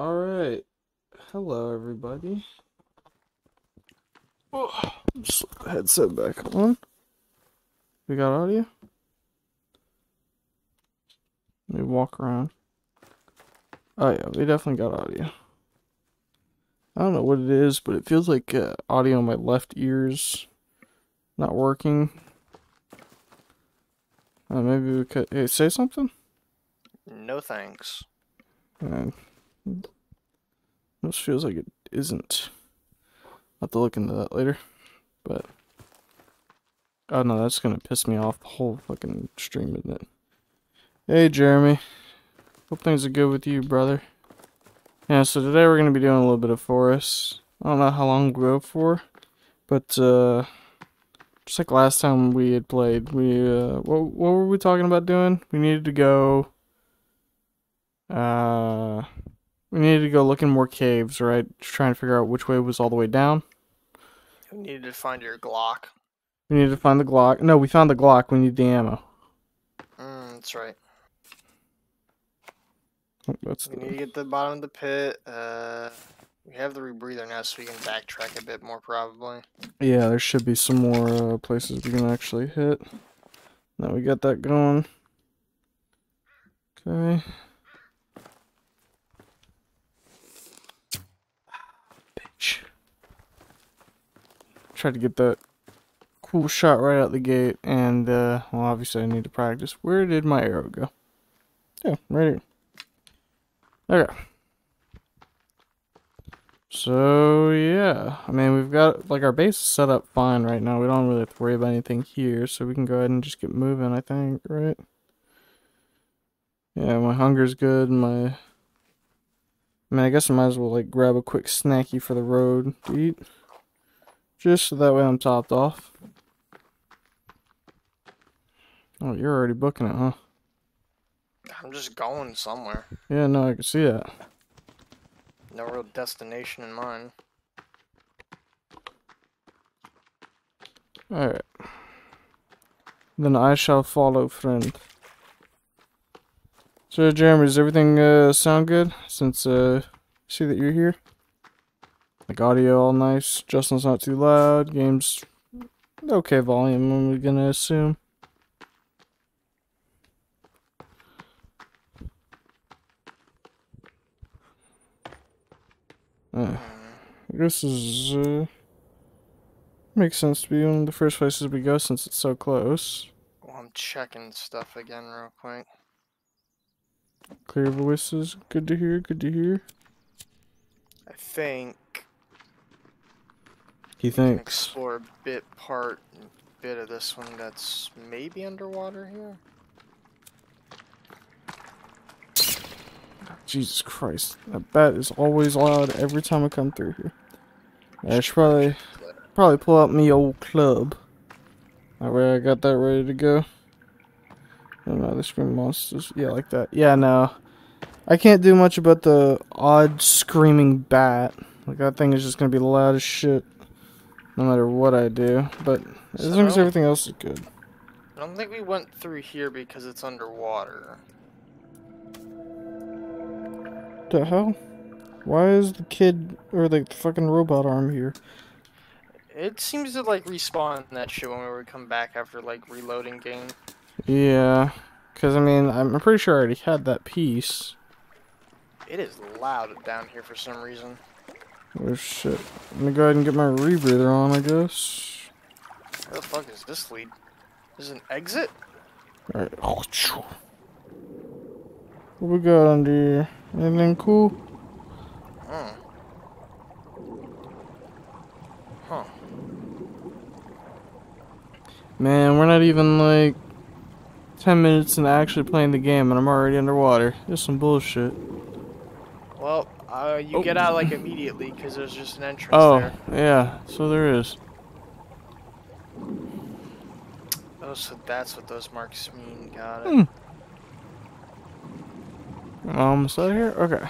Alright. Hello, everybody. Oh, just put the headset back on. We got audio? Let me walk around. Oh, yeah, we definitely got audio. I don't know what it is, but it feels like uh, audio in my left ear's not working. Uh, maybe we could. Hey, say something? No thanks. Uh, this feels like it isn't. I'll have to look into that later. But. Oh no, that's gonna piss me off the whole fucking stream, isn't it? Hey, Jeremy. Hope things are good with you, brother. Yeah, so today we're gonna be doing a little bit of forest. I don't know how long we'll go for, but, uh. Just like last time we had played, we, uh. What, what were we talking about doing? We needed to go. Uh. We needed to go look in more caves, right? Trying to figure out which way was all the way down. We needed to find your Glock. We needed to find the Glock. No, we found the Glock. We need the ammo. Mm, that's right. Oh, That's We need to get to the bottom of the pit. Uh, we have the rebreather now, so we can backtrack a bit more probably. Yeah, there should be some more uh, places we can actually hit. Now we got that going. Okay. Tried to get that cool shot right out the gate, and, uh, well, obviously I need to practice. Where did my arrow go? Yeah, right here. Okay. So yeah, I mean we've got like our base is set up fine right now. We don't really have to worry about anything here, so we can go ahead and just get moving. I think, right? Yeah, my hunger's good. My, I mean, I guess I might as well like grab a quick snacky for the road to eat, just so that way I'm topped off. Oh, you're already booking it, huh? I'm just going somewhere. Yeah, no, I can see that. No real destination in mind. Alright. Then I shall follow, friend. So, Jeremy, does everything uh, sound good since uh, see that you're here? Like audio all nice, Justin's not too loud, game's okay volume, I'm gonna assume. Uh, this is uh, makes sense to be one of the first places we go since it's so close. Well, I'm checking stuff again real quick. Clear voices, good to hear, good to hear. I think He thinks. explore a bit part, bit of this one that's maybe underwater here. Jesus Christ, that bat is always loud every time I come through here. I should probably probably pull out me old club. That way I got that ready to go. Oh no, the scream monsters. Yeah, like that. Yeah, no. I can't do much about the odd screaming bat. Like that thing is just gonna be loud as shit. No matter what I do. But as long as everything else is good. I don't think we went through here because it's underwater. The hell? Why is the kid or the fucking robot arm here? It seems to like respawn that shit when we come back after like reloading game. Yeah, because I mean, I'm pretty sure I already had that piece. It is loud down here for some reason. Oh shit. I'm gonna go ahead and get my rebreather on, I guess. Where the fuck is this lead? Is an exit? Alright. Oh, choo. What we got under here? Anything cool? Hmm. Huh. Man, we're not even like 10 minutes into actually playing the game and I'm already underwater. This some bullshit. Well, uh, you Oh. get out like immediately because there's just an entrance Oh, there. yeah, so there is. Oh, so that's what those marks mean. Got it. Hmm. Almost out of here? Okay.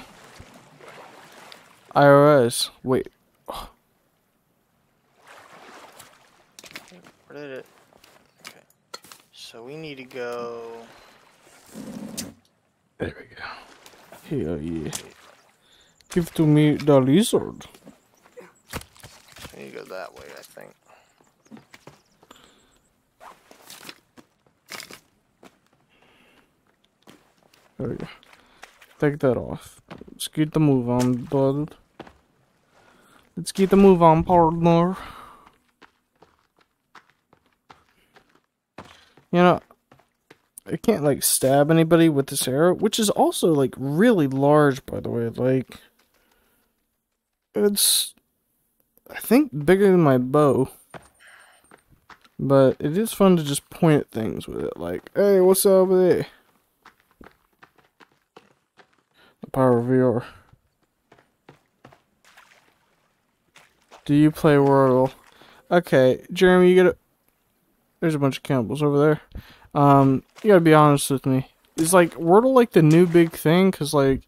IRS. Wait. Where did it? Okay. So we need to go. There we go. Hell yeah. Give to me the lizard. You go that way, I think. There we go. Take that off. Let's get the move on, bud. Let's get the move on, partner. You know, I can't like stab anybody with this arrow, which is also like really large, by the way. Like, it's, I think, bigger than my bow. But it is fun to just point at things with it. Like, hey, what's over there? The power of VR. Do you play Wordle? Okay, Jeremy, you gotta. There's a bunch of cannibals over there. Um, you gotta be honest with me. Is like Wordle like the new big thing? Cause like,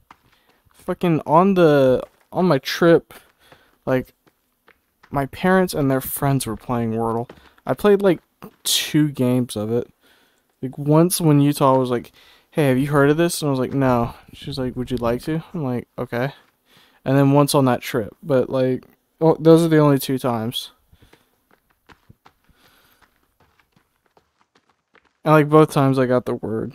fucking on the on my trip, like, my parents and their friends were playing Wordle. I played like two games of it. Like once when Utah was like, "Hey, have you heard of this?" and I was like, "No." She's like, "Would you like to?" I'm like, "Okay." And then once on that trip, but like, oh, those are the only two times. And like both times I got the word.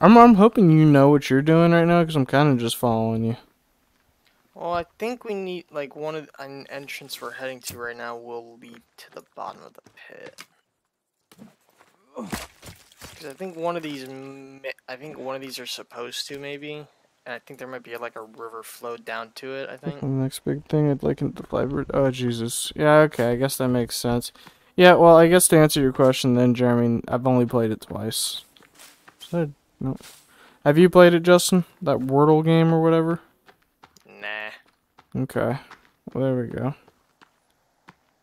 I'm I'm hoping you know what you're doing right now because I'm kind of just following you. Well, I think we need like one of an entrance we're heading to right now will lead to the bottom of the pit. Because I think one of these, I think one of these are supposed to maybe, and I think there might be like a river flow down to it. I think. The next big thing I'd like in the library. Oh Jesus. Yeah. Okay. I guess that makes sense. Yeah. Well, I guess to answer your question, then Jeremy, I've only played it twice. So no. Have you played it, Justin? That Wordle game or whatever? Nah, Okay. Well, there we go.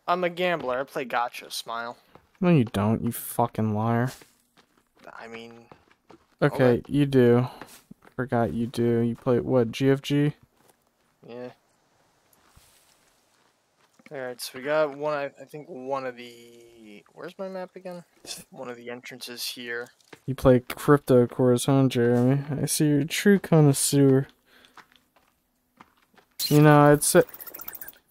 I'm a gambler. I play gacha. Smile. No, you don't. You fucking liar. I mean, Okay, you do. Forgot you do. You play what? GFG? yeah. All right, so we got one. I, I think one of the. Where's my map again? One of the entrances here. You play Crypto Course, huh, Jeremy? I see you're a true connoisseur. You know, I'd say.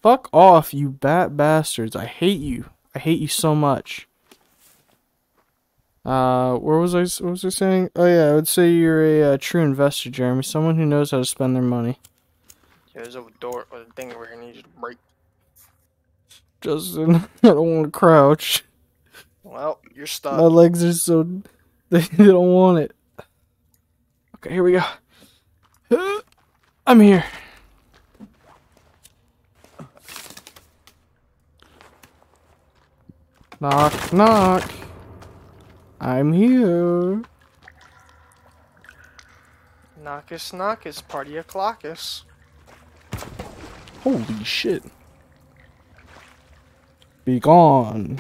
Fuck off, you bat bastards. I hate you. I hate you so much. Uh, where was I? What was I saying? Oh yeah, I would say you're a uh, true investor, Jeremy. Someone who knows how to spend their money. Yeah, there's a door, or a thing over here needs to break. Justin, I don't want to crouch. Well, you're stuck. My legs are so they, they don't want it. Okay, here we go. I'm here. Knock, knock. I'm here. Knockus, knockus, party o'clockus. Holy shit. Be gone.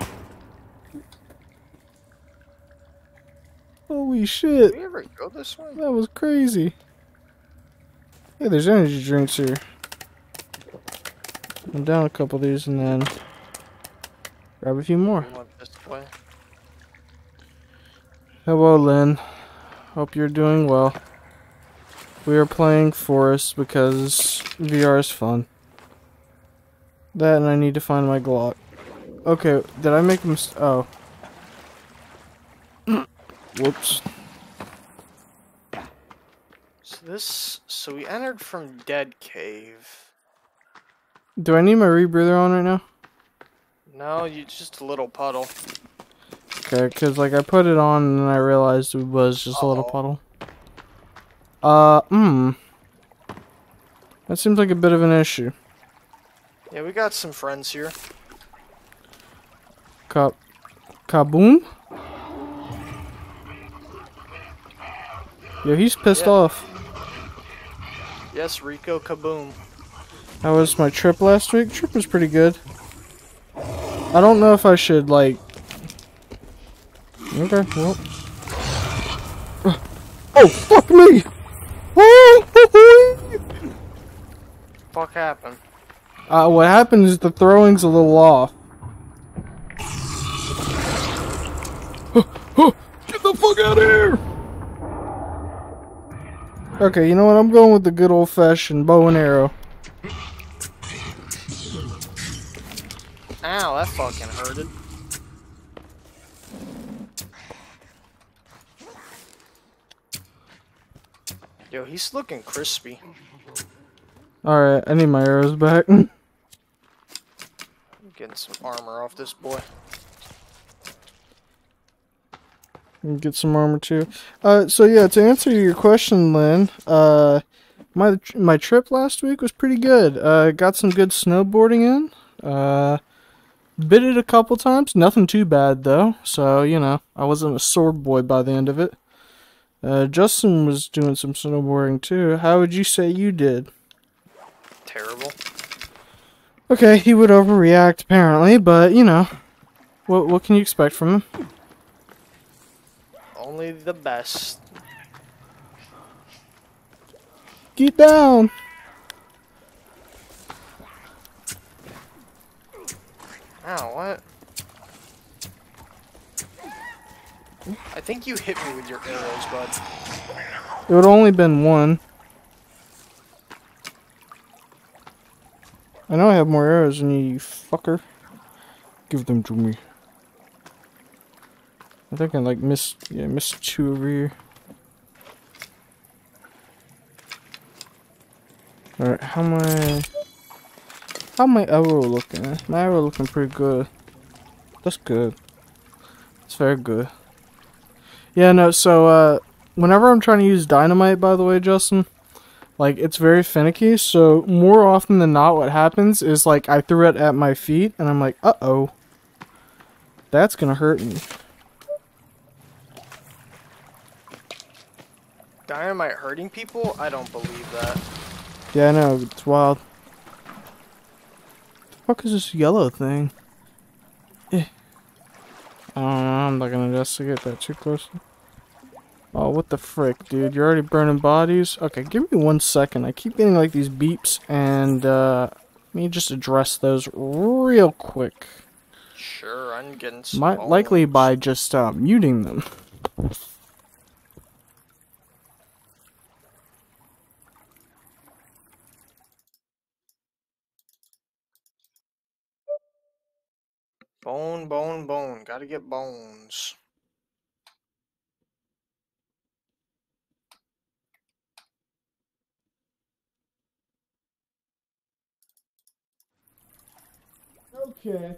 Holy shit. Did we ever go this way? That was crazy. Hey, there's energy drinks here. I'm down a couple of these and then grab a few more. We went this way. Hello, Lynn. Hope you're doing well. We are playing Forest because VR is fun. That and I need to find my Glock. Okay, did I make a mistake? Oh. Whoops. So this, so we entered from Dead Cave. Do I need my rebreather on right now? No, you just a little puddle. Okay, because like I put it on and I realized it was just a little puddle. Uh, hmm. That seems like a bit of an issue. Yeah, we got some friends here. Ka kaboom? Yo, he's pissed Yeah. off. Yes, Rico Kaboom. How was my trip last week? Trip was pretty good. I don't know if I should like. Okay, well. Oh fuck me! Fuck happened? Uh, what happened is the throwing's a little off. Get the fuck out of here! Okay, you know what? I'm going with the good old fashioned bow and arrow. Ow, that fucking hurted. Yo, he's looking crispy. Alright, I need my arrows back. Getting some armor off this boy. Get some armor too. Uh, so yeah, to answer your question, Lynn, uh, my my trip last week was pretty good. Uh, got some good snowboarding in. Uh, bit it a couple times. Nothing too bad though. So you know, I wasn't a sore boy by the end of it. Uh, Justin was doing some snowboarding too. How would you say you did? Terrible. Okay, he would overreact apparently, but you know, what what can you expect from him? Only the best. Get down. Ow, what? I think you hit me with your arrows, bud. It would only been one. I know I have more arrows than you, you fucker. Give them to me. I think I like missed yeah, missed two over here. Alright, how I how my arrow looking? My arrow looking pretty good. That's good. It's very good. Yeah, no, so uh whenever I'm trying to use dynamite by the way, Justin, like it's very finicky, so more often than not what happens is like I threw it at my feet and I'm like, uh-oh. That's gonna hurt me. Dynamite hurting people? I don't believe that. Yeah, I know, it's wild. The fuck is this yellow thing? I don't know, I'm not gonna investigate that too closely. Oh, what the frick, dude? You're already burning bodies? Okay, give me one second. I keep getting like these beeps, and uh, let me just address those real quick. Sure, I'm getting likely by just uh, muting them. Bone, bone, bone. Gotta get bones. Okay.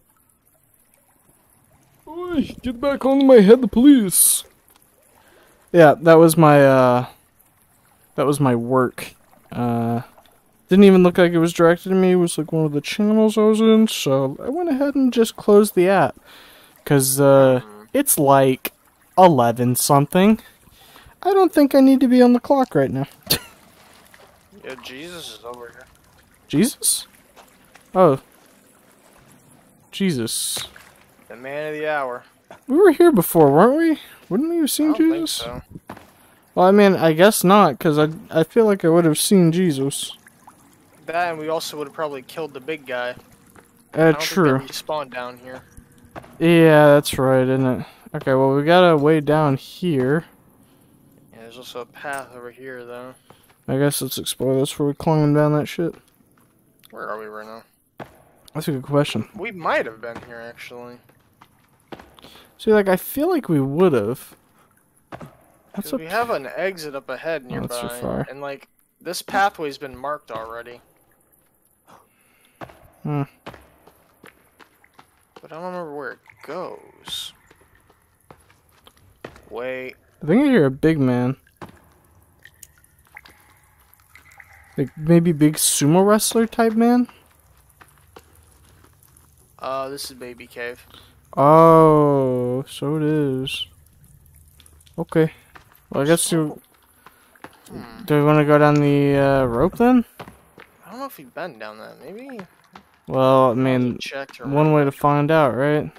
Oi, get back on my head, please. Yeah, that was my, uh, that was my work. Uh, didn't even look like it was directed to me. It was like one of the channels I was in, so I went ahead and just closed the app. Cause, uh, it's like 11 something. I don't think I need to be on the clock right now. Yeah, Jesus is over here. Jesus? Oh. Jesus. The man of the hour. We were here before, weren't we? Wouldn't we have seen Jesus? so. Well, I mean, I guess not, because I, I feel like I would have seen Jesus. That and we also would have probably killed the big guy. Uh, true. Think respawn down here. Yeah, that's right, isn't it? Okay, well, we got a way down here. Yeah, there's also a path over here, though. I guess let's explore this before we climb down that shit. Where are we right now? That's a good question. We might have been here, actually. See, like, I feel like we would have. Because we have an exit up ahead Oh, nearby. that's far. And, like, this pathway's been marked already. Hmm. But I don't remember where it goes. Wait. I think you're a big man. Like, maybe big sumo wrestler type man? Uh, this is Baby Cave. Oh, so it is. Okay. Well, I guess you. Hmm. Do we want to go down the uh, rope then? I don't know if we've been down that. Maybe. Well, I mean, one way to find out, right?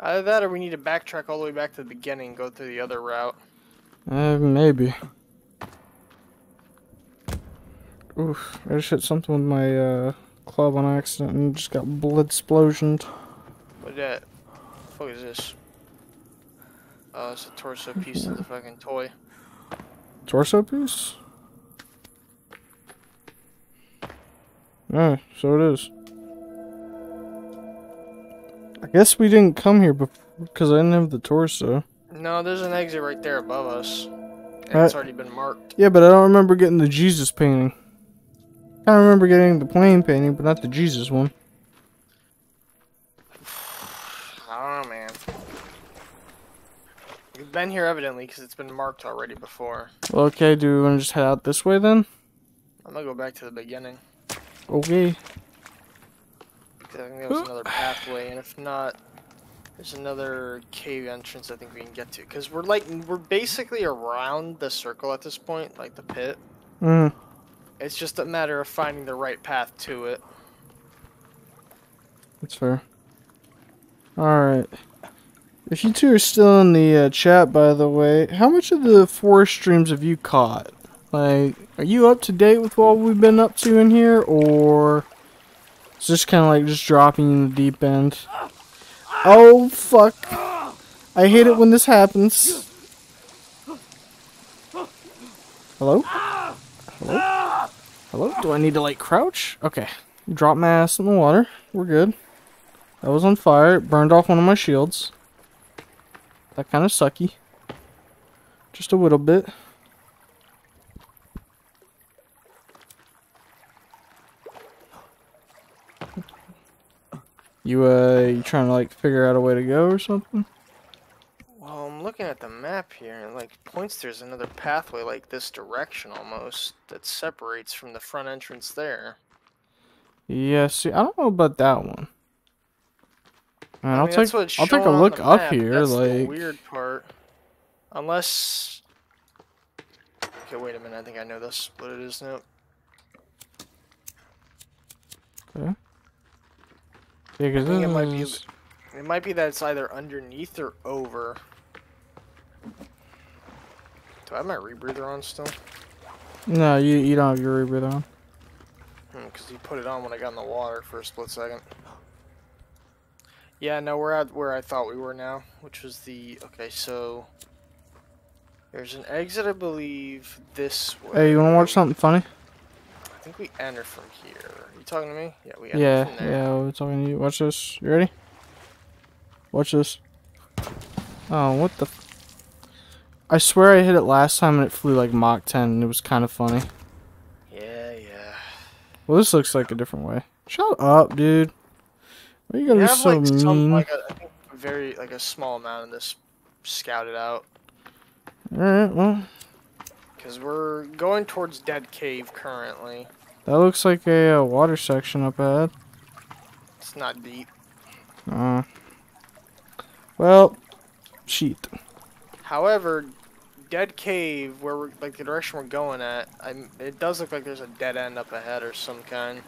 Either that or we need to backtrack all the way back to the beginning and go through the other route. Uh, maybe. Oof, I just hit something with my uh, club on accident and just got blood explosioned. What that? The fuck is this? Oh, it's a torso piece of the fucking toy. Torso piece? Yeah, so it is. I guess we didn't come here because I didn't have the torso. No, there's an exit right there above us. And Uh, it's already been marked. Yeah, but I don't remember getting the Jesus painting. I remember getting the plane painting, but not the Jesus one. Been here evidently because it's been marked already before. Well, okay, do we want to just head out this way then? I'm gonna go back to the beginning. Okay. 'cause I think there was another pathway, and if not, there's another cave entrance I think we can get to. Because we're like, we're basically around the circle at this point, like the pit. Mm. It's just a matter of finding the right path to it. That's fair. Alright. If you two are still in the uh, chat, by the way, how much of the forest streams have you caught? Like, are you up to date with what we've been up to in here, or is this kind of like just dropping in the deep end? Oh, fuck. I hate it when this happens. Hello? Hello? Hello? Do I need to, like, crouch? Okay. Drop my ass in the water. We're good. That was on fire. It burned off one of my shields. That kind of sucky. Just a little bit. You, uh, you trying to, like, figure out a way to go or something? Well, I'm looking at the map here, and like points there's another pathway like this direction almost that separates from the front entrance there. Yeah, see, I don't know about that one. Man, I I'll mean, take, I'll take a look up map, here, that's the like... weird part. Unless. Okay, wait a minute. I think I know this. What it is now. Yeah, because think it might be- It might be that it's either underneath or over. Do I have my rebreather on still? No, you, you don't have your rebreather on. Hmm, because you put it on when I got in the water for a split second. Yeah, no, we're at where I thought we were now, which was the. Okay, so. There's an exit, I believe, this way. Hey, you wanna watch something funny? I think we enter from here. Are you talking to me? Yeah, we enter Yeah, from there. yeah, we're talking to you. Watch this. You ready? Watch this. Oh, what the... F I swear I hit it last time and it flew like Mach 10 and it was kind of funny. Yeah, yeah. Well, this looks like a different way. Shut up, dude. Why you gotta We be have so like some, like a, I think very, like a small amount of this scouted out. Alright, well, Because we're going towards Dead Cave currently. that looks like a uh, water section up ahead. It's not deep. Uh, well, sheet. However, Dead Cave, where we're like the direction we're going at, I'm, it does look like there's a dead end up ahead or some kind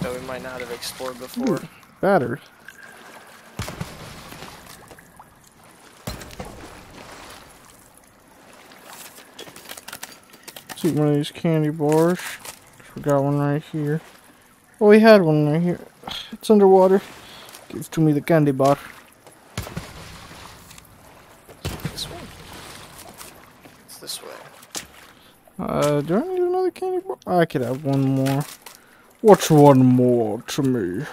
that we might not have explored before. Battered. Let's eat one of these candy bars. We got one right here. Oh, we had one right here. It's underwater. Give to me the candy bar. This way. It's this way. Uh, do I need another candy bar? I could have one more. What's one more to me?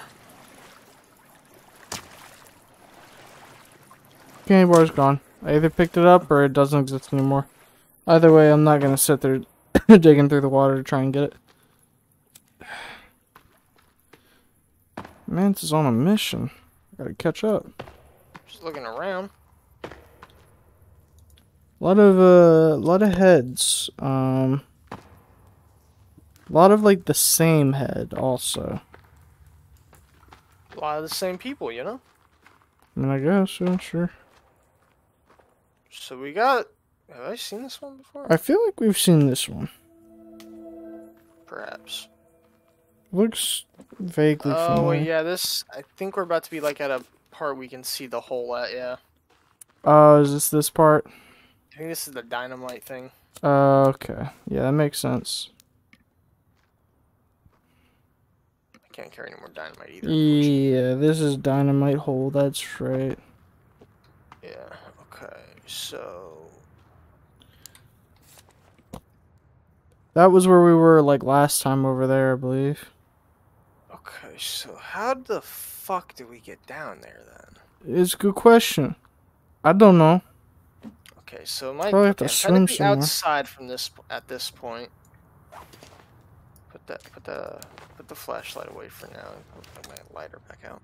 Candy bar's gone. I either picked it up or it doesn't exist anymore. Either way, I'm not gonna sit there digging through the water to try and get it. Mance is on a mission. Gotta catch up. Just looking around. A lot of uh, lot of heads. Um, a lot of like the same head also. A lot of the same people, you know? I mean, I guess yeah, sure. So we got. Have I seen this one before? I feel like we've seen this one. Perhaps. Looks vaguely Oh, familiar. wait, yeah, this. I think we're about to be like at a part we can see the hole at, yeah. Oh, is this this part? I think this is the dynamite thing. Uh, okay. Yeah, that makes sense. I can't carry any more dynamite either. Yeah, this is dynamite hole. That's right. Yeah. Okay. So. That was where we were like last time over there, I believe. Okay. So how the fuck do we get down there then? It's a good question. I don't know. Okay. So my Probably have to swim to be somewhere. outside from this at this point. Put that. Put the. Put the flashlight away for now. and Put my lighter back out.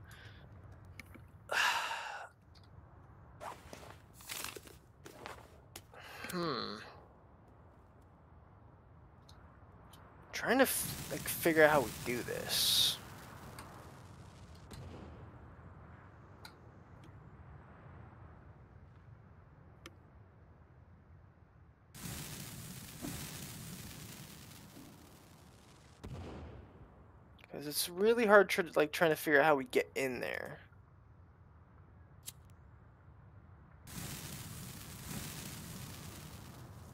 Hmm. Trying to like figure out how we do this. Because it's really hard tr- like trying to figure out how we get in there.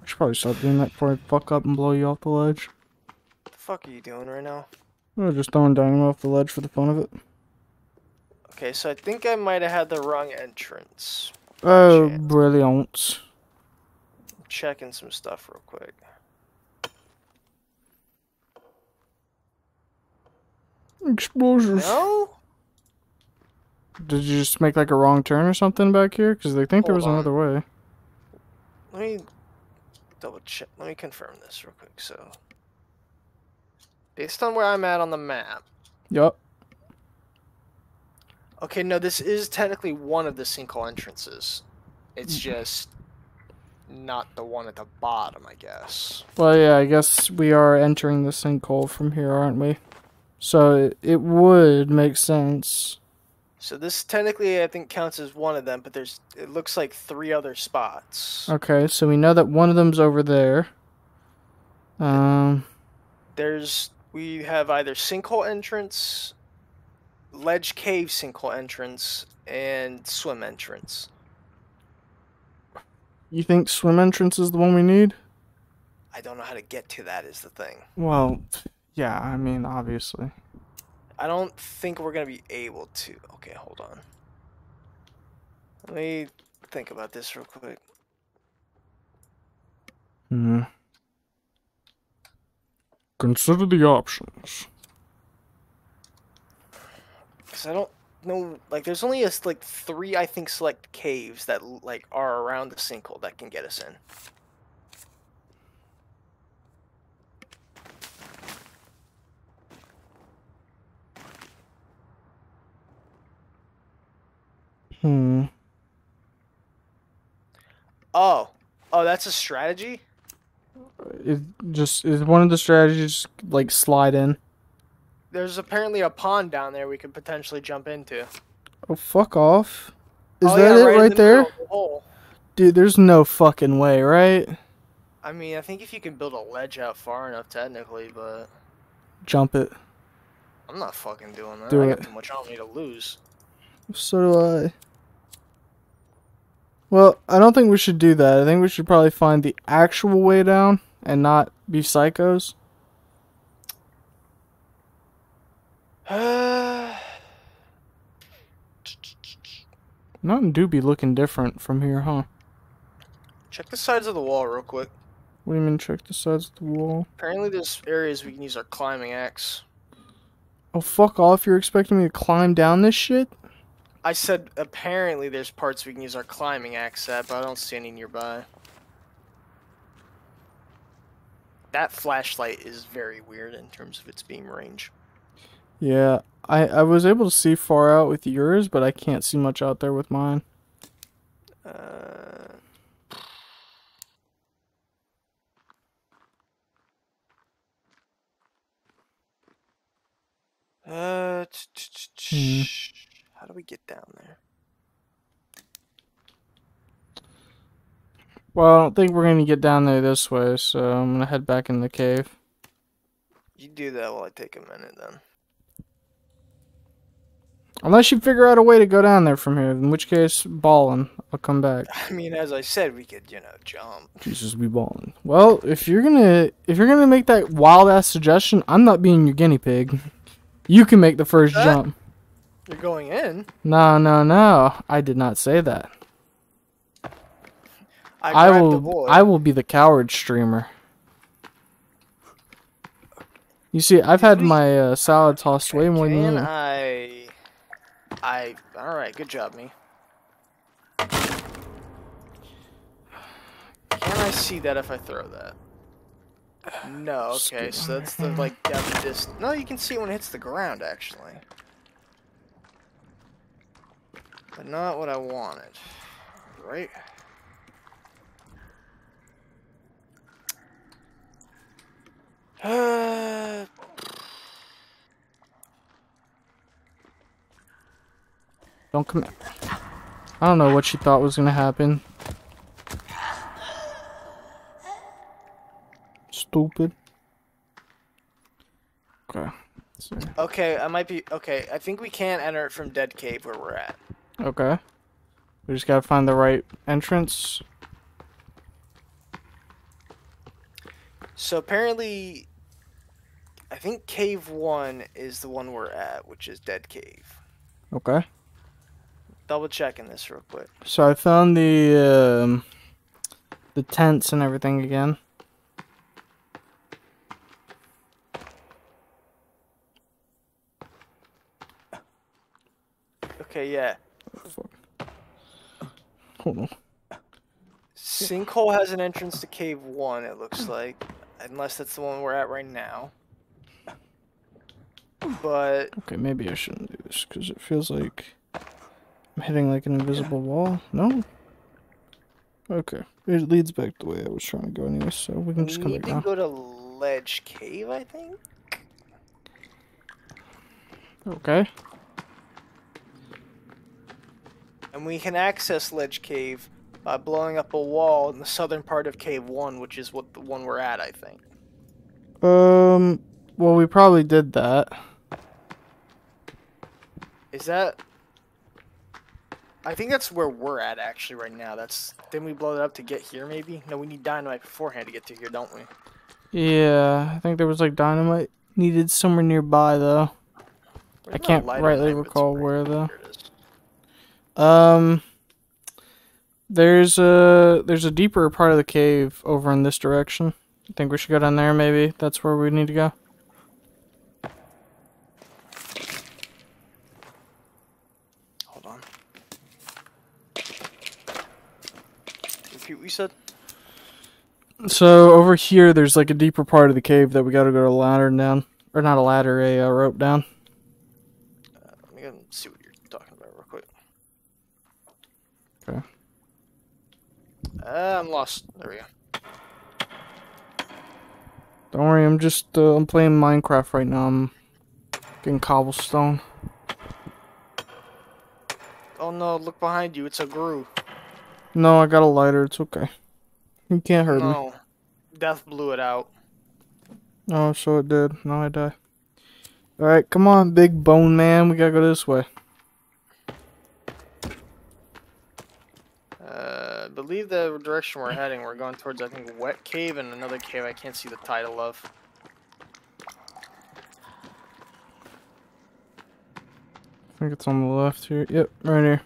I should probably stop doing that before I fuck up and blow you off the ledge. What the fuck are you doing right now? I'm just throwing dynamite off the ledge for the fun of it. Okay, so I think I might have had the wrong entrance. Oh, Chance. brilliant. I'm checking some stuff real quick. Explosives. No? Did you just make like a wrong turn or something back here? Because they think there was on. another way. Let me double check. Let me confirm this real quick. So, based on where I'm at on the map. Yup. Okay, no, this is technically one of the sinkhole entrances. It's mm. just not the one at the bottom, I guess. Well, yeah, I guess we are entering the sinkhole from here, aren't we? So it, it would make sense. So this technically, I think, counts as one of them, but there's it looks like three other spots. Okay, so we know that one of them's over there. Um, There's we have either sinkhole entrance, ledge cave sinkhole entrance, and swim entrance. you think swim entrance is the one we need? I don't know how to get to that. Is the thing. Well, yeah, I mean, obviously. I don't think we're gonna be able to. Okay, hold on. Let me think about this real quick. Hmm. Consider the options. Cause I don't know. Like, there's only a, like three, I think, select caves that like are around the sinkhole that can get us in. Hmm. Oh, oh, that's a strategy. It just is one of the strategies like slide in. There's apparently a pond down there we could potentially jump into. Oh, fuck off. Is Oh, that yeah, it right the there? the. Dude, there's no fucking way, right? I mean, I think if you can build a ledge out far enough, technically, but Jump it. I'm not fucking doing that. Do I it. got too much on me to lose. So do I. Well, I don't think we should do that. I think we should probably find the actual way down and not be psychos. Mountain do be looking different from here, huh? Check the sides of the wall real quick. What do you mean check the sides of the wall? Apparently, there's areas we can use our climbing axe. Oh, fuck off. You're expecting me to climb down this shit? I said apparently there's parts we can use our climbing axe at, but I don't see any nearby. That flashlight is very weird in terms of its beam range. Yeah, I, I was able to see far out with yours, but I can't see much out there with mine. Uh, uh, Hmm. How do we get down there? Well, I don't think we're gonna get down there this way, so I'm gonna head back in the cave. You do that while I take a minute then. Unless you figure out a way to go down there from here, in which case, ballin'. I'll come back. I mean, as I said, we could, you know, jump. Jesus, be balling. Well, if you're gonna if you're gonna make that wild ass suggestion, I'm not being your guinea pig. You can make the first jump. You're going in. No, no, no. I did not say that. I, I, will. the boy. I will be the coward streamer. You see, I've had my uh, salad tossed way more than you. I? I. All right. Good job, me. Can I see that if I throw that? No. Okay, so that's the like depth distance. No, you can see it when it hits the ground, actually. But not what I wanted. Right? Uh, Don't come. I don't know what she thought was gonna happen. Stupid. Okay. So, okay, I might be. Okay, I think we can't enter it from Dead Cave where we're at. Okay. We just gotta find the right entrance. So apparently, I think Cave 1 is the one we're at, which is Dead Cave. Okay. Double checking this real quick. So I found the um, the tents and everything again. Okay, yeah. Hold on. Sinkhole has an entrance to Cave 1, it looks like. Unless that's the one we're at right now. But, Okay, maybe I shouldn't do this because it feels like I'm hitting like an invisible wall. No. Okay, it leads back the way I was trying to go anyway, so we can we just come need back now. go to Ledge Cave, I think? Okay. And we can access Ledge Cave by blowing up a wall in the southern part of Cave 1, which is what the one we're at, I think. Um. Well, we probably did that. Is that? I think that's where we're at actually right now. That's didn't we blow it up to get here? Maybe no. We need dynamite beforehand to get to here, don't we? Yeah, I think there was like dynamite needed somewhere nearby though. Where's I can't rightly recall where though. Here it is. Um. There's a there's a deeper part of the cave over in this direction. I think we should go down there. Maybe that's where we need to go. Hold on. Repeat what you said. So over here, there's like a deeper part of the cave that we got to go to a ladder down, or not a ladder, a, uh rope down. Let me go and see what you're talking about real quick. Okay. Uh, I'm lost. There we go. Don't worry, I'm just uh, I'm playing Minecraft right now. I'm getting cobblestone. Oh no! Look behind you. It's a grue. No, I got a lighter. It's okay. You can't hurt me. No. Death blew it out. Oh, so it did. Now I die. All right, come on, big bone man. We gotta go this way. Uh, I believe the direction we're heading, we're going towards, I think, Wet Cave and another cave I can't see the title of. I think it's on the left here. Yep, right here.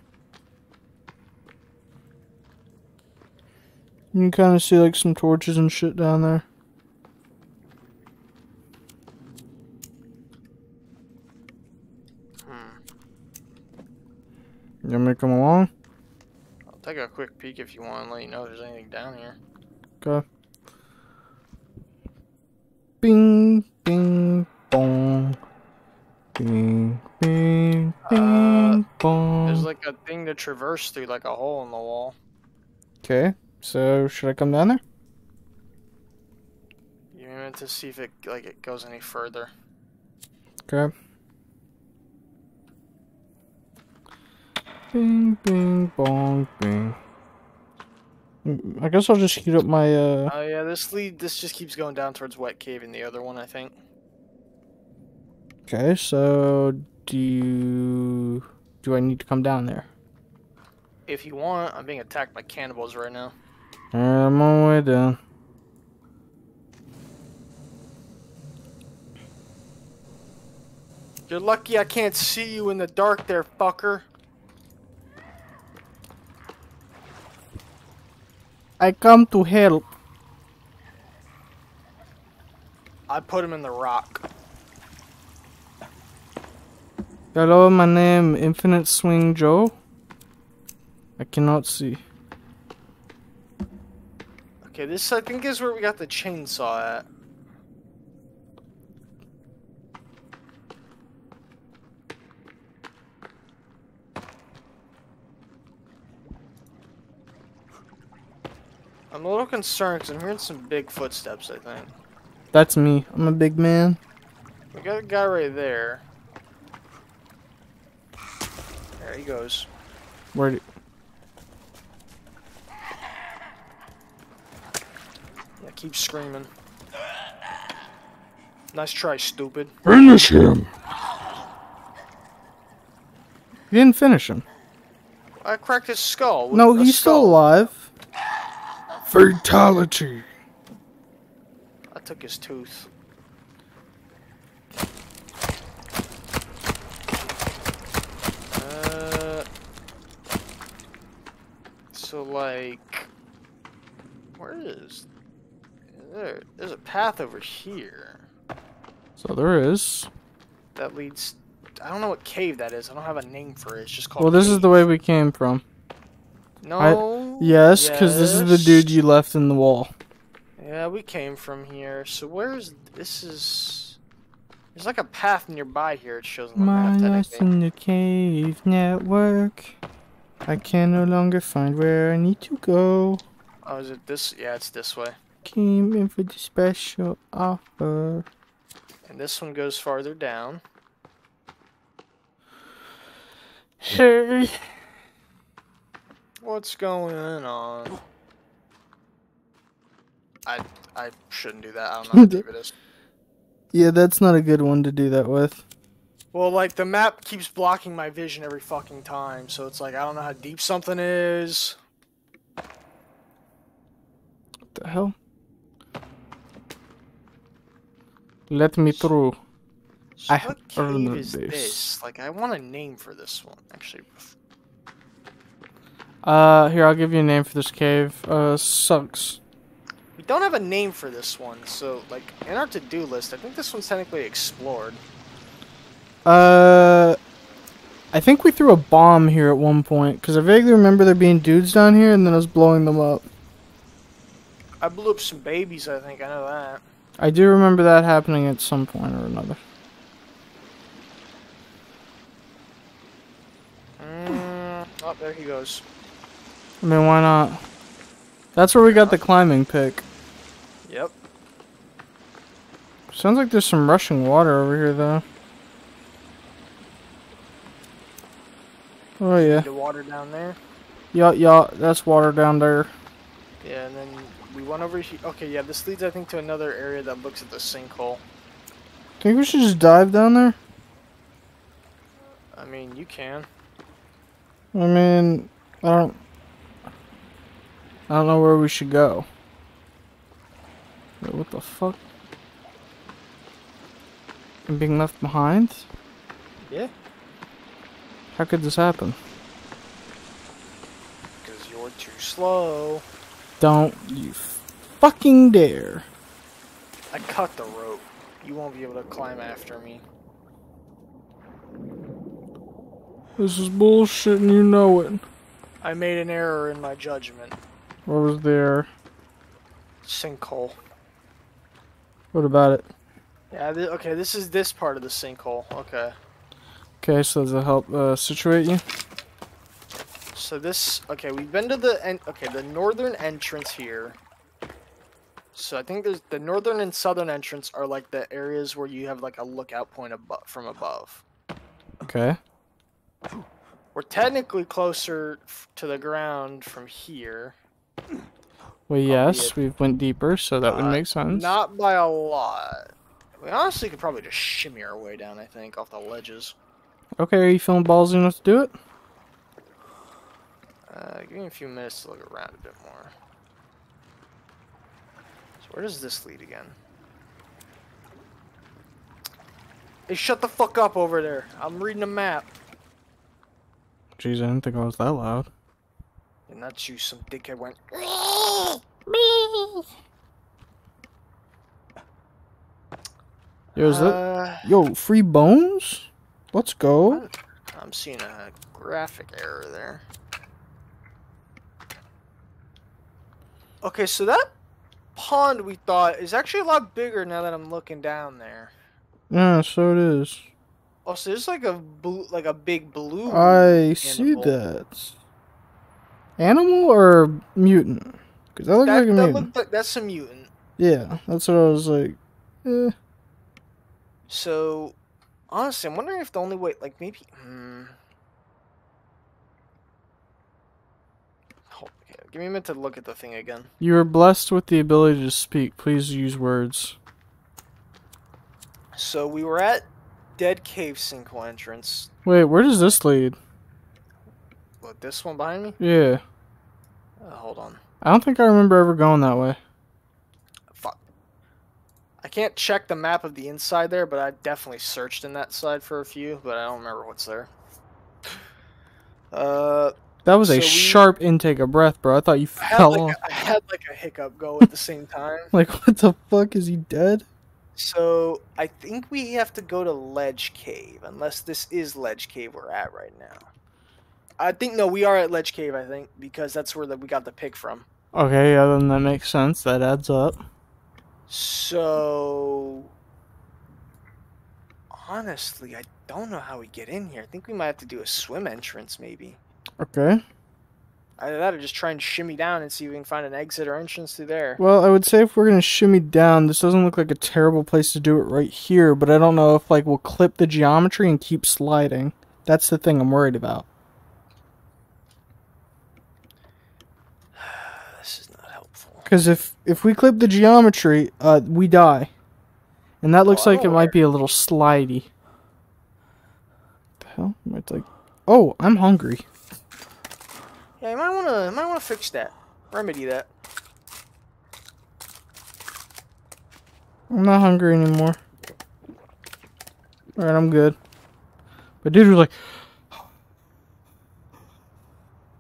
You can kind of see like some torches and shit down there. Hmm. You want me to come along? Take a quick peek if you want and let you know if there's anything down here. Okay. Bing, bing, bong. Bing, bing, bing, uh, bong. There's like a thing to traverse through, like a hole in the wall. Okay, so should I come down there? You meant to see if it like it goes any further. Okay. Bing, bing, bong, bing. I guess I'll just heat up my, uh... Oh yeah, this lead this just keeps going down towards Wet Cave and the other one, I think. Okay, so... Do you... Do I need to come down there? If you want, I'm being attacked by cannibals right now. I'm on my way down. You're lucky I can't see you in the dark there, fucker. I come to help. I put him in the rock. Hello, my name Infinite Swing Joe. I cannot see. Okay, this I think is where we got the chainsaw at. I'm a little concerned because I'm hearing some big footsteps, I think. That's me. I'm a big man. We got a guy right there. There he goes. Where? Do... Yeah, keep screaming. Nice try, stupid. Finish him. You didn't finish him. I cracked his skull. No, a he's still alive. Fatality. I took his tooth. Uh, so like, where is there? There's a path over here So there is. that leads. I don't know what cave that is. I don't have a name for it. It's just called. Well, this is the way we came from. No. Yes, because this is the dude you left in the wall. Yeah, we came from here. So where's this is? There's like a path nearby here. It shows on the My map. lost in the cave network. I can no longer find where I need to go. Oh, is it this? Yeah, it's this way. Came in for the special offer. And this one goes farther down. Hey. What's going on? I I shouldn't do that. I don't know how deep it is. Yeah, that's not a good one to do that with. Well, like the map keeps blocking my vision every fucking time, so it's like I don't know how deep something is. What the hell? Let me through. So I what have cave is this. this? Like I want a name for this one. Actually, Uh, here, I'll give you a name for this cave. Uh, sucks. we don't have a name for this one, so like in our to-do list, I think this one's technically explored. Uh, I think we threw a bomb here at one point, because I vaguely remember there being dudes down here, and then I was blowing them up. I blew up some babies. I think I know that. I do remember that happening at some point or another. Mm, oh, there he goes. I mean, why not? That's where we got the climbing pick. Yep. Sounds like there's some rushing water over here, though. Oh, yeah. The water down there. Yeah, yeah, that's water down there. Yeah, and then we went over here. Okay, yeah, this leads, I think, to another area that looks at the sinkhole. Think we should just dive down there? I mean, you can. I mean, I don't. I don't know where we should go. Wait, what the fuck? I'm being left behind? Yeah. How could this happen? Because you're too slow. Don't you fucking dare. I cut the rope. You won't be able to climb after me. This is bullshit and you know it. I made an error in my judgment. What was there? Sinkhole. What about it? Yeah, th- okay, this is this part of the sinkhole. Okay. Okay, so does it help uh, situate you? So this, okay, we've been to the, en- okay, the northern entrance here. So I think there's, the northern and southern entrance are like the areas where you have like a lookout point above, from above. Okay. We're technically closer to the ground from here. Well, yes, Albeit, we went deeper, so that would uh, make sense. Not by a lot. We honestly could probably just shimmy our way down, I think, off the ledges. Okay, are you feeling ballsy enough to do it? Uh, give me a few minutes to look around a bit more. So where does this lead again? Hey, shut the fuck up over there. I'm reading a map. Jeez, I didn't think I was that loud. And that's you, some dickhead went. That Uh, yo free bones? Let's go. I'm seeing a graphic error there. Okay, so that pond we thought is actually a lot bigger now that I'm looking down there. Yeah, so it is. Oh, so there's like a blue, like a big blue. I see that. Animal or mutant? Because that looks that, like a that mutant. like that's a mutant. Yeah, that's what I was like. Eh. So, honestly, I'm wondering if the only way, like maybe. Hmm. Okay, give me a minute to look at the thing again. You are blessed with the ability to speak. Please use words. So we were at Dead Cave Sinkhole entrance. Wait, where does this lead? What, this one behind me? Yeah. Uh, hold on. I don't think I remember ever going that way. Fuck. I can't check the map of the inside there, but I definitely searched in that side for a few, but I don't remember what's there. Uh, That was So a we- sharp intake of breath, bro. I thought you I fell like off. a, I had like a hiccup go at the same time. Like, what the fuck? Is he dead? So I think we have to go to Ledge Cave, unless this is Ledge Cave we're at right now. I think no, we are at Ledge Cave. I think because that's where the, we got the pick from. Okay, yeah, then that makes sense. That adds up. So honestly, I don't know how we get in here. I think we might have to do a swim entrance, maybe. Okay. Either that or just try and shimmy down and see if we can find an exit or entrance through there. Well, I would say if we're gonna shimmy down, this doesn't look like a terrible place to do it right here, but I don't know if like we'll clip the geometry and keep sliding. That's the thing I'm worried about. This is not helpful. Because if if we clip the geometry, uh, we die, and that looks Oh, like it might be a little slidey. The hell? It's like, oh, I'm hungry. Yeah, you might want to might want to fix that, remedy that. I'm not hungry anymore. Alright, I'm good. But dude was like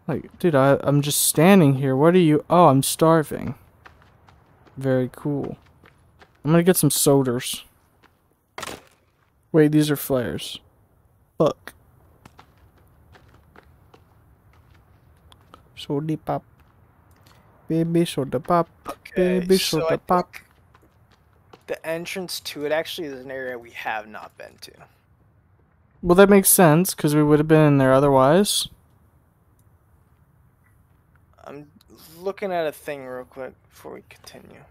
Like, dude, I I'm just standing here. What are you Oh, I'm starving. Very cool. I'm gonna get some sodas. Wait, these are flares. Fuck. Soda pop. Baby soda pop. Baby so soda I pop. the entrance to it actually is an area we have not been to. Well, that makes sense because we would have been in there otherwise. I'm looking at a thing real quick before we continue.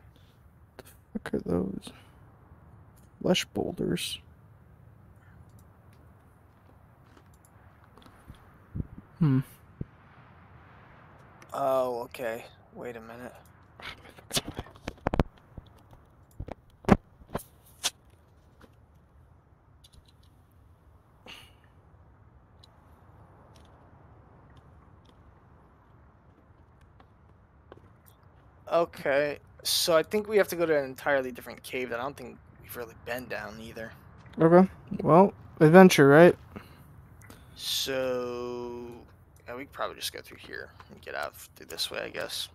Look at those. Lush boulders. Hmm. Oh, okay. Wait a minute. Okay, so I think we have to go to an entirely different cave that I don't think we've really been down either. Okay. Well, adventure, right? So, yeah, we could probably just go through here and get out through this way, I guess.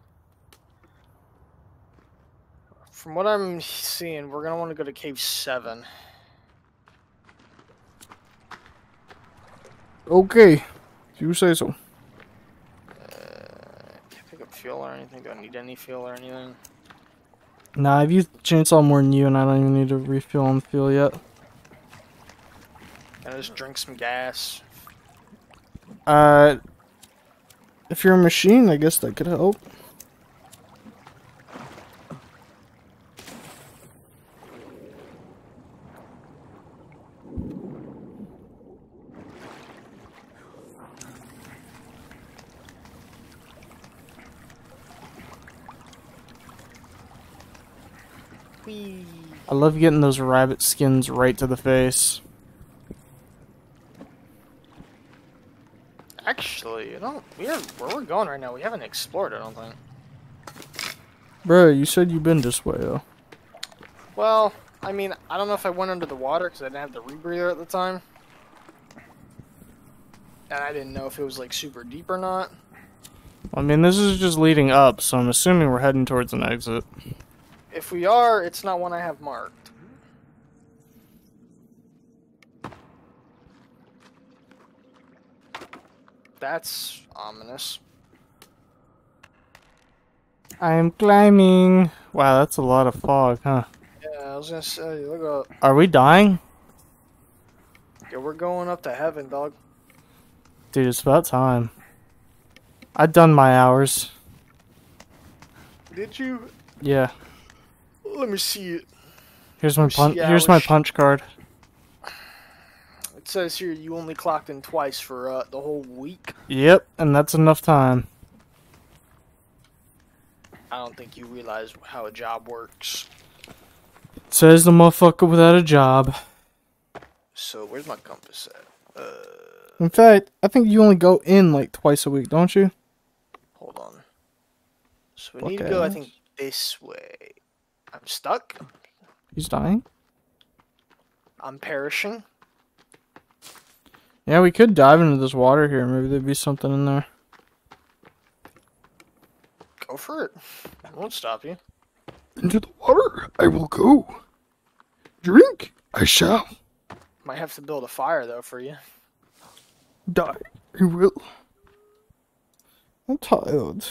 From what I'm seeing, we're gonna want to go to cave seven. Okay. You say so. Uh, can I pick up fuel or anything? Do I need any fuel or anything? Nah, I've used chainsaw more than you, and I don't even need to refill on fuel yet. Can I just drink some gas? Uh, if you're a machine, I guess that could help. Whee! I love getting those rabbit skins right to the face. Actually, I don't We have where we're going right now. We haven't explored. I don't think. Bro, you said you've been this way though. Well, I mean, I don't know if I went under the water because I didn't have the rebreather at the time, and I didn't know if it was like super deep or not. I mean, this is just leading up, so I'm assuming we're heading towards an exit. If we are, it's not one I have marked. That's ominous. I am climbing. Wow, that's a lot of fog, huh? Yeah, I was gonna say, look up. Are we dying? Yeah, we're going up to heaven, dog. Dude, it's about time. I've done my hours. Did you? Yeah. Let me see it. Here's my punch. Here's my punch card. It says here you only clocked in twice for uh, the whole week. Yep, and that's enough time. I don't think you realize how a job works. It Says the motherfucker without a job. So where's my compass at? Uh, In fact, I think you only go in like twice a week, don't you? hold on. So we Fuck need to go. I think this way. I'm stuck. He's dying. I'm perishing. Yeah, we could dive into this water here. Maybe there'd be something in there. Go for it. I won't stop you. Into the water I will go. Drink I shall. Might have to build a fire though for you. Die I will. I'm tired.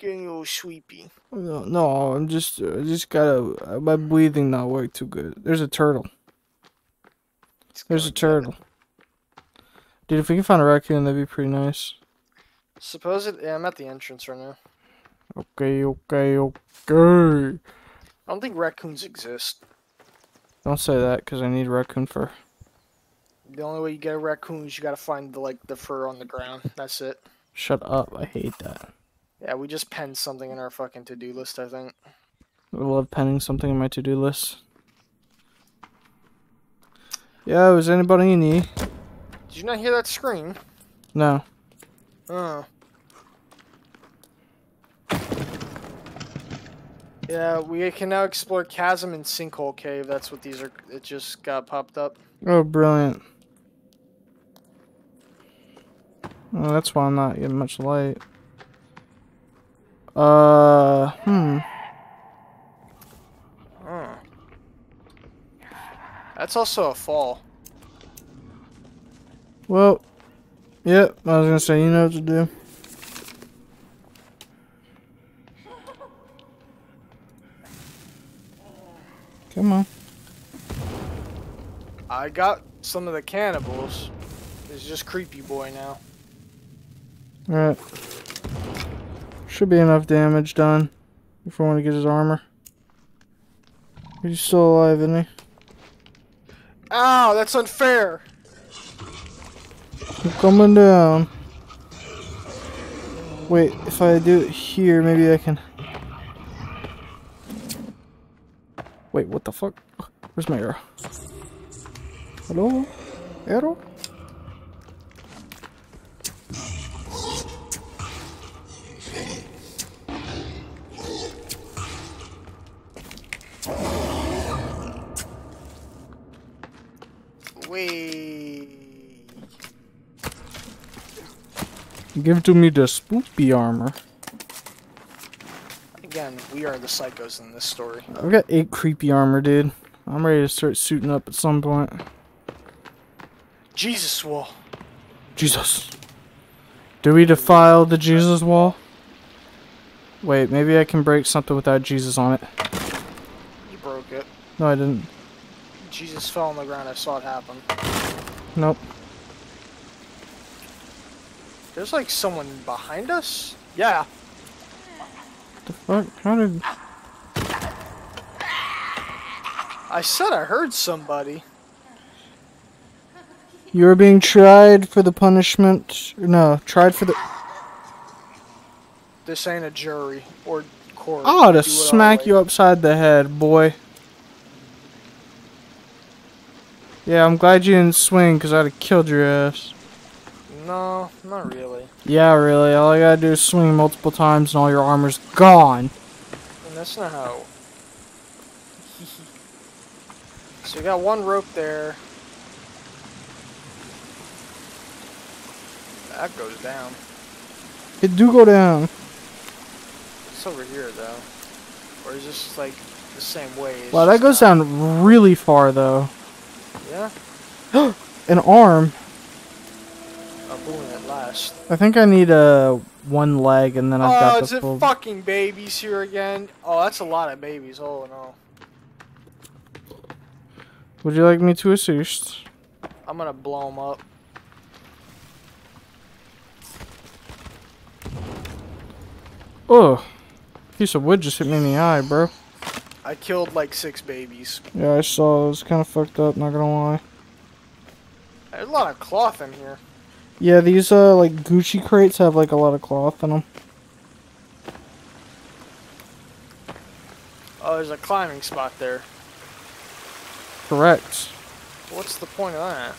Getting a little sweepy. No, no, I'm just, I just gotta. uh, My breathing not work too good. There's a turtle. There's a turtle. Dude, if we can find a raccoon, that'd be pretty nice. Suppose it. Yeah, I'm at the entrance right now. Okay, okay, okay. I don't think raccoons exist. Don't say that, cause I need raccoon fur. The only way you get a raccoon is you gotta find the like the fur on the ground. That's it. Shut up! I hate that. Yeah, we just penned something in our fucking to-do list. I think. I love penning something in my to-do list. Yeah, is anybody in here? Did you not hear that scream? No. Oh. Yeah, we can now explore chasm and sinkhole cave. That's what these are. It just got popped up. Oh, brilliant. That's why I'm not getting much light. Uh, hmm. That's also a fall. Well, yep, I was gonna say, you know what to do. Come on. I got some of the cannibals. It's just creepy boy now. Alright. Should be enough damage done if I want to get his armor. He's still alive, isn't he? Ow, that's unfair. I'm coming down. Wait, if I do it here, maybe I can. Wait, what the fuck? Where's my arrow? Hello? Arrow? Wait. Give to me the spoopy armor. Again, we are the psychos in this story. I've got eight creepy armor, dude. I'm ready to start suiting up at some point. Jesus wall. Jesus. Do we defile the Jesus wall? Wait, maybe I can break something without Jesus on it. You broke it. No, I didn't. Jesus fell on the ground. I saw it happen. Nope. There's like someone behind us. Yeah. The fuck? How did? I said I heard somebody. You are being tried for the punishment. No, tried for the. This ain't a jury or court. I ought to Do it our smack you upside the head, boy. Yeah, I'm glad you didn't swing because I'd have killed your ass. No, not really. Yeah, really. All I gotta do is swing multiple times and all your armor's gone. And that's not how. so we got one rope there. That goes down. It do go down. It's over here though. Or is this like the same way? It's Wow, that goes not- down really far though. Yeah, An arm. a boon at last. I think I need a one leg and then I've oh, got is the it full. fucking babies here again? Oh, that's a lot of babies. Oh no. Would you like me to assist? I'm gonna blow them up. Oh, piece of wood just hit me in the eye, bro. I killed like six babies. Yeah, I saw. It was kind of fucked up. Not gonna lie. There's a lot of cloth in here. Yeah, these uh like Gucci crates have like a lot of cloth in them. Oh, there's a climbing spot there. Correct. What's the point of that?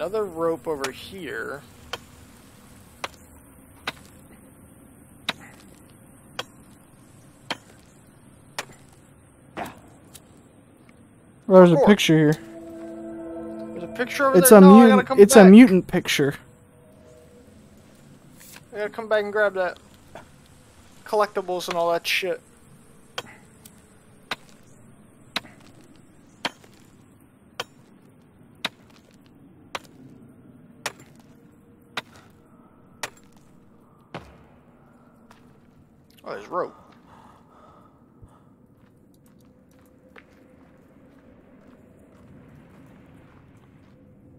Another rope over here. There's a picture here. There's a picture over It's there. a no, mutant. come It's back. a mutant picture. I gotta come back and grab that collectibles and all that shit. Oh, there's rope.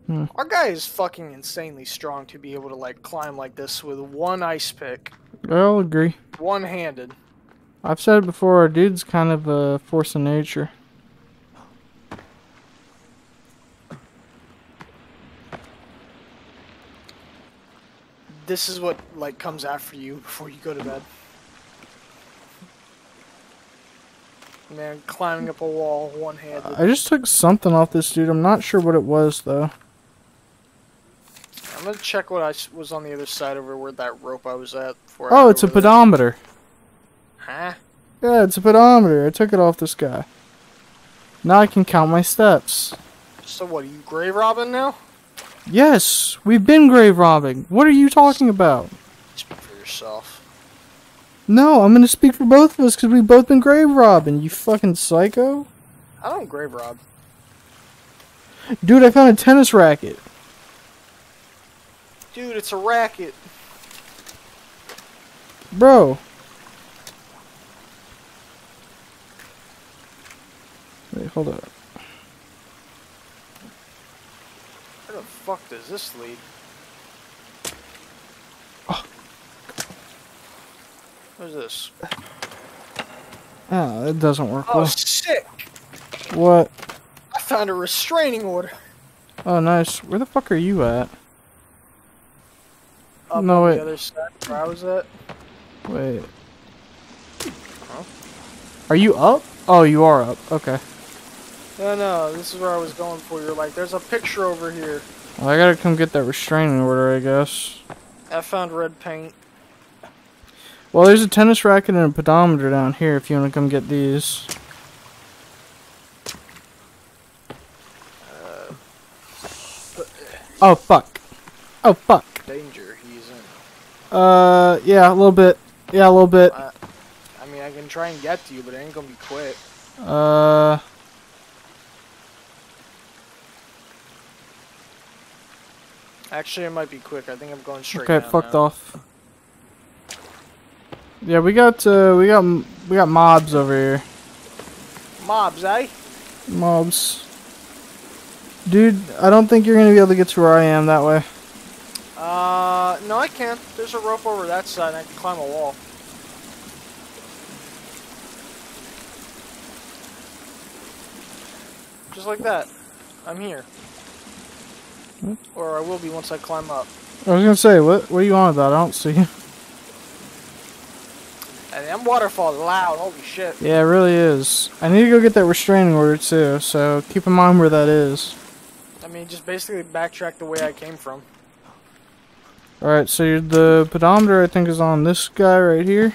Hmm. Our guy is fucking insanely strong to be able to like climb like this with one ice pick, I'll agree. one handed. I've said it before. Our dude's kind of a force of nature. This is what like comes after you before you go to bed. Man, climbing up a wall one handed. I just took something off this dude. I'm not sure what it was though. I'm gonna check what I was on the other side over where that rope I was at. Before Oh, it's a pedometer. Huh? Yeah, it's a pedometer. I took it off this guy. Now I can count my steps. So what? Are you grave robbing now? Yes, we've been grave robbing. What are you talking about? Speak for yourself. No, I'm gonna speak for both of us because we've both been grave robbing. You fucking psycho. I don't grave rob. Dude, I found a tennis racket. Dude, it's a racket. Bro. Wait, hold up. Where the fuck does this lead? What's this? Ah, it doesn't work Oh, well. sick! What? I found a restraining order. Oh, nice. Where the fuck are you at? Up No, on wait. the other side where I was at. Wait. Huh? Are you up? Oh, you are up. Okay. No, no, this is where I was going for. You're like, there's a picture over here. Well, I gotta come get that restraining order, I guess. I found red paint. Well, there's a tennis racket and a pedometer down here if you wanna come get these. Oh, fuck. Oh, fuck. Danger, he's in. Uh, yeah, a little bit. Yeah, a little bit. I, I mean, I can try and get to you, but it ain't gonna be quick. Uh, Actually, it might be quick. I think I'm going straight okay, fucked now. off. Yeah, we got, uh, we got, we got mobs over here. Mobs, eh? Mobs. Dude, I don't think you're gonna be able to get to where I am that way. Uh, no, I can't. There's a rope over that side. and I can climb a wall. Just like that. I'm here. Or I will be once I climb up. I was gonna say, what, what are you on about? I don't see you. That waterfall is loud. Holy shit. Yeah, it really is. I need to go get that restraining order too, so keep in mind where that is. I mean, just basically backtrack the way I came from. Alright, so you're- the pedometer I think is on this guy right here.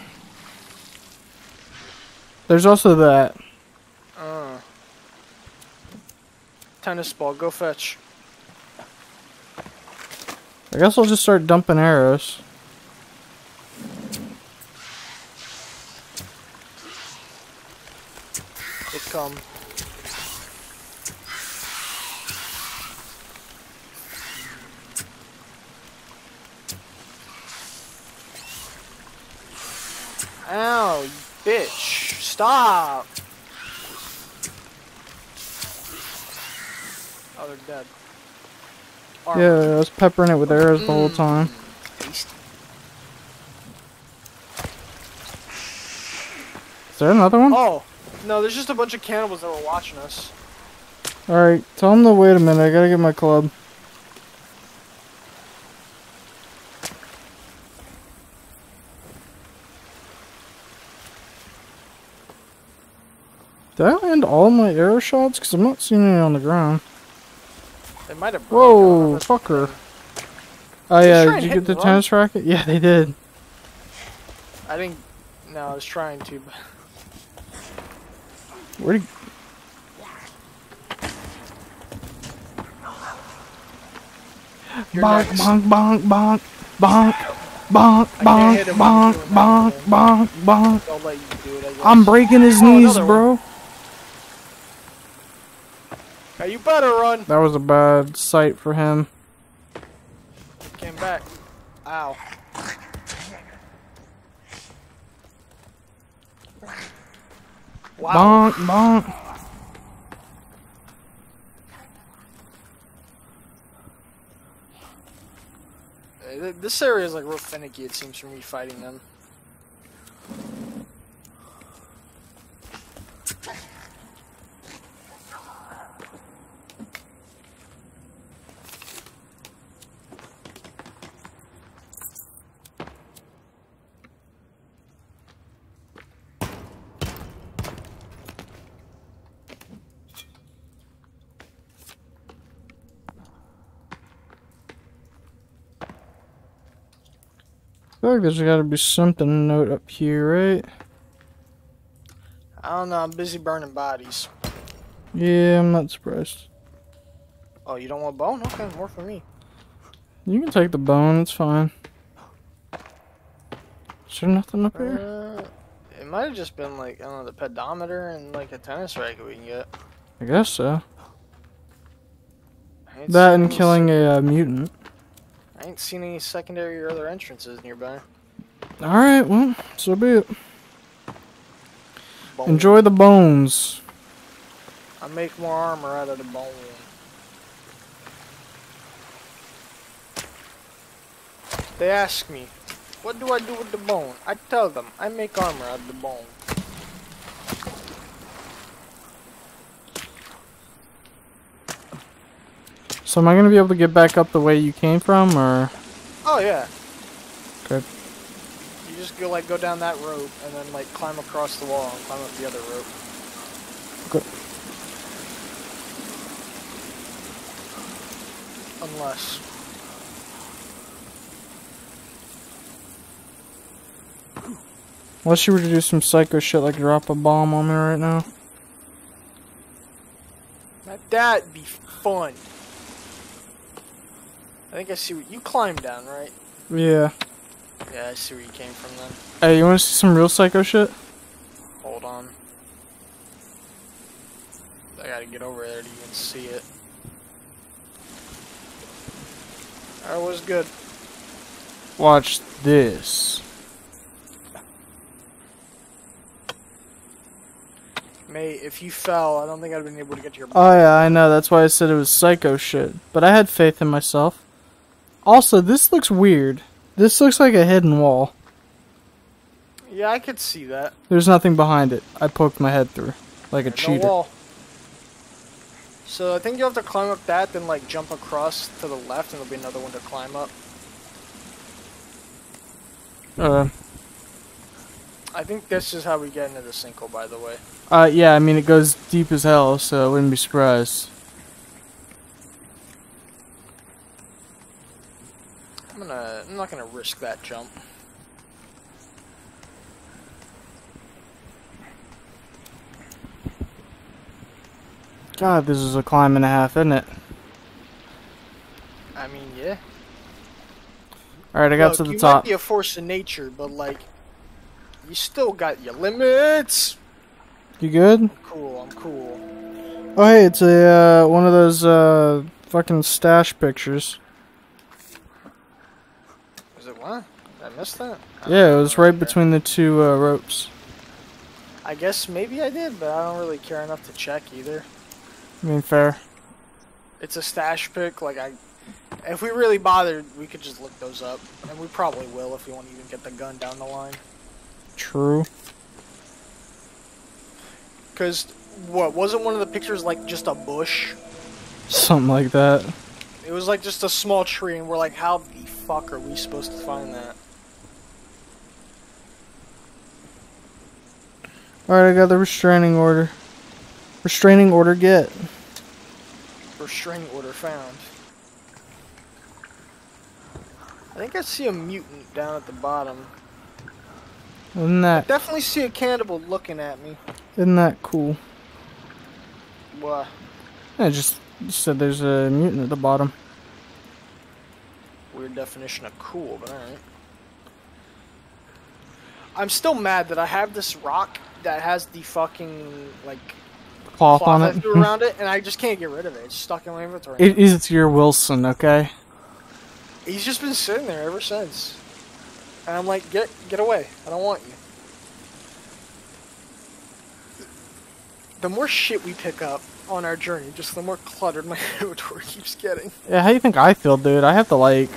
There's also that. Uh. Tennis ball, go fetch. I guess I'll just start dumping arrows. It come. Ow, you bitch. Stop. Oh, they're dead. Armor. Yeah, I was peppering it with arrows the whole Mm. time. Is there another one? Oh, no, there's just a bunch of cannibals that were watching us. Alright, tell them to wait a minute. I gotta get my club. Did I land all my arrow shots? Because I'm not seeing any on the ground. They might have. broke. I don't know Whoa, fucker. Oh yeah, did you get the tennis racket? Yeah, they did. I didn't. No, I was trying to. But Where'd he... Bonk, bonk, bonk, bonk, bonk, bonk, bonk, hit him when bonk, bonk, bonk, bonk. I'll let you do it. I guess. I'm breaking his Oh, knees, bro. Hey, you better run. That was a bad sight for him. Came back. Ow. Wow. Bonk, bonk. This area is like real finicky. It seems for me fighting them. Feel like there's gotta be something note up here, right? I don't know. I'm busy burning bodies. Yeah, I'm not surprised. Oh, you don't want bone? Okay, more for me. You can take the bone, it's fine. Is there nothing up here? Uh, it might have just been like I don't know the pedometer and like a tennis racket we can get. I guess so. I That and killing a uh, mutant. I ain't seen any secondary or other entrances nearby. Alright, well, so be it. Bone. Enjoy the bones. I make more armor out of the bone. They ask me, what do I do with the bone? I tell them, I make armor out of the bone. So am I gonna be able to get back up the way you came from, or... Oh yeah. Good. You just go like go down that rope and then like climb across the wall and climb up the other rope. Good. Unless. Unless you were to do some psycho shit like drop a bomb on me right now. Now that'd be fun. I think I see what you climbed down, right? Yeah. Yeah, I see where you came from then. Hey, you wanna see some real psycho shit? Hold on. I gotta get over there to even see it. That was good. Watch this. Mate, if you fell, I don't think I'd have been able to get to your Oh yeah, I know. That's why I said it was psycho shit. But I had faith in myself. Also, this looks weird. This looks like a hidden wall. Yeah, I could see that. There's nothing behind it. I poked my head through like a no cheater. wall. So I think you have to climb up that, then like jump across to the left, and there'll be another one to climb up. Uh, I think this is how we get into the sinkhole, by the way. Uh, yeah, I mean, it goes deep as hell, so I wouldn't be surprised. I'm gonna. I'm not gonna risk that jump. God, this is a climb and a half, isn't it? I mean, yeah. Alright, I got Look, to the you top. might be a force of nature, but like, you still got your limits. You good? Cool. I'm cool. Oh, hey, it's a, uh, one of those, uh, fucking stash pictures. Was it what? Did I missed that? I Yeah, it was right care. between the two, uh, ropes. I guess maybe I did, but I don't really care enough to check either. I mean, fair. It's a stash pick. Like I, if we really bothered, we could just look those up, and we probably will if we want to even get the gun down the line. True. Cause what wasn't one of the pictures like just a bush? Something like that. It was like just a small tree, and we're like, how the fuck are we supposed to find that? Alright, I got the restraining order. Restraining order get. Restraining order found. I think I see a mutant down at the bottom. Isn't that, Definitely see a cannibal looking at me. isn't that cool? What? I just said there's a mutant at the bottom. Weird definition of cool, but alright. I'm still mad that I have this rock that has the fucking like Cloth, cloth on I it. threw mm-hmm. around it, and I just can't get rid of it. It's stuck in my inventory. it is your Wilson, okay? He's just been sitting there ever since, and I'm like, get get away! I don't want you. The more shit we pick up on our journey, just the more cluttered my inventory keeps getting. Yeah, how do you think I feel, dude? I have to, like,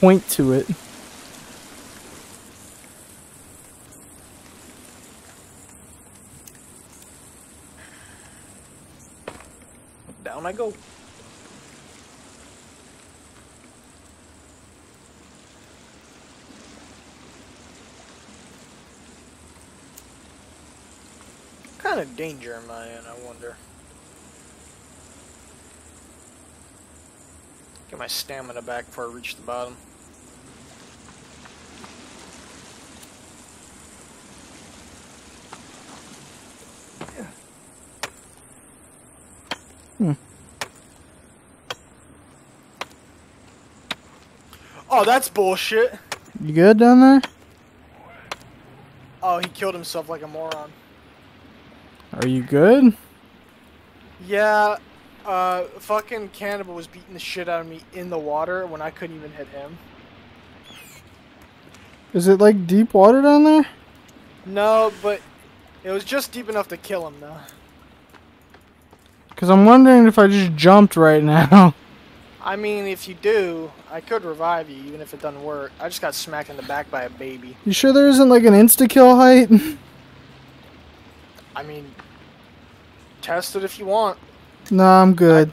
point to it. Down I go. What kind of danger am I in, I wonder? Get my stamina back before I reach the bottom. Hmm. Oh, that's bullshit. You good down there? Oh, he killed himself like a moron. Are you good? Yeah, uh, fucking cannibal was beating the shit out of me in the water when I couldn't even hit him. Is it, like, deep water down there? No, but it was just deep enough to kill him, though. Because I'm wondering if I just jumped right now. I mean, if you do, I could revive you, even if it doesn't work. I just got smacked in the back by a baby. You sure there isn't, like, an insta-kill height? I mean, test it if you want. nah, I'm good.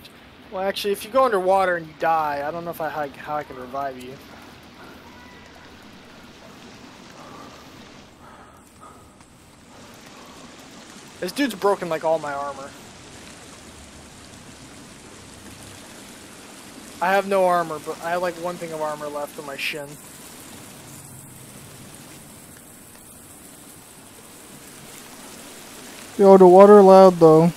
Well, actually, if you go underwater and you die, I don't know if I how I can revive you. This dude's broken like all my armor. I have no armor, but I have like one thing of armor left on my shin. Yo, the water loud, though.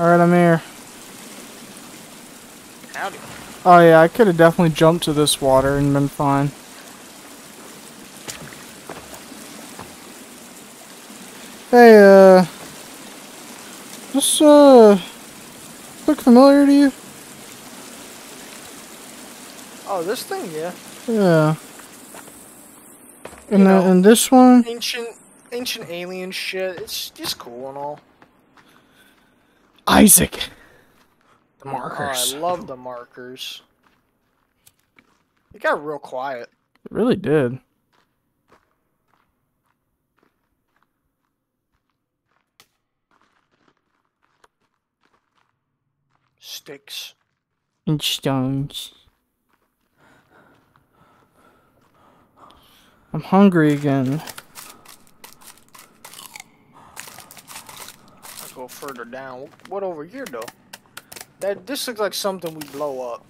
Alright, I'm here. Howdy. Oh yeah, I could have definitely jumped to this water and been fine. Hey, uh... This, uh... Look familiar to you? Oh, this thing, yeah. Yeah. You And, know. uh, and this one? Ancient, ancient alien shit. It's just cool and all. Isaac! The Oh, markers. I love the markers. It got real quiet. It really did. Sticks. And stones. I'm hungry again. I'll go further down. What over here though? That this looks like something we blow up.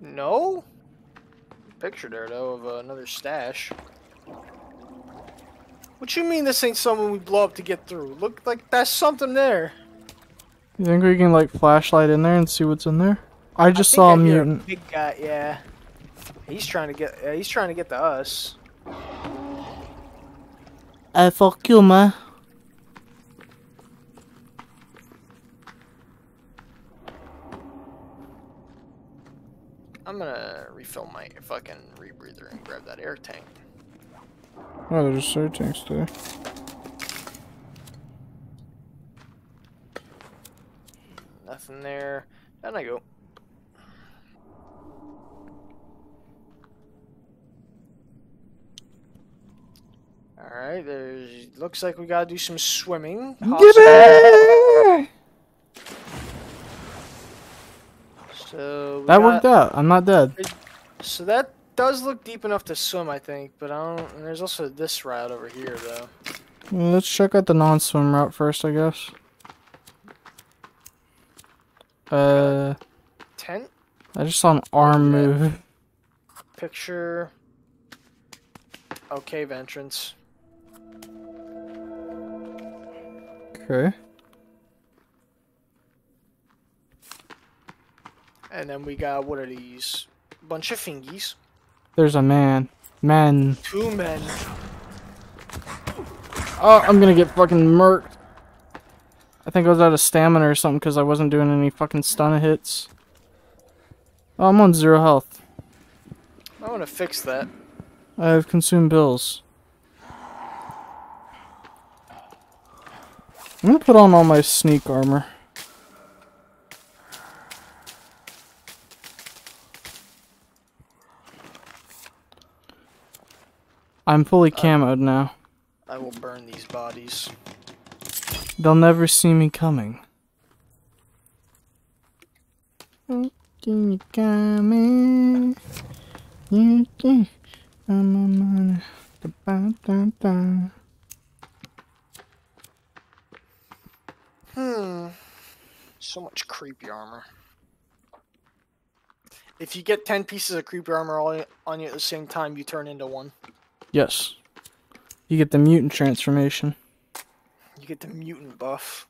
No? Picture there though of uh, another stash. What you mean this ain't something we blow up to get through? Look like that's something there. You think we can like flashlight in there and see what's in there? I just I saw a think I hear mutant. big guy, yeah. He's trying to get. Uh, he's trying to get to us. I fuck you, man. I'm gonna refill my fucking rebreather and grab that air tank. Oh, there's air tanks there. Nothing there. And I go. Alright, there's looks like we gotta do some swimming. possibly. So That got- worked out. I'm not dead. So that does look deep enough to swim, I think, but I don't. And there's also this route over here, though. Well, let's check out the non-swim route first, I guess. Uh, Tent I just saw an arm Yeah. move. picture. Oh, cave entrance. Okay. And then we got what are these? Bunch of fingies. There's a man. Men. Two men. Oh, I'm gonna get fucking murked. I think I was out of stamina or something because I wasn't doing any fucking stun hits. Oh, I'm on zero health. I want to fix that. I have consumed bills. I'm gonna put on all my sneak armor. I'm fully camoed now. I will burn these bodies. They'll never see me coming. You coming? You can- I'm on. Hmm. So much creepy armor. If you get 10 pieces of creepy armor all on you at the same time, you turn into one. Yes. You get the mutant transformation. You get the mutant buff.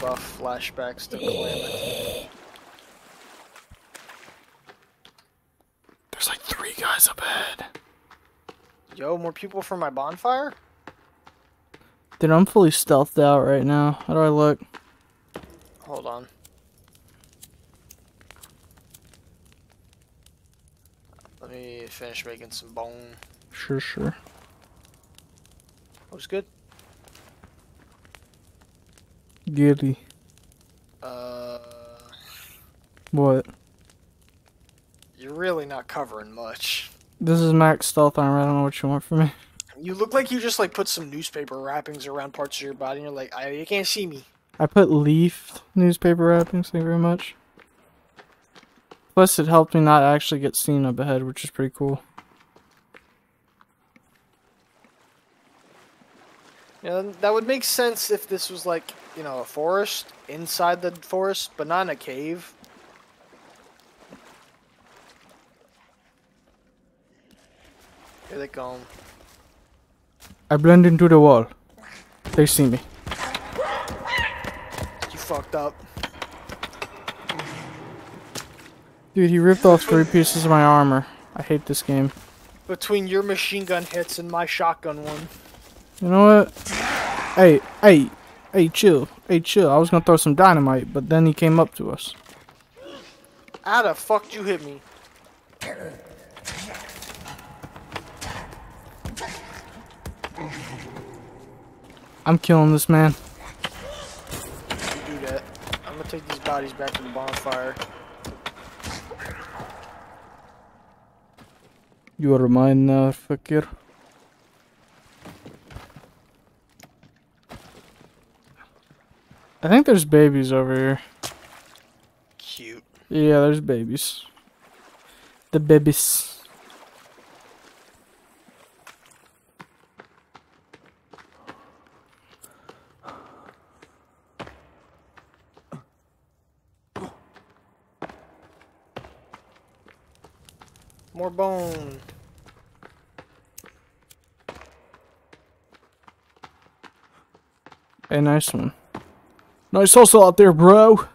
Buff flashbacks to Calamity. There's like three guys up ahead. Yo, more people for my bonfire? Dude, I'm fully stealthed out right now. How do I look? Hold on. Let me finish making some bone. Sure, sure. Looks good. Giddy. Uh, What? you're really not covering much. This is max stealth armor. I don't know what you want from me. You look like you just like put some newspaper wrappings around parts of your body, and you're like, I, you can't see me. I put leaf newspaper wrappings. Thank you very much. Plus, it helped me not actually get seen up ahead, which is pretty cool. Yeah, that would make sense if this was like, you know, a forest inside the forest, but not in a cave. Here they come. I blend into the wall. They see me. You fucked up. Dude, he ripped off three pieces of my armor. I hate this game. Between your machine gun hits and my shotgun one. You know what? Hey, hey, hey, chill. Hey, chill. I was gonna throw some dynamite, but then he came up to us. How the fuck you hit me? I'm killing this man. Do that. Uh, I'm gonna take these bodies back to the bonfire. You are mine, uh, fucker. I think there's babies over here. Cute. Yeah, there's babies. The babies. More bone. A nice one. Nice hustle out there, bro.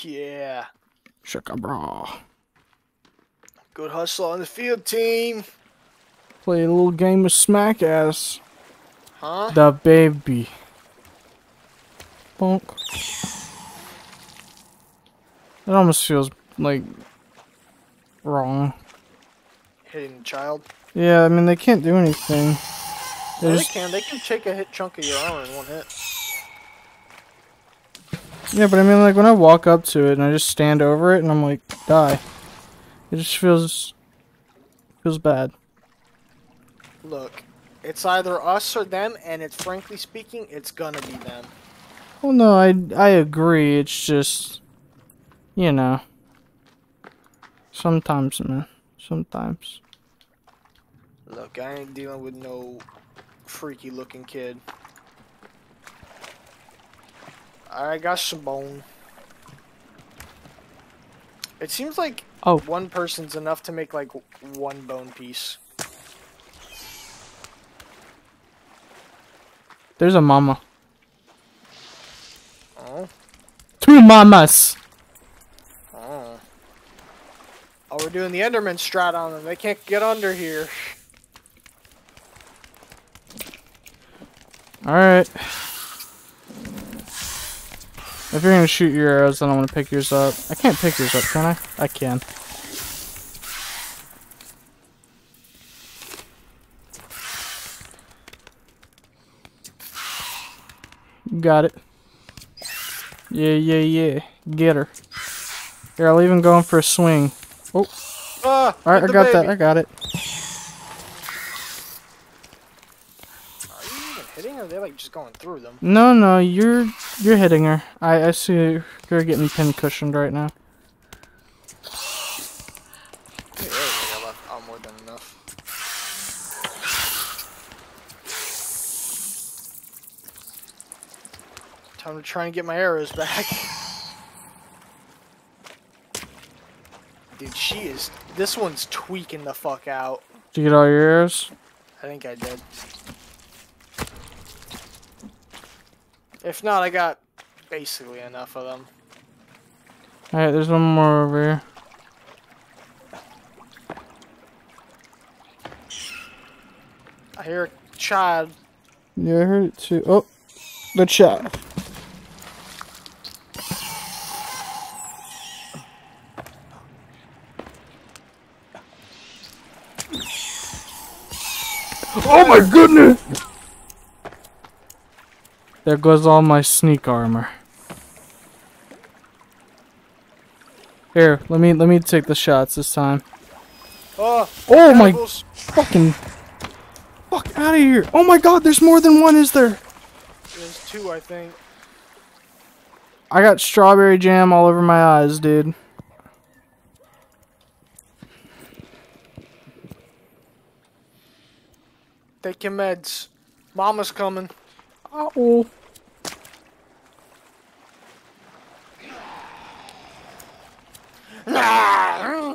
Yeah. Shaka bra. Good hustle on the field, team. Play a little game of smack ass. Huh? The baby. Bonk. It almost feels like wrong. Hitting the child. Yeah, I mean they can't do anything. No, They they just, can. They can take a hit chunk of your armor in one hit. yeah, but I mean like when I walk up to it and I just stand over it and I'm like die. It just feels feels bad. Look, it's either us or them, and it's frankly speaking, it's gonna be them. Well, no, I I agree. It's just you know. Sometimes, man. Sometimes. Look, I ain't dealing with no freaky looking kid. I got some bone. It seems like Oh. one person's enough to make like one bone piece. There's a mama. Oh. Two mamas. oh. Oh, we're doing the Enderman strat on them. They can't get under here. Alright. If you're gonna shoot your arrows, then I'm gonna pick yours up. I can't pick yours up, can I? I can. Got it. Yeah, yeah, yeah. Get her. Here, I'll even go in for a swing. Ah, Alright, I get the got that. I got it. Are you even hitting? Or are they like just going through them? No, no, you're you're hitting her. I I see you're getting pin cushioned right now. Yeah, I got left. Oh, more than enough. Time to try and get my arrows back. Dude, she is. This one's tweaking the fuck out. Did you get all your arrows? I think I did. If not, I got basically enough of them. Alright, there's one more over here. I hear a child. Yeah, I heard it too. Oh, the chat. Oh my goodness! There goes all my sneak armor. Here, let me let me take the shots this time. Oh, Oh my fucking fuck out of here! Oh my god, there's more than one, is there? There's two, I think. I got strawberry jam all over my eyes, dude. Take your meds. Mama's coming. Uh-oh.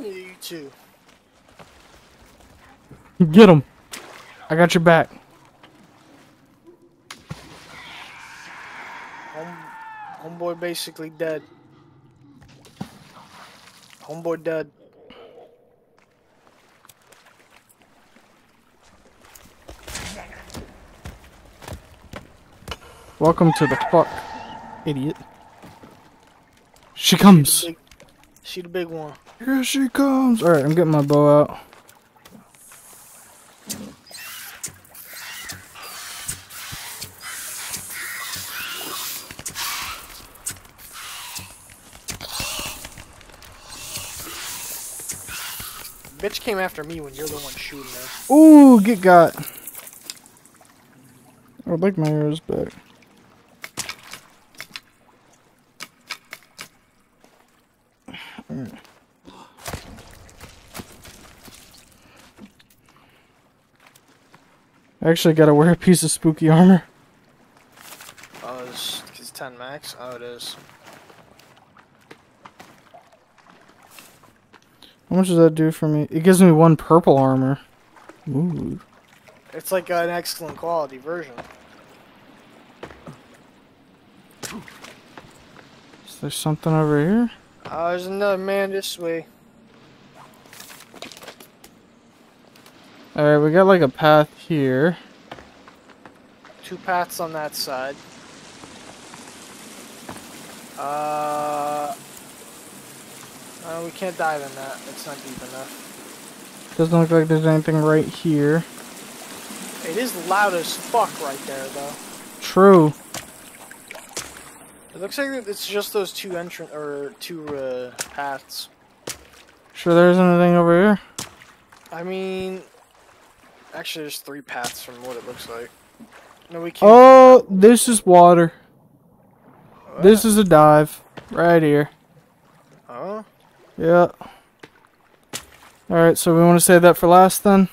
you too. Get him. I got your back. Home, homeboy basically dead. Homeboy dead. Welcome to the fuck, idiot. She comes. Big, she the big one. Here she comes. All right, I'm getting my bow out. Bitch came after me when you're the one shooting her. Ooh, get got. I would like my arrows back. I actually gotta wear a piece of spooky armor. Oh, it's, it's 10 max? Oh, it is. How much does that do for me? It gives me one purple armor. Ooh. It's like an excellent quality version. Is there something over here? Oh, there's another man this way. Alright, we got like a path here. Two paths on that side. Uh, uh, we can't dive in that. It's not deep enough. Doesn't look like there's anything right here. It is loud as fuck right there, though. True. It looks like it's just those two entrance or two uh, paths. Sure there isn't anything over here? I mean, actually, there's three paths from what it looks like. No, we can't. Oh, this is water. This is a dive. Right here. Oh, Yeah. Alright, so we want to save that for last then?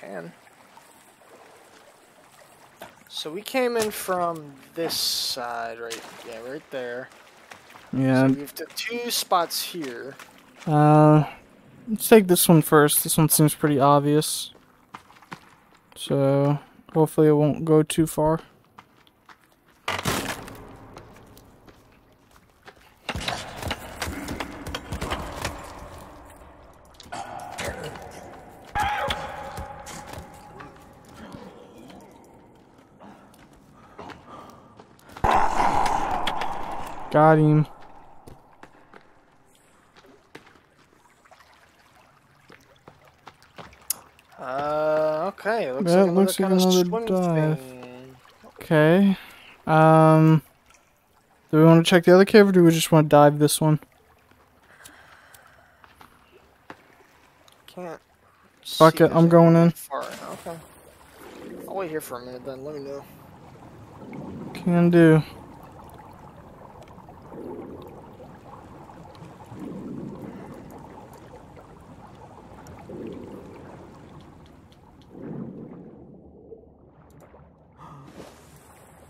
can. So we came in from this side, right? Yeah, right there. Yeah. So we have two spots here. Uh, let's take this one first. This one seems pretty obvious. So, hopefully it won't go too far. Got him. Uh, okay. It looks That like another looks like kind of another swim dive. thing. Okay. Um, do we want to check the other cave or do we just want to dive this one? Can't. Fuck it, I'm going in. Far. Okay. I'll wait here for a minute then. Let me know. Can do.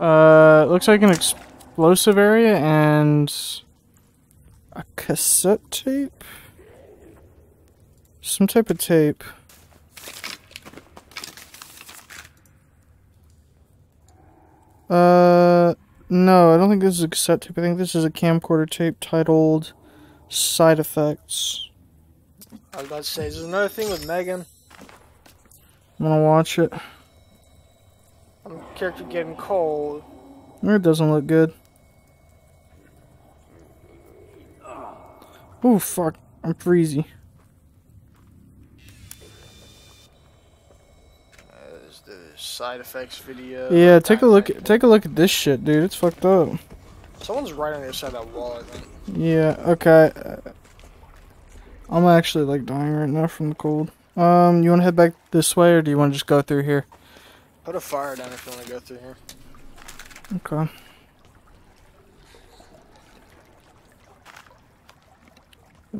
Uh, looks like an explosive area and a cassette tape. Some type of tape. Uh, no, I don't think this is a cassette tape. I think this is a camcorder tape titled Side Effects. I was about to say, there's another thing with Megan. I'm gonna watch it. I'm character getting cold. It doesn't look good. Oh fuck, I'm freezy. The side effects video. Yeah, take a look. At, take a look at this shit, dude. It's fucked up. Someone's right on the other side of that wall, I think. Yeah. Okay. uh, I'm actually like dying right now from the cold. Um, you want to head back this way, or do you want to just go through here? Put a fire down if you want to go through here. Okay.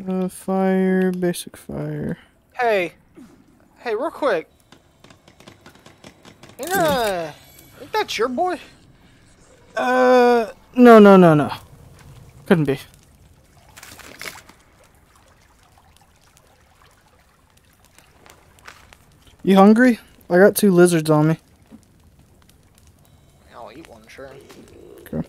Uh, fire, basic fire. Hey, hey, real quick. Ain't, uh, ain't that your boy? Uh, no, no, no, no. Couldn't be. You hungry? I got two lizards on me. I'll eat one, sure. Okay.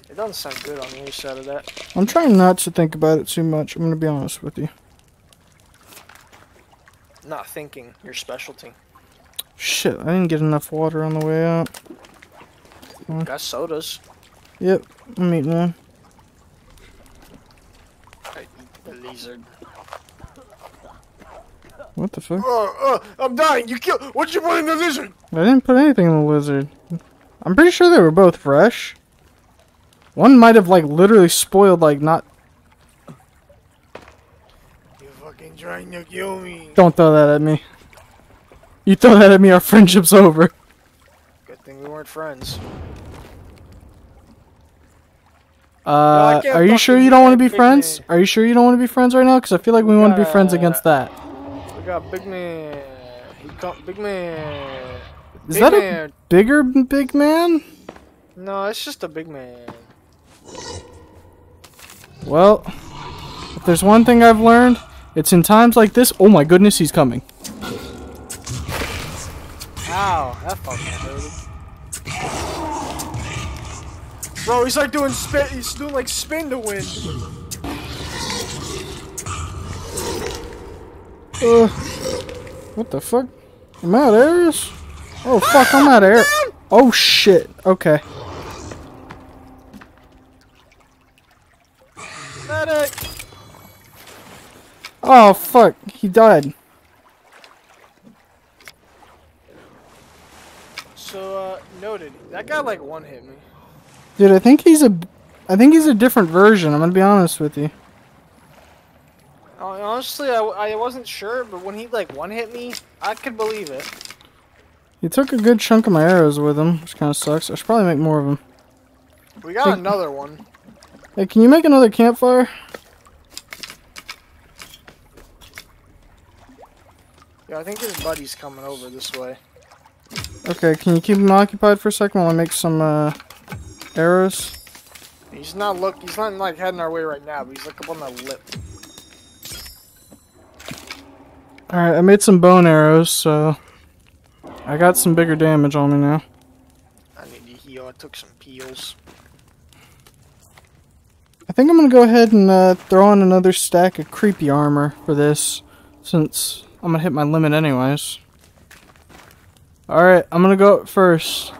It doesn't sound good on the other side of that. I'm trying not to think about it too much. I'm gonna be honest with you. Not thinking, your specialty. Shit, I didn't get enough water on the way out. Got sodas. Yep, I'm eating one. I eat the lizard. What the fuck? Oh, oh, I'm dying. You killed. What'd you put in the lizard? I didn't put anything in the lizard. I'm pretty sure they were both fresh. One might have like literally spoiled like not You fucking trying to kill me. don't throw that at me. You throw that at me, our friendship's over. Good thing we weren't friends. Uh, are you sure you don't want to be friends? me. Are you sure you don't want to be friends right now? Because I feel like we want to be friends against that. We got big man. He come big man. Is big that a man. bigger big man? No, it's just a big man. Well, if there's one thing I've learned, it's in times like this. Oh my goodness, he's coming. Ow, that fucking hurt. Bro, he's like doing spin. He's doing like spin to win. Uh, what the fuck? I'm I out of arrows? Oh fuck, I'm out of air. Oh shit. Okay. Medic. Oh fuck, he died. So uh, noted. That guy like one hit me. Dude, I think he's a, I think he's a different version. I'm gonna be honest with you. Honestly, I, I wasn't sure, but when he like one hit me, I could believe it. He took a good chunk of my arrows with him, which kind of sucks. I should probably make more of them. We got another one. Hey, can you make another campfire? Yeah, I think his buddy's coming over this way. Okay, can you keep him occupied for a second while I make some uh, arrows? He's not look. He's not like heading our way right now, but he's like up on the lip. Alright, I made some bone arrows, so I got some bigger damage on me now. I need to heal. I took some peels. Think I'm gonna go ahead and uh, throw on another stack of creepy armor for this, since I'm gonna hit my limit anyways. Alright, I'm gonna go up first.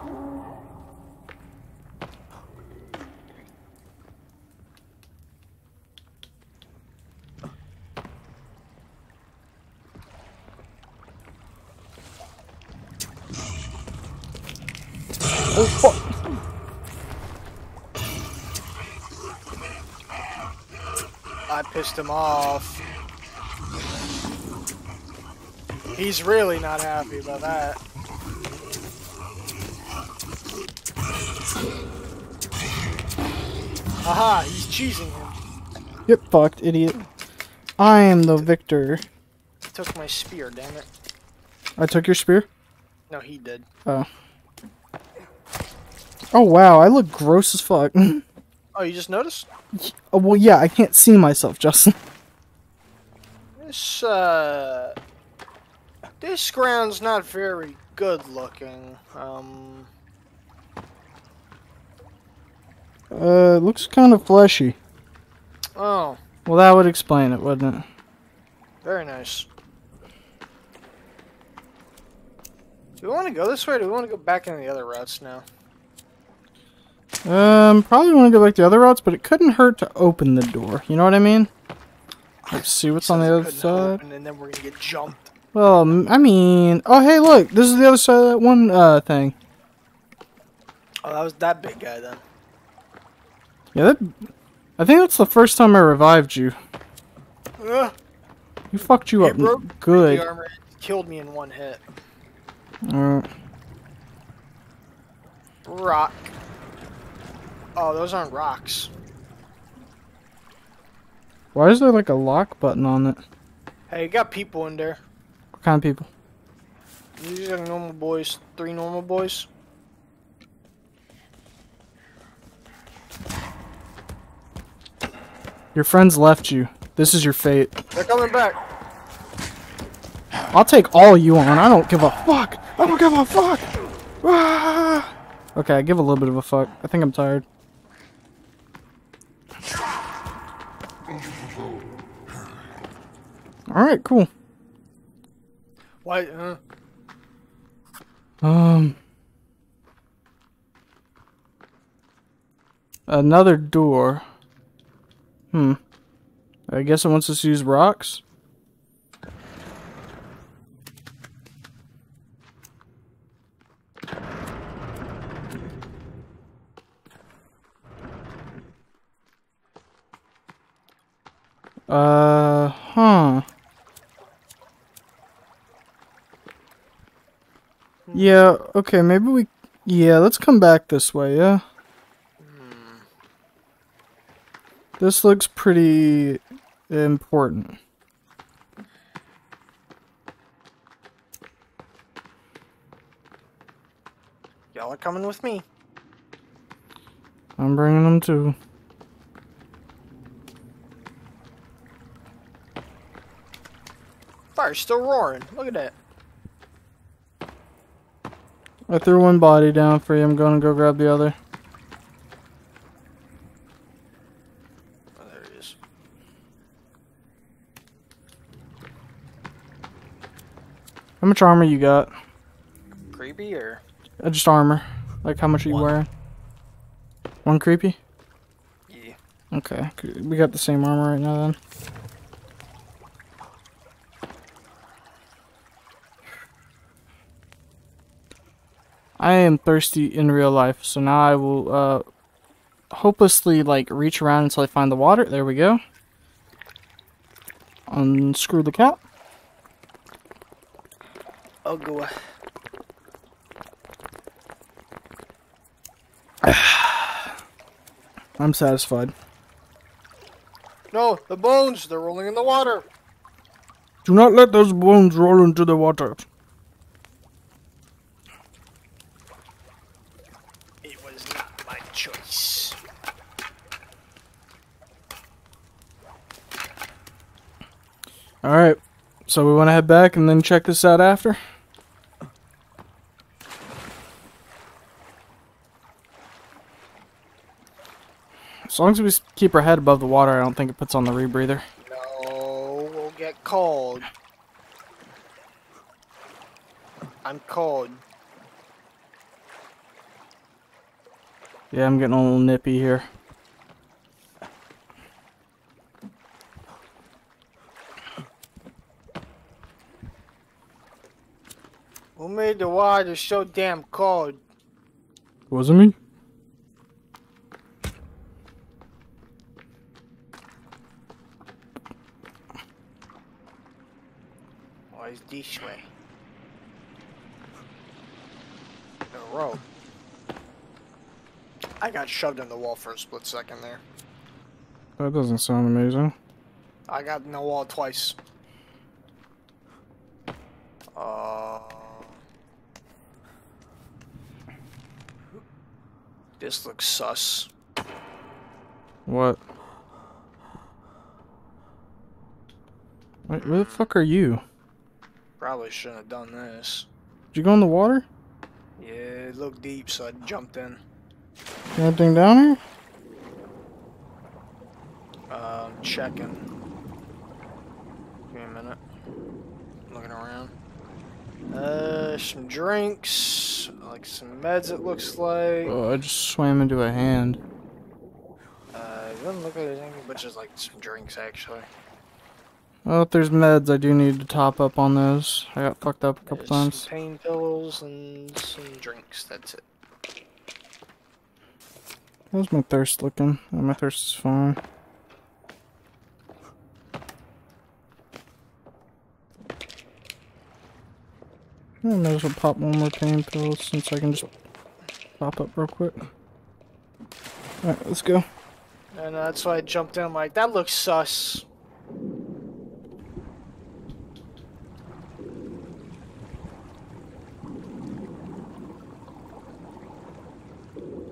Oh fuck! I pissed him off. He's really not happy about that. Aha, he's cheesing him. Get fucked, idiot. I am the victor. He took my spear, damn it. I took your spear? No, he did. Oh. Oh wow, I look gross as fuck. Oh, you just noticed? oh, well, yeah, I can't see myself, Justin. This, uh... This ground's not very good looking. Um... Uh, it looks kind of fleshy. Oh, Well, that would explain it, wouldn't it? very nice. Do we want to go this way or do we want to go back into the other routes now? Um, probably want to go back the other routes, but it couldn't hurt to open the door. You know what I mean? Let's see what's on the other side. And then we're gonna get jumped. Well, I mean, oh hey, look, this is the other side of that one uh thing. Oh, that was that big guy then. Yeah, that. I think that's the first time I revived you. Ugh. You fucked you up broke good. The armor killed me in one hit. Uh, Rock. Oh, those aren't rocks. why is there like a lock button on it? Hey, you got people in there. What kind of people? These are normal boys. Three normal boys. Your friends left you. This is your fate. They're coming back. I'll take all you on. I don't give a fuck. I don't give a fuck. Ah! Okay, I give a little bit of a fuck. I think I'm tired. Alright, cool. Why? Uh, Um. Another door. Hmm. I guess it wants us to use rocks. Uh, huh. Yeah, okay, maybe we Yeah, let's come back this way, yeah? This looks pretty important. Y'all are coming with me. I'm bringing them too. Fire's still roaring. Look at that. I threw one body down for you. I'm gonna go grab the other. Oh, there he is. How much armor you got? Creepy or? Uh, just armor. Like, how much are you One. wearing? One creepy? Yeah. Okay, we got the same armor right now then. I am thirsty in real life, so now I will uh hopelessly like reach around until I find the water. There we go. Unscrew the cap. I'll go. I'm satisfied. No, the bones. They're rolling in the water. Do not let those bones roll into the water. It was not my choice. Alright, so we want to head back and then check this out after? As long as we keep our head above the water, I don't think it puts on the rebreather. No, we'll get cold. I'm cold. Yeah, I'm getting a little nippy here. Who made the water so damn cold? Wasn't me? Why is this way? A rope. I got shoved in the wall for a split second there. That doesn't sound amazing. I got in the wall twice. Uh, this looks sus. What? Wait, where the fuck are you? Probably shouldn't have done this. Did you go in the water? Yeah, it looked deep, so I jumped in. Anything down here? Um, checking. Give me a minute. Looking around. Uh, some drinks, like some meds. It looks like. Oh, I just swam into a hand. Uh, it doesn't look like there's anything but just like some drinks actually. Well, if there's meds, I do need to top up on those. I got fucked up a couple There's times. Some pain pills and some drinks. That's it. How's my thirst looking? Oh, my thirst is fine. I might as well pop one more pain pill since I can just pop up real quick. Alright, let's go. And that's why I jumped in. I'm like, that looks sus.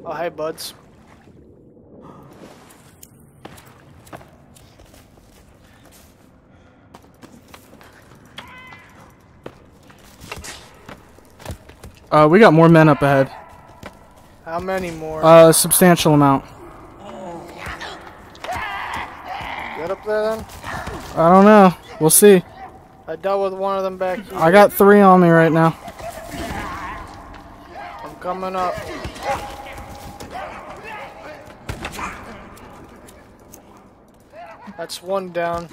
Oh, hey, buds. Uh, we got more men up ahead. How many more? Uh, substantial amount. Get up there then. I don't know. We'll see. I dealt with one of them back here. I got three on me right now. I'm coming up. That's one down.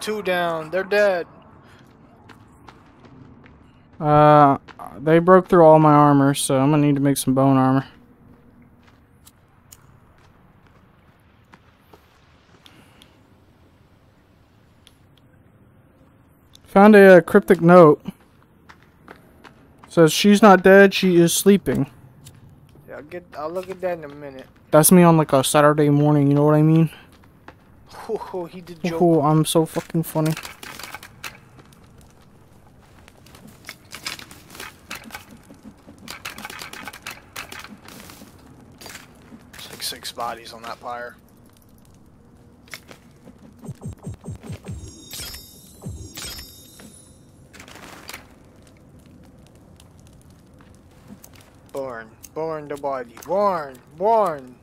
Two down. They're dead. Uh, they broke through all my armor, so I'm gonna need to make some bone armor. Found a, uh cryptic note. Says she's not dead, she is sleeping. Yeah, I'll get. I'll look at that in a minute. That's me on like a Saturday morning, you know what I mean? Oh, he did joke. Oh, I'm so fucking funny. It's like six bodies on that pyre. Born, born the body, born, born.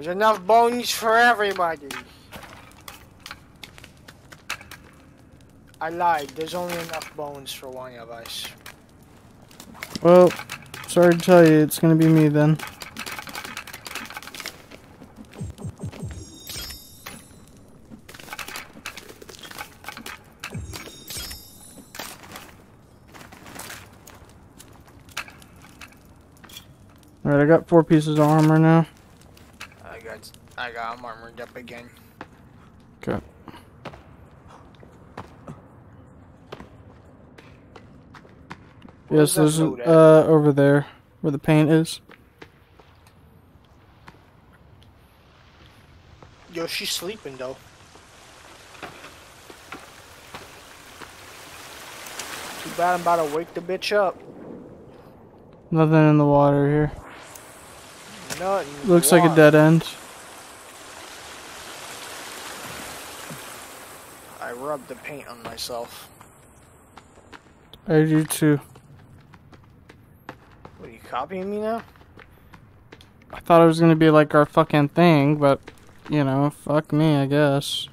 There's enough bones for everybody. I lied. There's only enough bones for one of us. Well, sorry to tell you, it's gonna be me then. Alright, I got four pieces of armor now. I got, I got I'm armored up again. Okay. Yes, there's at? uh over there where the paint is. Yo, she's sleeping though. Too bad I'm about to wake the bitch up. Nothing in the water here. Nothing. Looks like a dead end. I rubbed the paint on myself. I do too. What are you copying me now? I thought it was gonna be like our fucking thing, but you know, fuck me, I guess.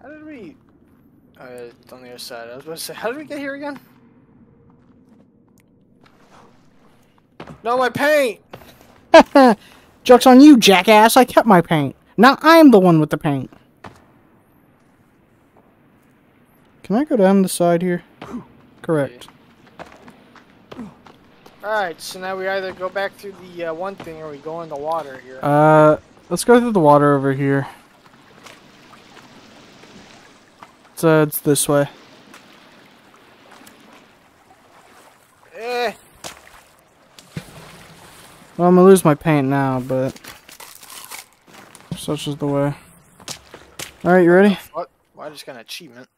How did we? Uh, it's on the other side. I was about to say, how did we get here again? No, my paint. Joke's on you, jackass. I kept my paint. Now I'm the one with the paint. Can I go down the side here? Correct. All right, so now we either go back through the uh, one thing or we go in the water here. Uh, let's go through the water over here. It's, uh, it's this way. eh. Well, I'm gonna lose my paint now, but such is the way. Alright, you ready? What? Well, I just got an achievement.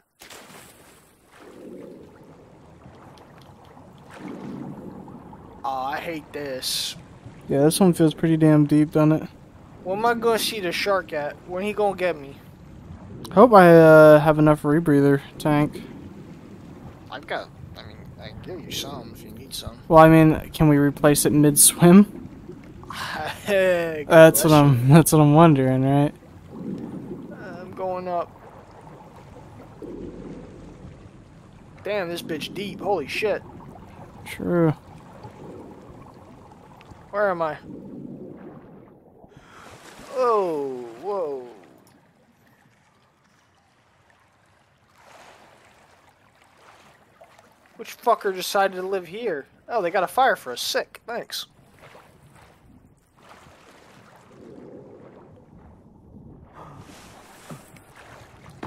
Oh, I hate this. Yeah, this one feels pretty damn deep, doesn't it? Where am I gonna see the shark at? When he gonna get me? Hope I uh, have enough rebreather tank. I've got. I mean, I can give you some if you need some. Well, I mean, can we replace it mid swim? That's what. I'm. That's what I'm wondering, right? I'm going up. Damn, this bitch deep. Holy shit. True. Where am I? Oh, whoa. Which fucker decided to live here? Oh, they got a fire for us. Sick. Thanks.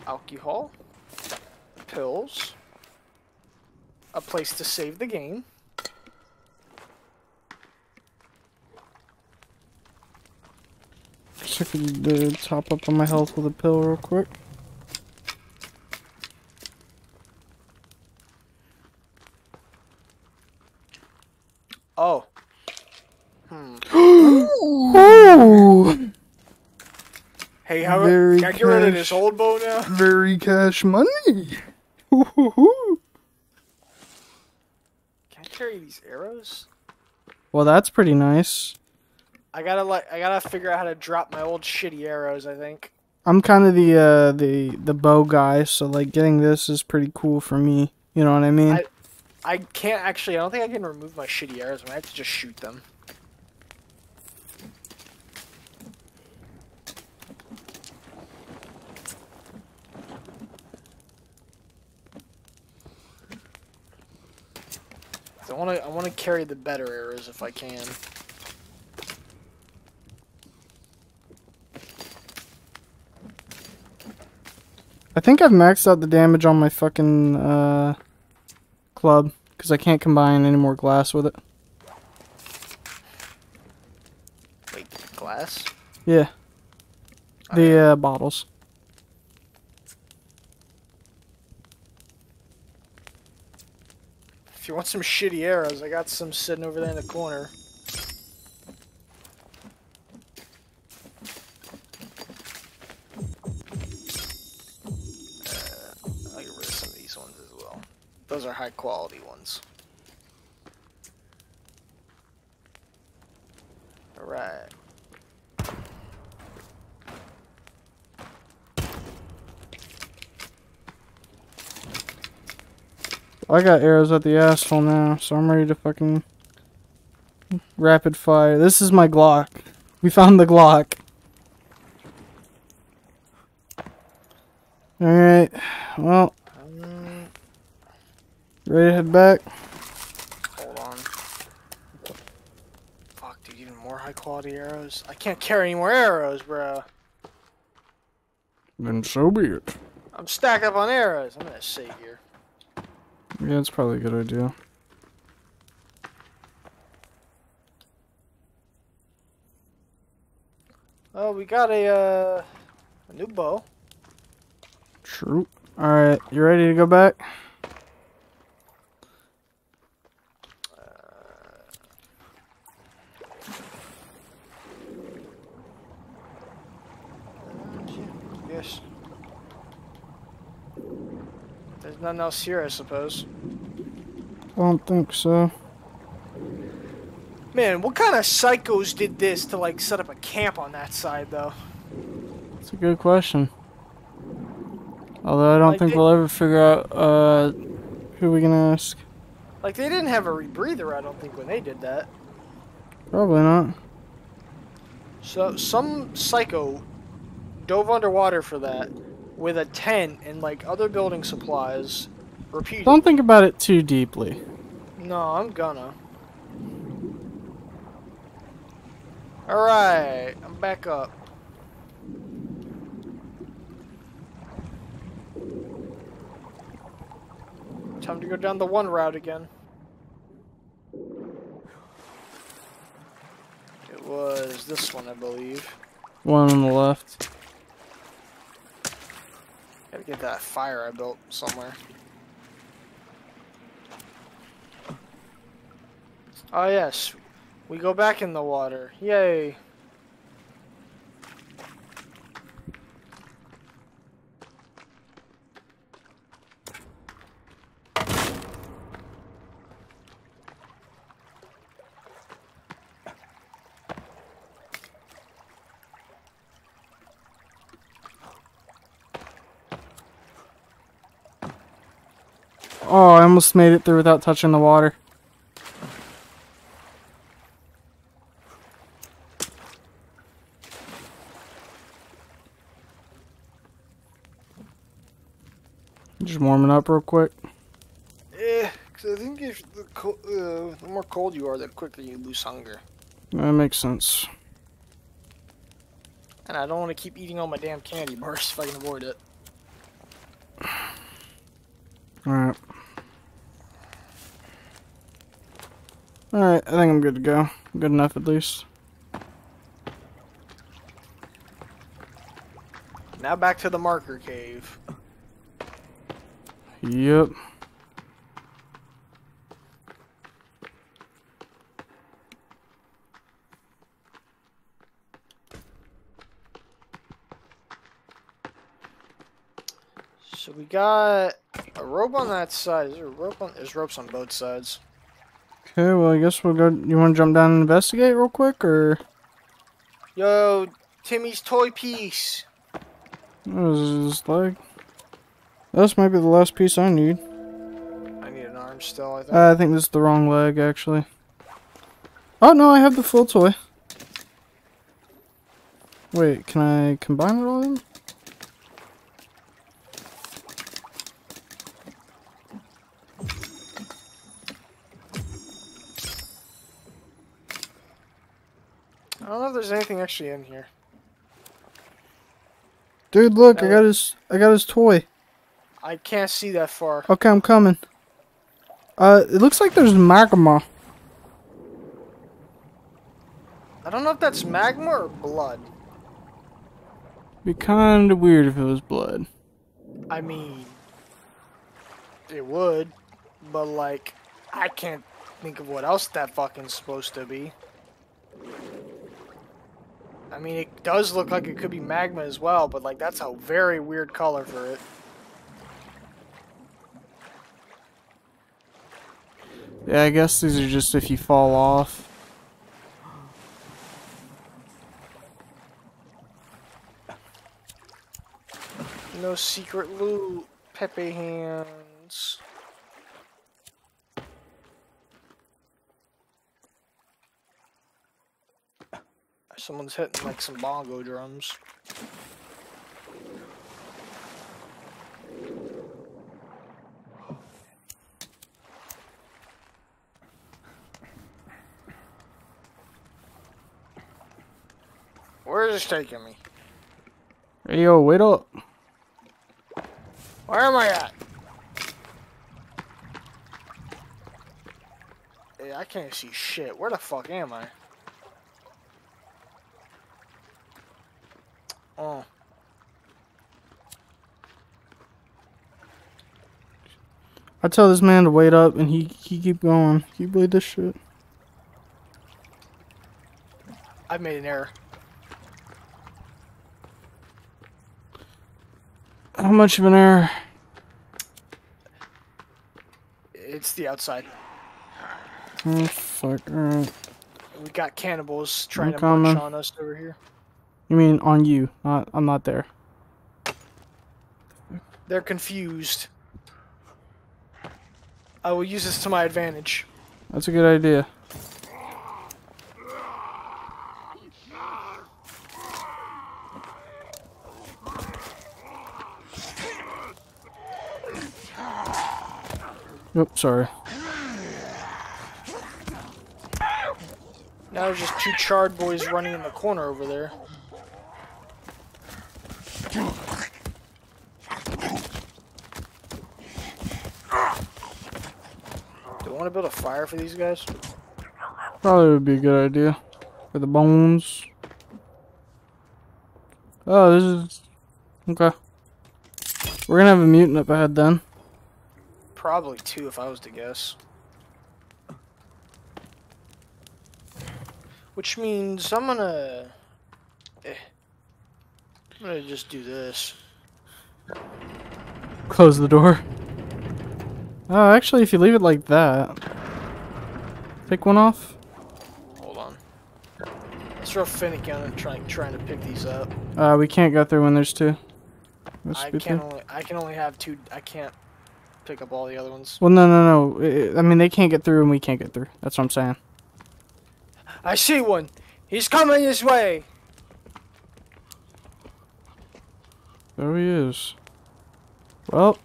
Alcohol. Pills. A place to save the game. I uh, top up on my health with a pill real quick. Oh. Hmm. Oh, Hey, how Very can I get rid of this old bow now? Very cash money. Ooh. Can I carry these arrows? Well, that's pretty nice. I gotta like, I gotta figure out how to drop my old shitty arrows. I think. I'm kind of the uh, the the bow guy, so like getting this is pretty cool for me. You know what I mean? I- I can't actually. I don't think I can remove my shitty arrows. I might have to just shoot them. I want to I want to carry the better arrows if I can. I think I've maxed out the damage on my fucking uh, club because I can't combine any more glass with it. Wait, glass? Yeah, the uh, bottles. You want some shitty arrows, I got some sitting over there in the corner. Uh, I'll get rid of some of these ones as well. Those are high quality ones. Alright. I got arrows at the asshole now, so I'm ready to fucking rapid fire. This is my Glock. We found the Glock. Alright, well, ready to head back? hold on. Fuck, dude, even more high quality arrows? I can't carry any more arrows, bro. Then so be it. I'm stacked up on arrows. I'm gonna save here. Yeah, it's probably a good idea. Oh, we got a uh, a new bow. True. Alright, you ready to go back? Yes. There's nothing else here, I suppose. I don't think so. Man, what kind of psychos did this to like set up a camp on that side, though? It's a good question. Although I don't Like think they- we'll ever figure out uh, who we can ask. Like they didn't have a rebreather, I don't think, when they did that. Probably not. So some psycho dove underwater for that with a tent and like other building supplies. Repeat. Don't think about it too deeply. No, I'm gonna. Alright, I'm back up. Time to go down the one route again. It was this one, I believe. One on the left. Gotta get that fire I built somewhere. Oh yes, we go back in the water. Yay! Oh, I almost made it through without touching the water. Just warming up real quick. Eh, 'cause I think if the, co- uh, the more cold you are, the quicker you lose hunger. That makes sense. And I don't want to keep eating all my damn candy bars if I can avoid it. Alright. Alright, I think I'm good to go. Good enough at least. Now back to the marker cave. Yep. So we got a rope on that side. Is there a rope on? There's ropes on both sides. Okay, well, I guess we'll go. You want to jump down and investigate real quick, or Yo, Timmy's toy piece. what is this like? This might be the last piece I need. I need an arm still. I think. Uh, I think this is the wrong leg, actually. Oh no, I have the full toy. Wait, can I combine it all? Then? Don't know if there's anything actually in here. Dude, look, I Uh, got his I got his toy. I can't see that far. Okay, I'm coming. Uh, it looks like there's magma. I don't know if that's magma or blood. Be kind of weird if it was blood. I mean, it would, but like, I can't think of what else that fucking's supposed to be. I mean, it does look like it could be magma as well, but like, that's a very weird color for it. Yeah, I guess these are just if you fall off. No secret loot. Pepe hands. Someone's hitting like some bongo drums. Where is this taking me? Hey, yo, wait up. Where am I at? Hey, I can't see shit. Where the fuck am I? Oh. I tell this man to wait up, and he he keep going. Can you believe this shit? I've made an error. How much of an error? It's the outside. Oh fuck! Alright. We got cannibals trying I'm to coming. munch on us over here. You mean on you? Not I'm not there. They're confused. I will use this to my advantage. That's a good idea. Nope, sorry. Now there's just two charred boys running in the corner over there. Do I want to build a fire for these guys? Probably would be a good idea. For the bones. Oh, this is... Okay. We're gonna have a mutant up ahead then. Probably two if I was to guess. Which means I'm gonna... Eh. I'm gonna just do this. Close the door. Oh, actually, if you leave it like that... Pick one off? Hold on. It's real finicky on trying trying to pick these up. Uh, we can't go through when there's two. That's I can only I can only have two. I can't pick up all the other ones. Well, no, no, no. I- I mean, they can't get through and we can't get through. That's what I'm saying. I see one. He's coming this way. There he is. Well.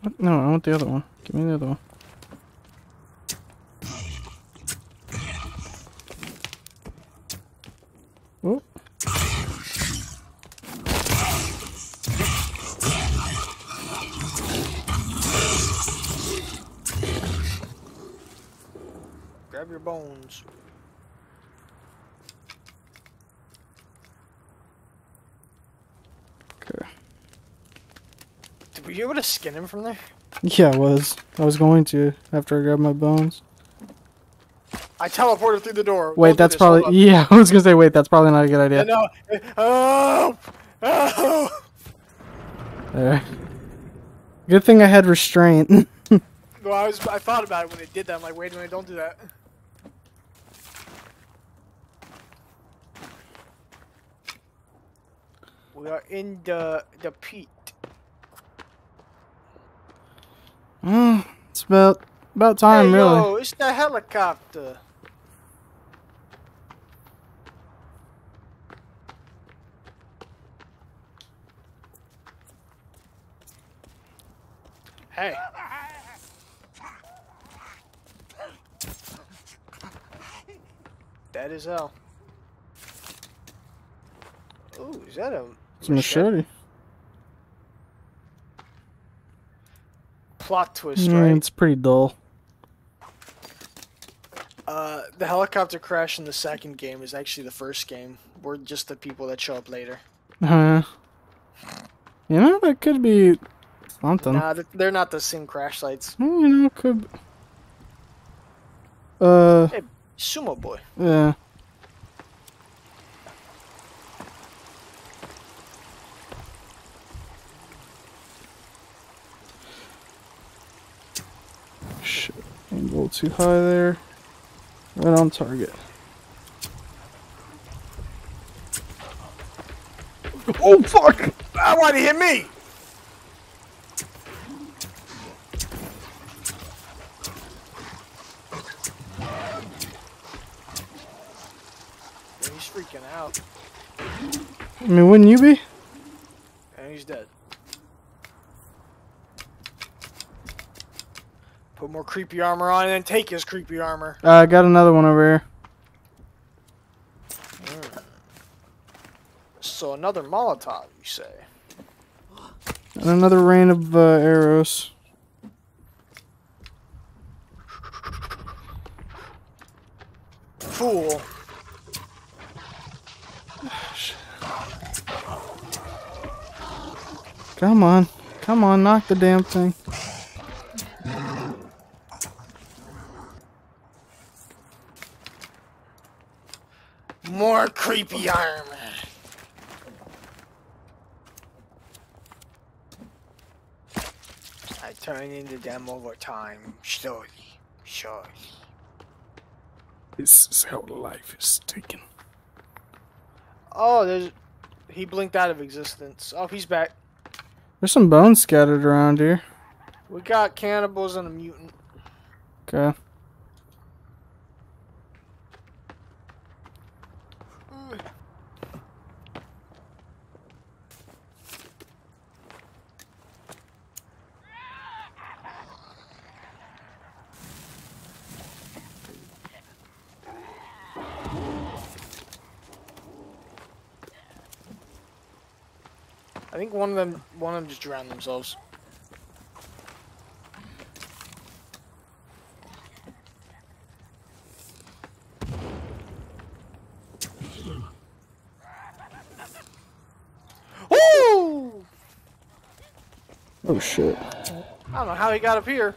What? No, I want the other one. Give me the other one. Grab your bones. Okay. Did- Were you able to skin him from there? Yeah, I was. I was going to after I grabbed my bones. I teleported through the door. Wait, Don't that's probably. Yeah, I was gonna say. Wait, that's probably not a good idea. No. Oh. Oh. There. Good thing I had restraint. No, I was. I thought about it when it did that. I'm like, wait a minute, don't do that. We are in the the pit. Mm, it's about about time, hey, really. Yo, it's the helicopter. Hey. That is hell. Ooh, is that a... It's a machete. Plot twist, Mm, right? It's pretty dull. Uh, the helicopter crash in the second game is actually the first game. We're just the people that show up later. Uh, you know, that could be something. Nah, they're not the same crash sites. You know, could. Uh, Hey, Sumo boy. yeah. Shit, aimed a little too high there. Right on target. Oh, fuck! Ah, why'd he hit me? Yeah, he's freaking out. I mean, wouldn't you be? And he's dead. Put more creepy armor on and then take his creepy armor. Uh, I got another one over here. So another Molotov, you say? And another rain of uh, arrows. Fool. Come on. Come on, knock the damn thing. More creepy armor. I turn into them over time, slowly, slowly. This is how life is taken. Oh, there's. He blinked out of existence. Oh, he's back. There's some bones scattered around here. We got cannibals and a mutant. Okay. Think one of them, one of them just drowned themselves. Woo! Oh shit. I don't know how he got up here.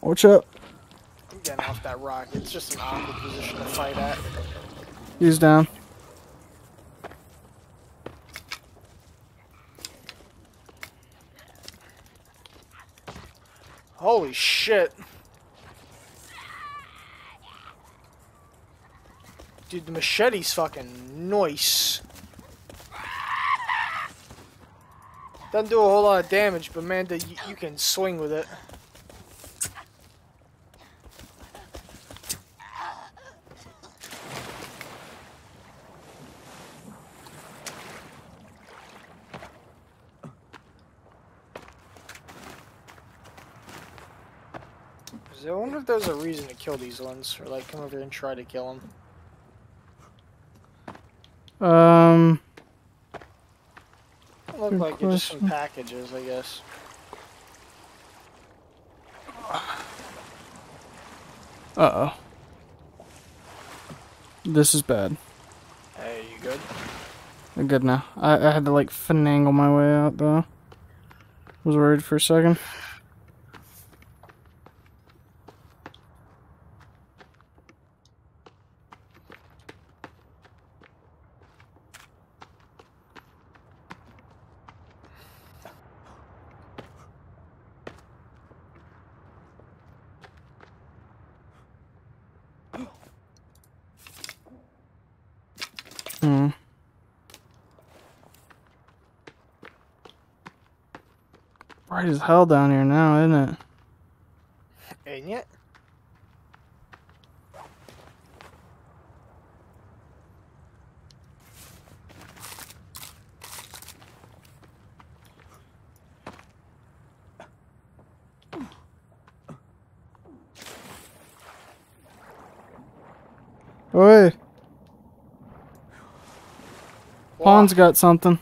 Watch out. Off that rock. It's just an awkward position to fight at. He's down. Holy shit. Dude, the machete's fucking nice. Doesn't do a whole lot of damage, but man, you can swing with it. There's a reason to kill these ones, or like come over here and try to kill them. Um. Look like it's just some packages, I guess. Uh oh. This is bad. Hey, you good? I'm good now. I, I had to like finagle my way out though. Was worried for a second. hell down here now, isn't it? Ain't it? Oi. Pawn's got something.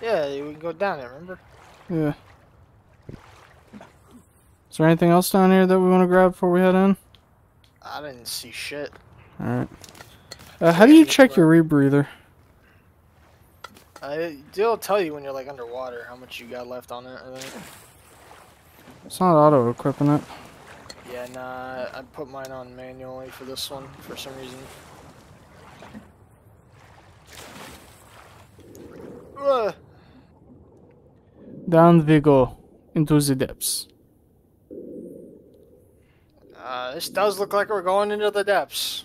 Yeah, we can go down there, remember? Yeah. Is there anything else down here that we want to grab before we head in? I didn't see shit. Alright. Uh, how do you check your rebreather? I it'll tell you when you're like underwater how much you got left on it. I think. It's not auto equipping it. Yeah, nah. I put mine on manually for this one for some reason. Ugh. Down we go. Into the depths. Uh, this does look like we're going into the depths.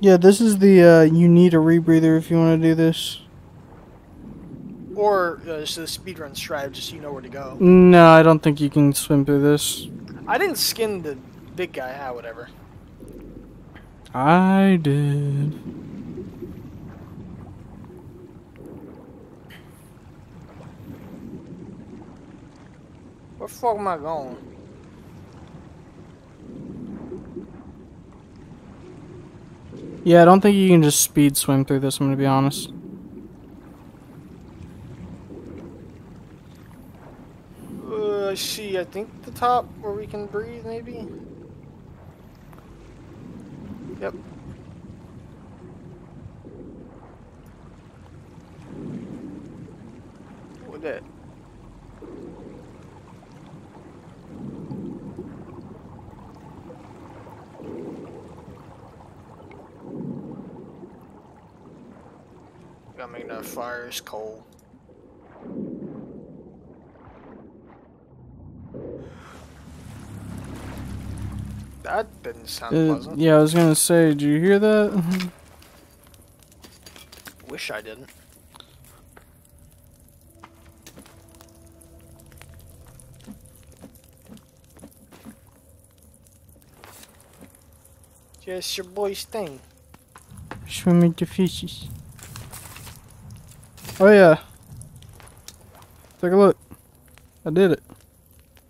Yeah, this is the, uh, you need a rebreather if you want to do this. Or uh, just the speedrun strive, just so you know where to go. No, I don't think you can swim through this. I didn't skin the big guy. Ah, whatever. I did. Where the fuck am I going? Yeah, I don't think you can just speed swim through this, I'm gonna be honest. Uh, I see. I think the top where we can breathe, maybe. Yep. What that? Gotta make enough fires coal. That didn't sound Uh, pleasant. yeah, I was gonna say, did you hear that? Wish I didn't. Just your boy's thing. Swimming to fishes. Oh yeah. Take a look. I did it.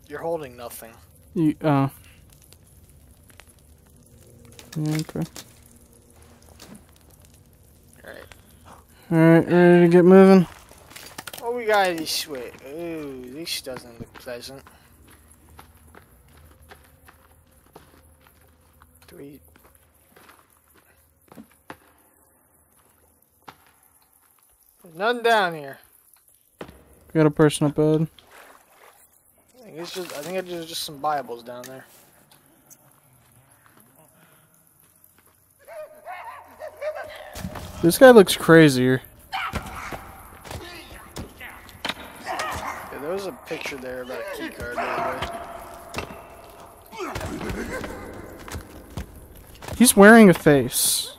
You're holding nothing. You, uh. Yeah, okay. Alright. Alright, ready to get moving? Oh, we got this way? Ooh, this doesn't look pleasant. Do we... There's None down here. Got a person up ahead. I think it's just I think it's just, some Bibles down there. This guy looks crazier. Yeah, there was a picture there about a key card. By the way. He's wearing a face.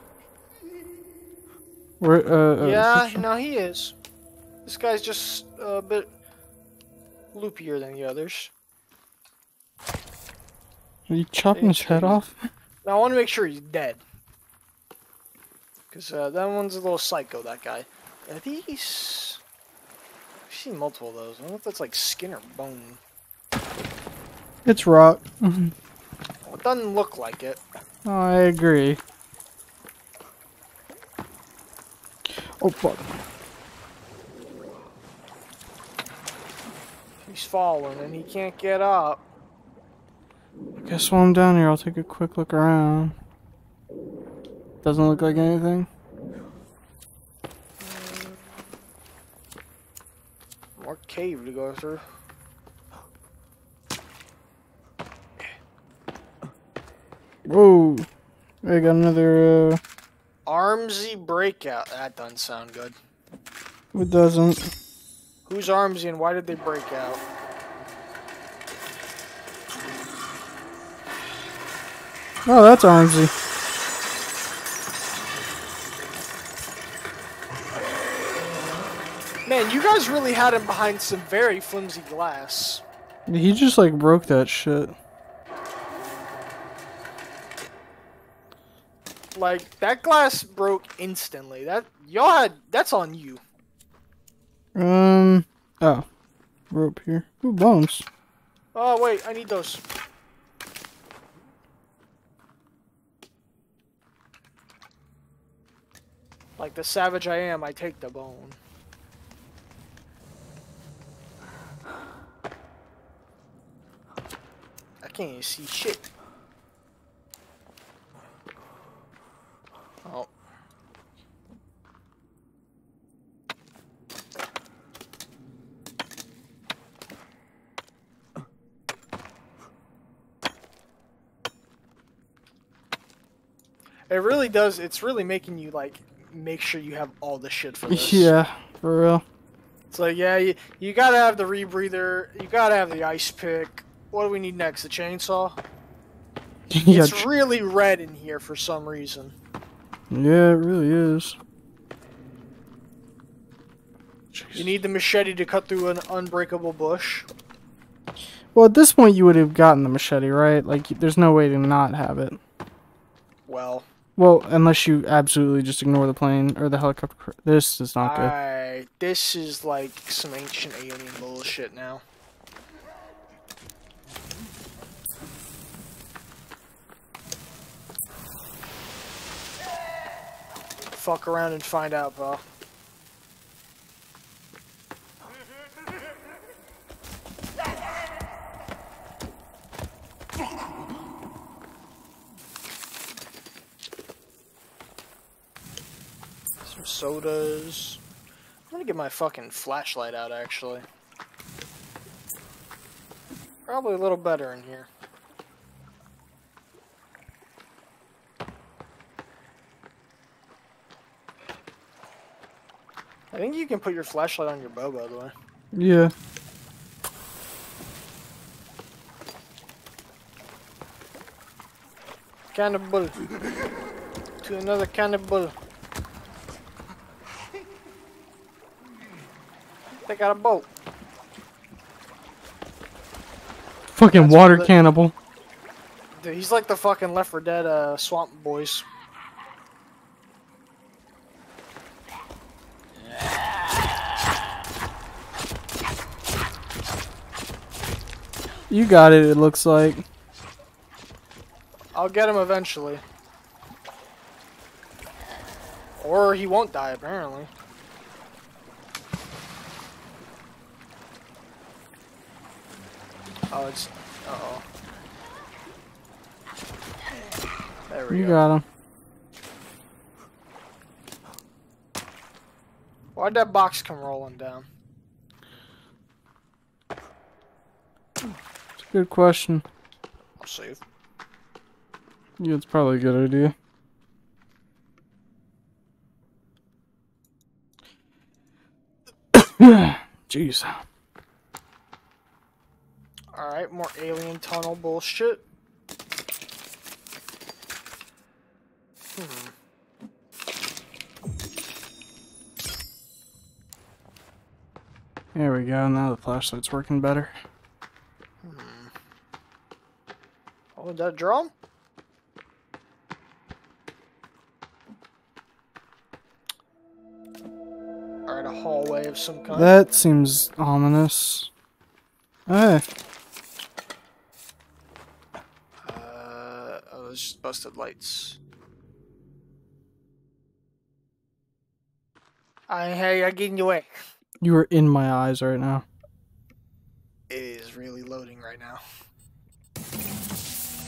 Uh, uh, yeah, no, he is. This guy's just a bit loopier than the others. Are you chopping his head off? Now I want to make sure he's dead. Cause uh, that one's a little psycho. That guy. Are these? I've seen multiple of those. I don't know if that's like skin or bone. It's rock. Well, it doesn't look like it. Oh, I agree. Oh fuck. He's falling and he can't get up. I Guess while I'm down here, I'll take a quick look around. Doesn't look like anything. More cave to go through. Whoa. I got another, uh, Armsy breakout. That doesn't sound good. it doesn't. Who's Armsy and why did they break out? Oh, that's Armsy. Man, you guys really had him behind some very flimsy glass. He just like broke that shit. Like that glass broke instantly. That y'all had that's on you. Um oh. Rope here. Ooh, bones. Oh wait, I need those. Like the savage I am, I take the bone. I can't even see shit. Oh. It really does. It's really making you like make sure you have all the shit for this. Yeah, for real. It's like, yeah, you, you gotta have the rebreather. You gotta have the ice pick. What do we need next? The chainsaw? yeah, It's really red in here for some reason. Yeah, it really is. You need the machete to cut through an unbreakable bush. Well, at this point, you would have gotten the machete, right? Like, there's no way to not have it. Well, Well, unless you absolutely just ignore the plane or the helicopter. This is not good. This is like some ancient alien bullshit now. Fuck around and find out, bro. Some sodas. I'm gonna get my fucking flashlight out actually. Probably a little better in here. I think you can put your flashlight on your bow, by the way. Yeah. Cannibal. To another cannibal. They got a boat. Fucking That's water the- cannibal. Dude, he's like the fucking Left 4 Dead uh, Swamp Boys. You got it, it looks like. I'll get him eventually. Or he won't die, apparently. Oh, it's. Uh oh. There we You go. got him. Why'd that box come rolling down? It's a good question. I'll save. Yeah, it's probably a good idea. Jeez. Alright, more alien tunnel bullshit. Hmm. There we go. Now the flashlight's working better. Oh, did that drum? Alright, a hallway of some kind. That seems ominous. Hey, Uh, oh, it's just busted lights. I hey, I'm getting you away. you are in my eyes right now. It is really loading right now.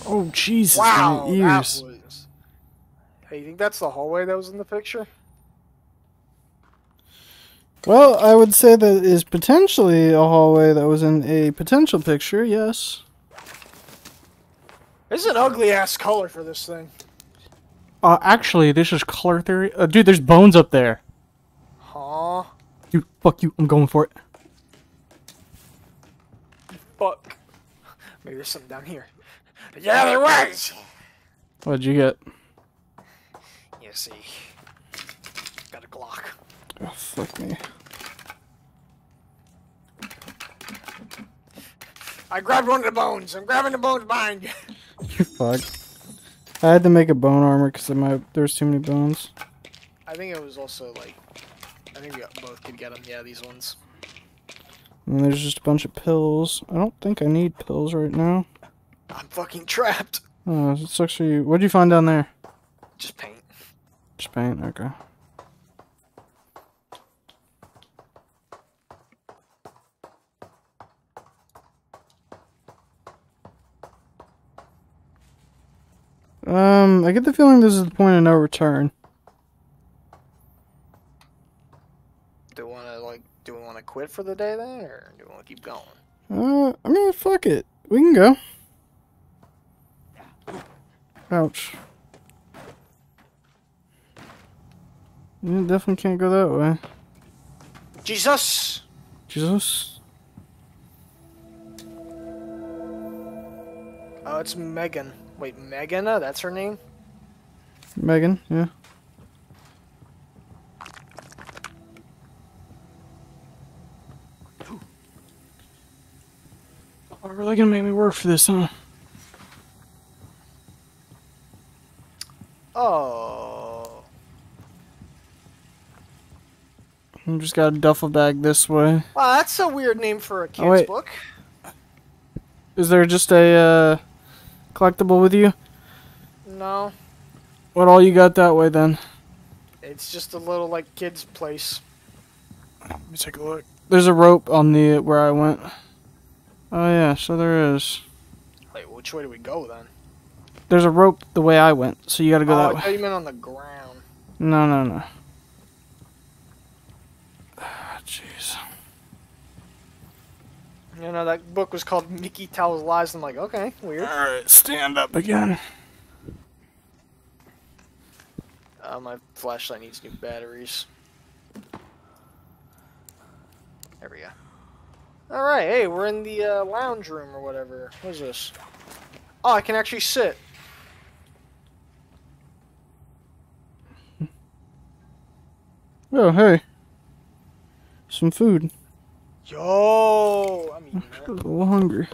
Oh, Jesus, wow, my that ears. was. Hey, you think that's the hallway that was in the picture? Well, I would say that is potentially a hallway that was in a potential picture, yes. This is an ugly ass color for this thing. Uh, actually, this is color theory. Uh, dude, there's bones up there. Huh? You, fuck you, I'm going for it. Fuck. Maybe there's something down here. Yeah, there was! What'd you get? You see. Got a Glock. Oh, fuck me. I grabbed one of the bones. I'm grabbing the bones behind you. You fuck. I had to make a bone armor because my there's too many bones. I think it was also like. I think we both could get them. Yeah, these ones. And there's just a bunch of pills. I don't think I need pills right now. I'm fucking trapped. Oh, it sucks for you. What'd you find down there? Just paint. Just paint, okay. Um, I get the feeling this is the point of no return. Do we wanna like do we wanna quit for the day then or do we wanna keep going? Uh I mean fuck it. We can go. Ouch. You definitely can't go that way. Jesus! Jesus. Oh, it's Megan. Wait, Megana? That's her name? Megan, yeah. Oh, really gonna make me work for this, huh? Oh. I just got a duffel bag this way. Wow, that's a weird name for a kid's Oh, book. Is there just a uh, collectible with you? No, What all you got that way then? it's just a little like kid's place. Let me take a look. There's a rope on the where I went. Oh yeah, so there is. Wait, which way do we go then? There's a rope the way I went, so you gotta go oh, that I way. thought you meant on the ground. No, no, no. Ah, Jeez. You know, that book was called Mickey Tells Lies. I'm like, okay, weird. Alright, stand up again. Uh, my flashlight needs new batteries. There we go. Alright, hey, we're in the uh, lounge room or whatever. What is this? Oh, I can actually sit. Oh, hey. Some food. Yo! I'm eating I'm a little hungry.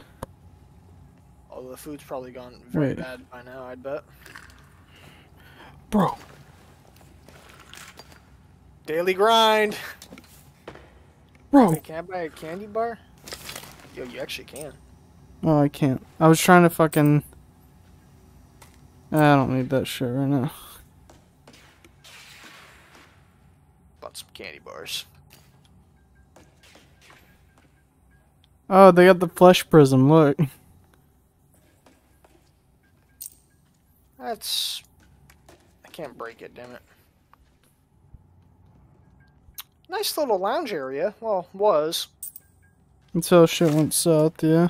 Although the food's probably gone very Wait. bad by now, I'd bet. Bro. Daily grind! Bro. Wait, can I buy a candy bar? Yo, you actually can. Oh, I can't. I was trying to fucking. I don't need that shit right now. Bought some candy bars. Oh, they got the flesh prism. Look. That's. I can't break it, damn it. Nice little lounge area. Well, was. Until shit went south, yeah.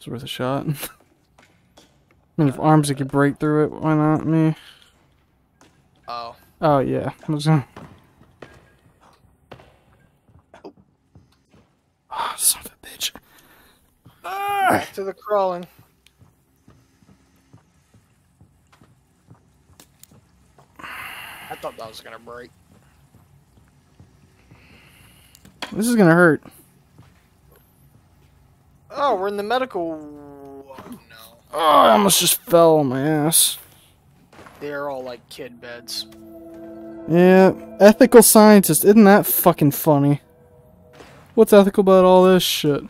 It's worth a shot. I mean, if arms that could break through it, why not me? Oh. Oh, yeah. I was gonna... Oh, son of a bitch. Ah! Back to the crawling. I thought that was gonna break. This is gonna hurt. Oh, we're in the medical. Oh, no. Oh, I almost just fell on my ass. They're all like kid beds. Yeah, ethical scientist. Isn't that fucking funny? What's ethical about all this shit?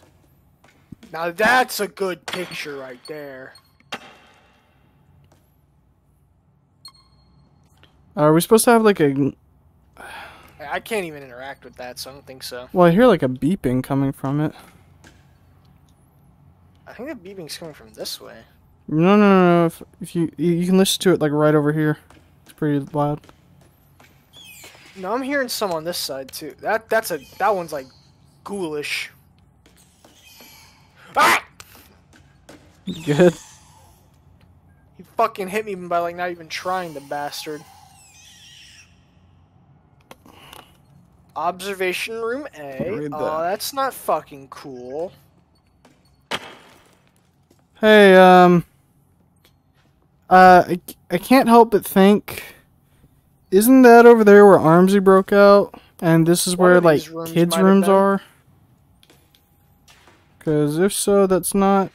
Now that's a good picture right there. Are we supposed to have like a? I can't even interact with that, so I don't think so. Well, I hear like a beeping coming from it. I think the beeping's coming from this way. No, no, no, no. If, if you you can listen to it like right over here, it's pretty loud. No, I'm hearing some on this side too. That that's a that one's like ghoulish. Ah! Good. He fucking hit me by like not even trying, the bastard. Observation room A. Oh, that. that's not fucking cool. Hey, um, uh, I, I can't help but think, isn't that over there where Armsy broke out, and this is One where like rooms kids' rooms are? Because if so, that's not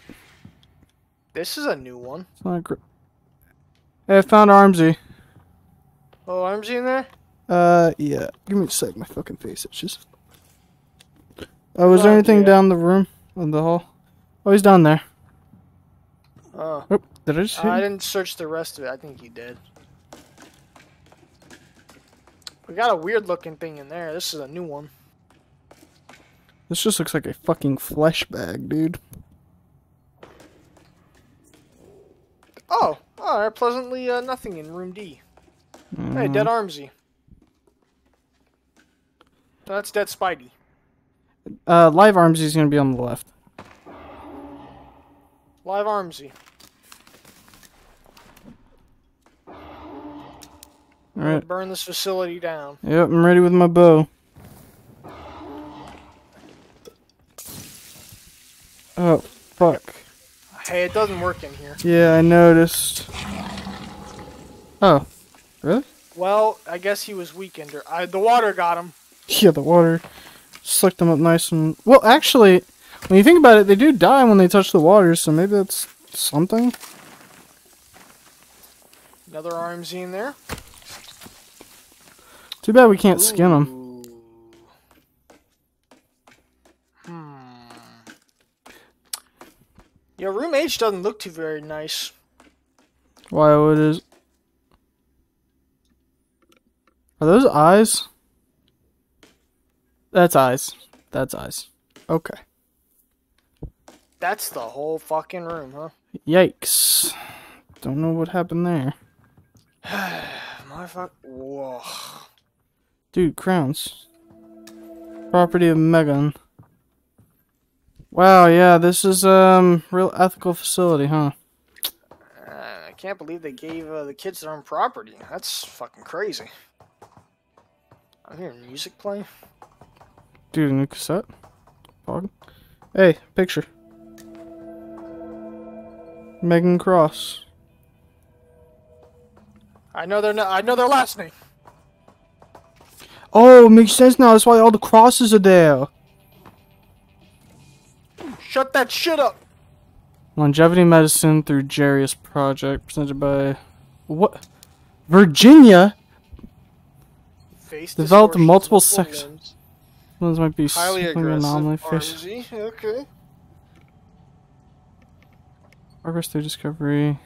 This is a new one. it's not great. Hey, I found Armsy. Oh, Armsy in there? Uh, yeah. Give me a sec. My fucking face itches. Oh, was there anything you. down the room in the hall? Oh, he's down there. Oh. Oh, did I just hit? I didn't search the rest of it. I think you did. We got a weird looking thing in there. This is a new one. This just looks like a fucking flesh bag, dude. Oh, oh, pleasantly uh, nothing in room D. Hey, dead Armsy. That's dead Spidey. Uh, live is gonna be on the left. Live Armsy. All right. Burn this facility down. Yep, I'm ready with my bow. Oh, fuck. Hey, it doesn't work in here. Yeah, I noticed. Oh, really? Well, I guess he was weakened. Or I, the water got him. Yeah, the water slicked them up nice and. Well, actually, when you think about it, they do die when they touch the water, so maybe that's something. Another Armsy in there. Too bad we can't skin them. Hmm. Yeah, room H doesn't look too very nice. Why would is? Are those eyes? That's eyes. That's eyes. Okay. That's the whole fucking room, huh? Yikes. Don't know what happened there. My fuck. Whoa. Dude, crowns. Property of Megan. Wow, yeah, this is um real ethical facility, huh? Uh, I can't believe they gave uh, the kids their own property. That's fucking crazy. I'm hearing music playing. Dude, a new cassette. Pog. Hey, picture. Megan Cross. I know their no- I know their last name. Oh, it makes sense now. That's why all the crosses are there. Shut that shit up. Longevity medicine through Jarius Project, presented by what? Virginia. Face Developed multiple sex- Those might be Highly anomaly face. Okay. Progress through discovery.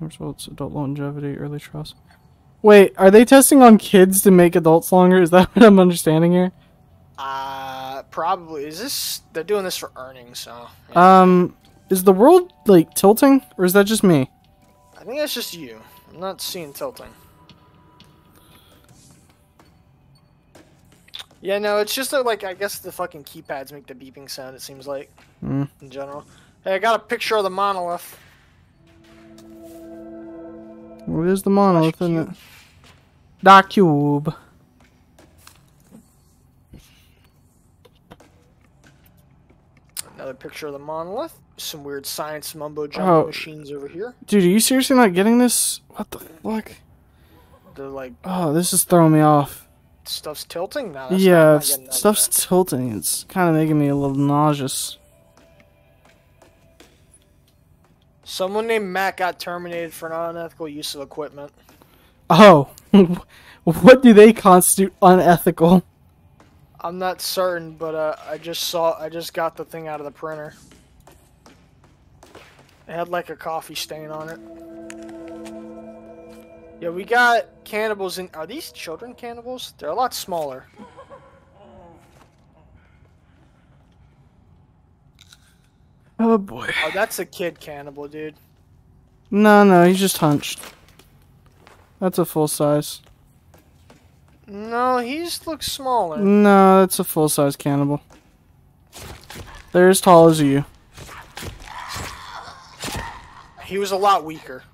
Results, adult longevity, early trials. Wait, are they testing on kids to make adults longer? Is that what I'm understanding here? Uh, probably. Is this? They're doing this for earnings, so. yeah. Um, is the world like tilting, or is that just me? I think that's just you. I'm not seeing tilting. Yeah, no, it's just that, like, I guess the fucking keypads make the beeping sound, it seems like, Hmm. in general. Hey, I got a picture of the monolith. What is the monolith in it? cube. Da cube. Another picture of the monolith. Some weird science mumbo jumbo Oh. machines over here. Dude, are you seriously not getting this? What the fuck? They're like, Oh, this is throwing me off. stuff's tilting now. That's not- I'm yeah, not it's- getting none of stuff's tilting. It's kind of making me a little nauseous. Someone named Matt got terminated for an unethical use of equipment. Oh, what do they constitute unethical? I'm not certain, but uh, I just saw. I just got the thing out of the printer. It had like a coffee stain on it. Yeah, we got cannibals in. Are these children cannibals? They're a lot smaller. Oh boy. Oh, that's a kid cannibal, dude. No, no, he's just hunched. That's a full size. No, he's looks smaller. No, that's a full size cannibal. They're as tall as you. He was a lot weaker.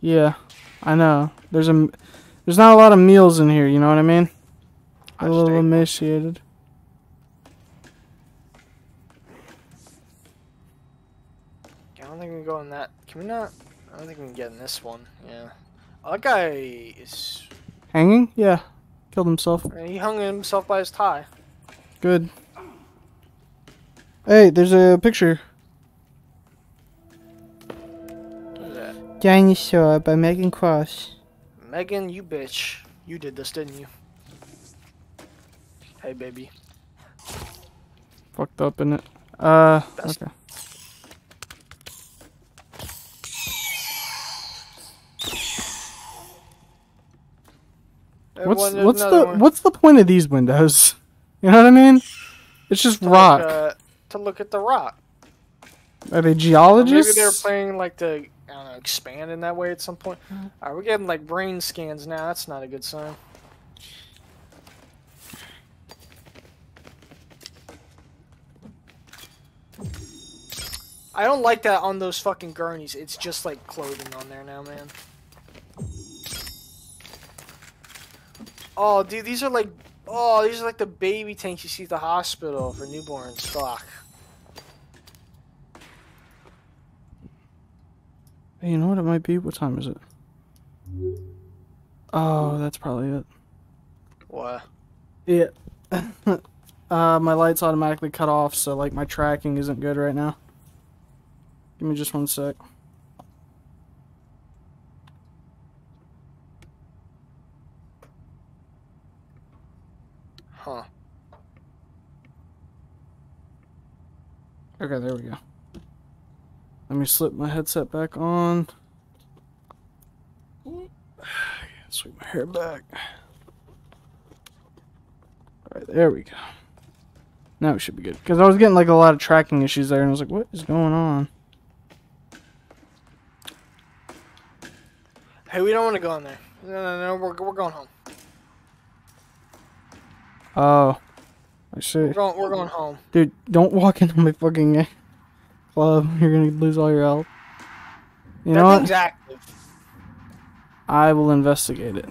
Yeah, I know. There's a, there's not a lot of meals in here. You know what I mean? I A little ate emaciated. I don't think we can go in that. Can we not? I don't think we can get in this one. Yeah. Oh, that guy is. Hanging? Yeah. Killed himself. He hung himself by his tie. Good. Hey, there's a picture. What is that? Dinosaur by Megan Cross. Megan, you bitch. You did this, didn't you? Hey, baby. Fucked up in it. Uh, Best- okay. What's what's the one. what's the point of these windows? You know what I mean? It's just to rock. Look, uh, to look at the rock. Are they Or geologists? maybe they're playing like to I don't know, expand in that way at some point. Mm-hmm. Alright, we're getting like brain scans now. That's not a good sign. I don't like that on those fucking gurneys. It's just like clothing on there now, man. Oh, dude, these are like, oh, these are like the baby tanks you see at the hospital for newborns. Fuck. Hey, you know what it might be? What time is it? Oh, that's probably it. What? Yeah. uh, my lights automatically cut off, so like my tracking isn't good right now. Give me just one sec. Huh. Okay, there we go. Let me slip my headset back on. Sweep my hair back. Alright, there we go. Now we should be good. Because I was getting like a lot of tracking issues there, and I was like, what is going on? Hey, we don't want to go in there. No, no, no, we're, we're going home. Oh. I see. We're going, we're going home. Dude, don't walk into my fucking club. You're gonna lose all your health. You that know what? active. I will investigate it.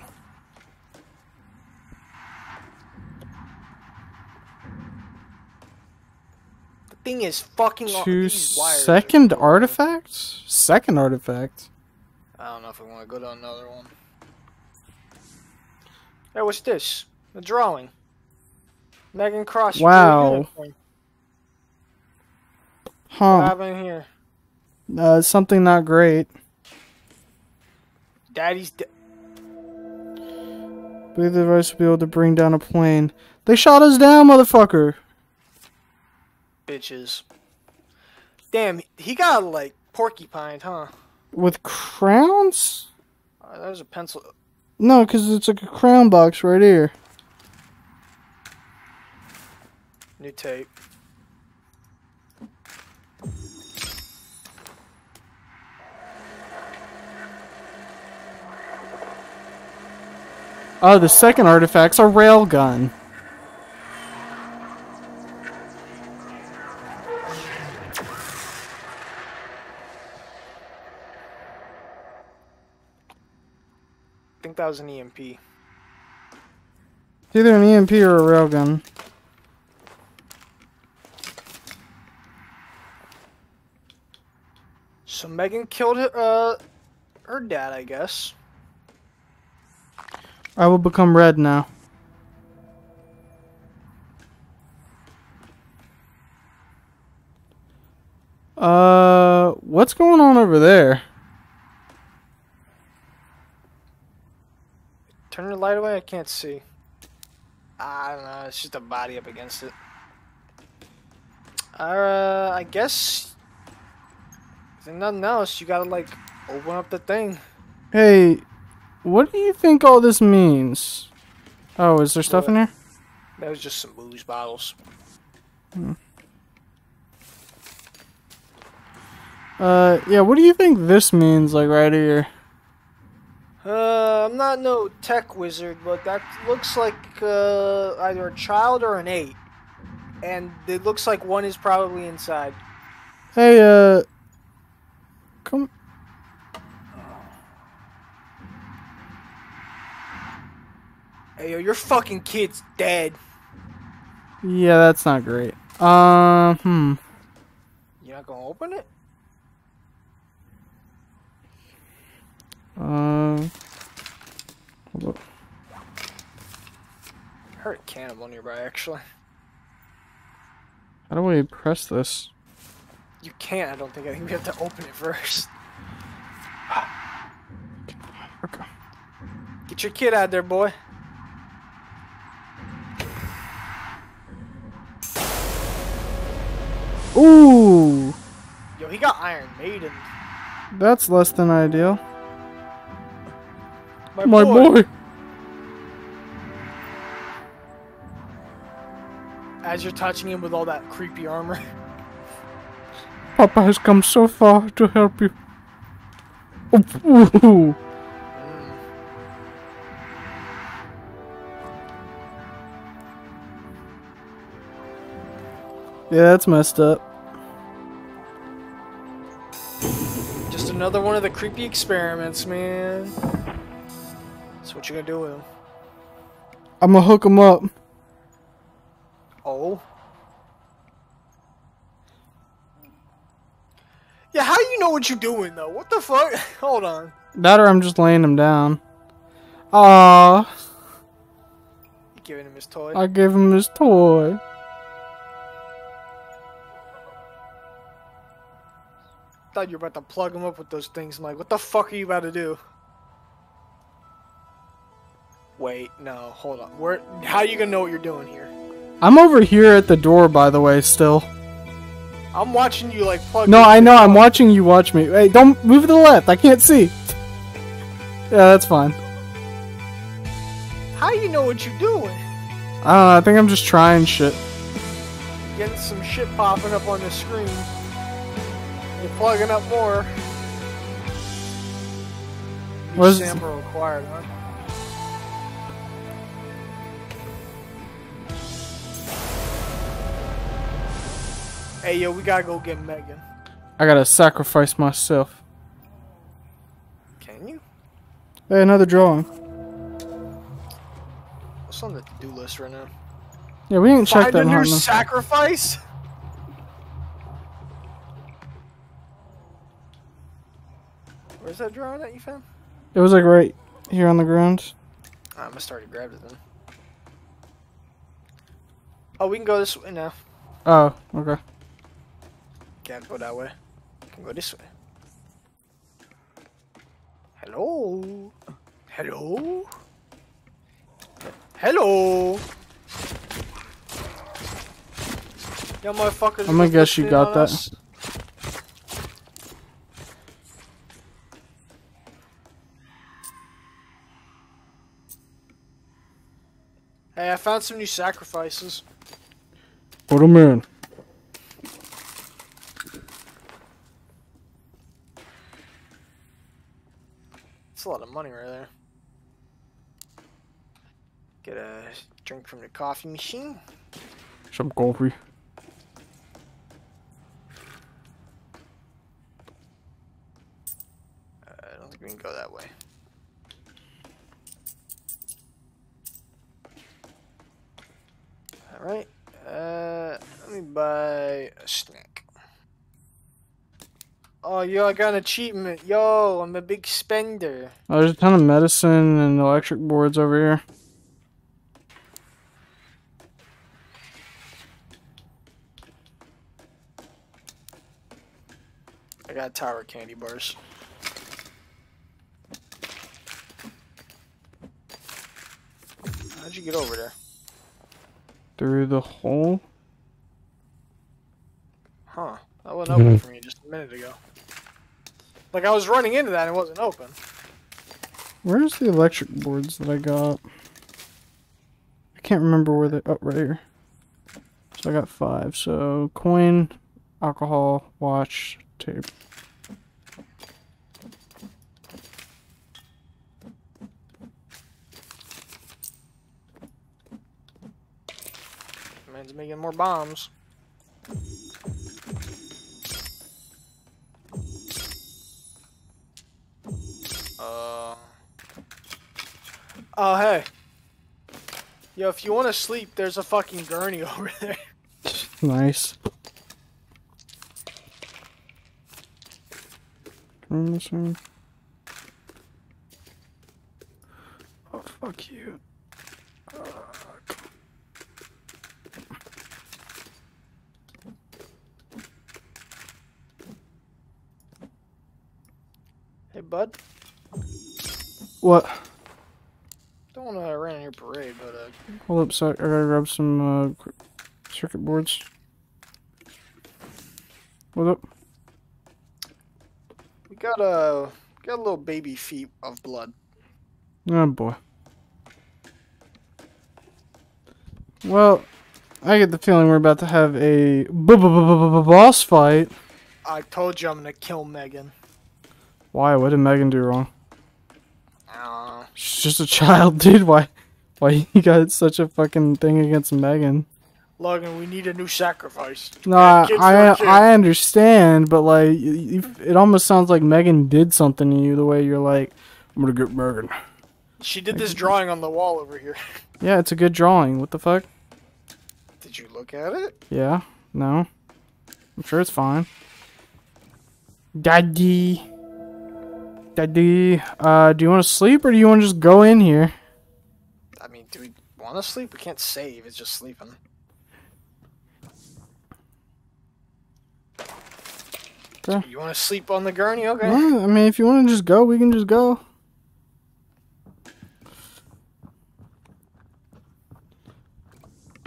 The thing is fucking on Two these second artifacts? Second artifact. I don't know if we want to go to another one. Hey, what's this? A drawing. Megan Cross. Wow. unicorn. What Huh. happened here? Uh, something not great. Daddy's. De- Believe the device will be able to bring down a plane. They shot us down, motherfucker. bitches. Damn, he got like porcupine, huh? With crowns? Uh, that was a pencil. No, because it's like a crown box right here. New tape. Oh, the second artifact's a railgun. I think that was an EMP. It's either an EMP or a railgun. So Megan killed her, uh, her dad, I guess. I will become red now. Uh, what's going on over there? Turn the light away. I can't see. I don't know. It's just a body up against it. Uh, I guess. If nothing else, you gotta like open up the thing. Hey, what do you think all this means? Oh, is there stuff in here? That was just some booze bottles. Hmm. Uh, yeah, what do you think this means, like, right here? Uh, I'm not no tech wizard, but that looks like uh, either a child or an eight, and it looks like one is probably inside. Hey, uh, come. Hey, yo, your fucking kid's dead. Yeah, that's not great. Um, hmm. You're not gonna open it? Uh, hold up. I heard a cannibal nearby, actually. how do I press this? You can't. I don't think. I think we have to open it first. Okay. Get your kid out there, boy. Ooh, Yo, he got Iron Maiden. that's less than ideal. My, My boy. As you're touching him with all that creepy armor. Papa has come so far to help you. Oh, ooh. Yeah, that's messed up. Just another one of the creepy experiments, man. So what you gonna do with him? I'm gonna hook him up. Oh. Yeah, how you know what you're doing though? What the fuck? Hold on. That or I'm just laying him down. Aww, You giving him his toy? I gave him his toy. thought you were about to plug him up with those things. I'm like, what the fuck are you about to do? Wait, no, hold on. Where? How you gonna know what you're doing here? I'm over here at the door, by the way, still. I'm watching you like plug. No, I know, I'm watching you watch me. Hey, don't move to the left, I can't see. Yeah, that's fine. How you know what you're doing? I don't know, I think I'm just trying shit. Getting some shit popping up on the screen. You're plugging up more. New What is- sample required, huh? Hey yo, we gotta go get Megan. I gotta sacrifice myself. Can you? Hey, another drawing. What's on the to-do list right now? Yeah, we didn't check Find that a new sacrifice. Where's that drawing that you found? It was like right here on the ground. I must already grabbed it then. Oh, we can go this way now. Oh, okay. Can't go that way. We can go this way. Hello? Hello? Hello? Yo, motherfuckers. I'm gonna guess you got that. us. Hey, I found some new sacrifices. Put him in. It's a lot of money right there. Get a drink from the coffee machine. Some coffee. Uh, I don't think we can go that way. Alright. Uh, let me buy a snack. Oh, yo, I got an achievement. Yo, I'm a big spender. Oh, there's a ton of medicine and electric boards over here. I got tower candy bars. How'd you get over there? Through the hole? Huh. That wasn't open mm-hmm. for me just a minute ago. Like I was running into that and it wasn't open. Where's the electric boards that I got? I can't remember where they. Oh, right here. So I got five. So coin, alcohol, watch, tape. Man's making more bombs. Uh. Oh, hey. Yo, if you want to sleep, there's a fucking gurney over there. Nice. Turn this on. Oh, fuck you. Hey, bud. What? Don't want to rain in your parade, but uh, Hold up, sec. I gotta grab some uh, circuit boards. What up? we got a got a little baby feet of blood. Oh boy. Well, I get the feeling we're about to have a b- b- b- boss fight. I told you I'm gonna kill Megan. Why? What did Megan do wrong? Uh, She's just a child, dude. Why? Why you got such a fucking thing against Megan? Logan, we need a new sacrifice. No, I I, for a kid. I understand, but like, you, you, it almost sounds like Megan did something to you. The way you're like, I'm gonna get Megan. She did this drawing on the wall over here. Yeah, it's a good drawing. What the fuck? Did you look at it? Yeah. No. I'm sure it's fine. Daddy. Daddy. Uh, do you want to sleep or do you want to just go in here? I mean, do we want to sleep? We can't save. It's just sleeping. Okay. You want to sleep on the gurney? Okay. Yeah, I mean, if you want to just go, we can just go.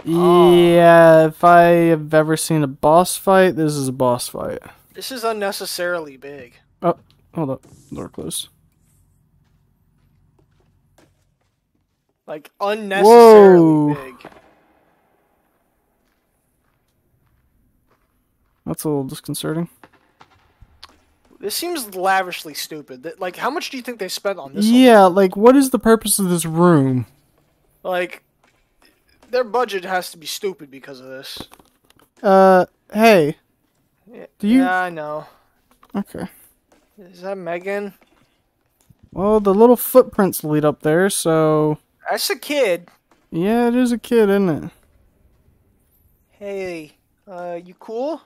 Oh. Yeah, if I have ever seen a boss fight, this is a boss fight. This is unnecessarily big. Hold up, door closed. Like unnecessarily Whoa. big. That's a little disconcerting. This seems lavishly stupid. Like, how much do you think they spent on this? Yeah, like, what is the purpose of this room? Like, their budget has to be stupid because of this. Uh, hey. Yeah, Do you- yeah I know. Okay. Is that Megan? Well, the little footprints lead up there, so That's a kid. yeah, it is a kid, isn't it? Hey, uh, you cool?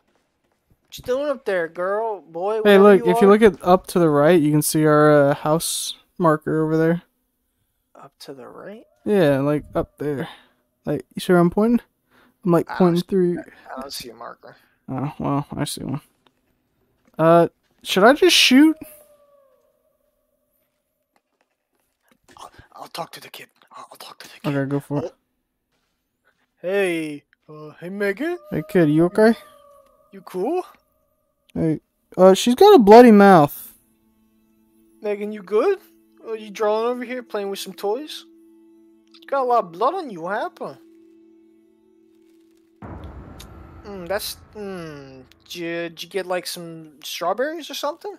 What you doing up there, girl, boy? Hey, look! if you look at up to the right, you can see our uh, house marker over there. up to the right, Yeah, like up there. Like, you see where I'm pointing? I'm like pointing through. I don't see a marker. Oh, well, I see one. Uh, should I just shoot? I'll talk to the kid. I'll, I'll talk to the kid. Okay, go for it. Hey, uh, hey, Megan, Hey, kid, you okay? you cool? Hey, uh, she's got a bloody mouth. Megan, you good? Are you drawing over here playing with some toys? You got a lot of blood on you. What happened? Mm, that's. Mm, did you, did you get like some strawberries or something?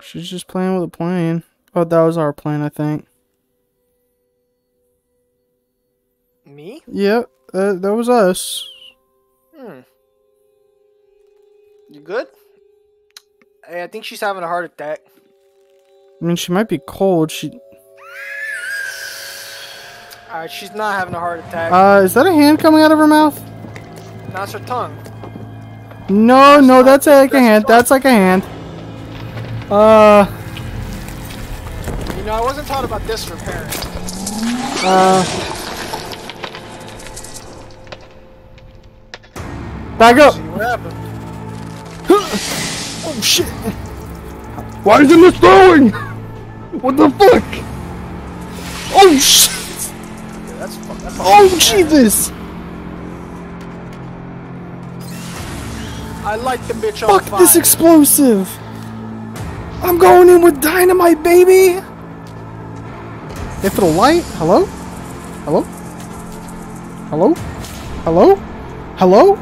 She's just playing with a plane. Oh, that was our plane, I think. Me? Yep, uh, that was us. Hmm. You good? Hey, I think she's having a heart attack. I mean, she might be cold. She. Alright, she's not having a heart attack. Uh, is that a hand coming out of her mouth? That's her tongue. No, no, not- that's like a hand. not- That's like a hand. Uh, You know, I wasn't taught about this parents. uh. Back up. See what happened? Oh shit. Why isn't this throwing? What the fuck? Oh shit. Yeah, that's that's Oh Jesus. I like the bitch on Fuck fire. this explosive. I'm going in with dynamite, baby. If it'll light. Hello? Hello? Hello? Hello? Hello?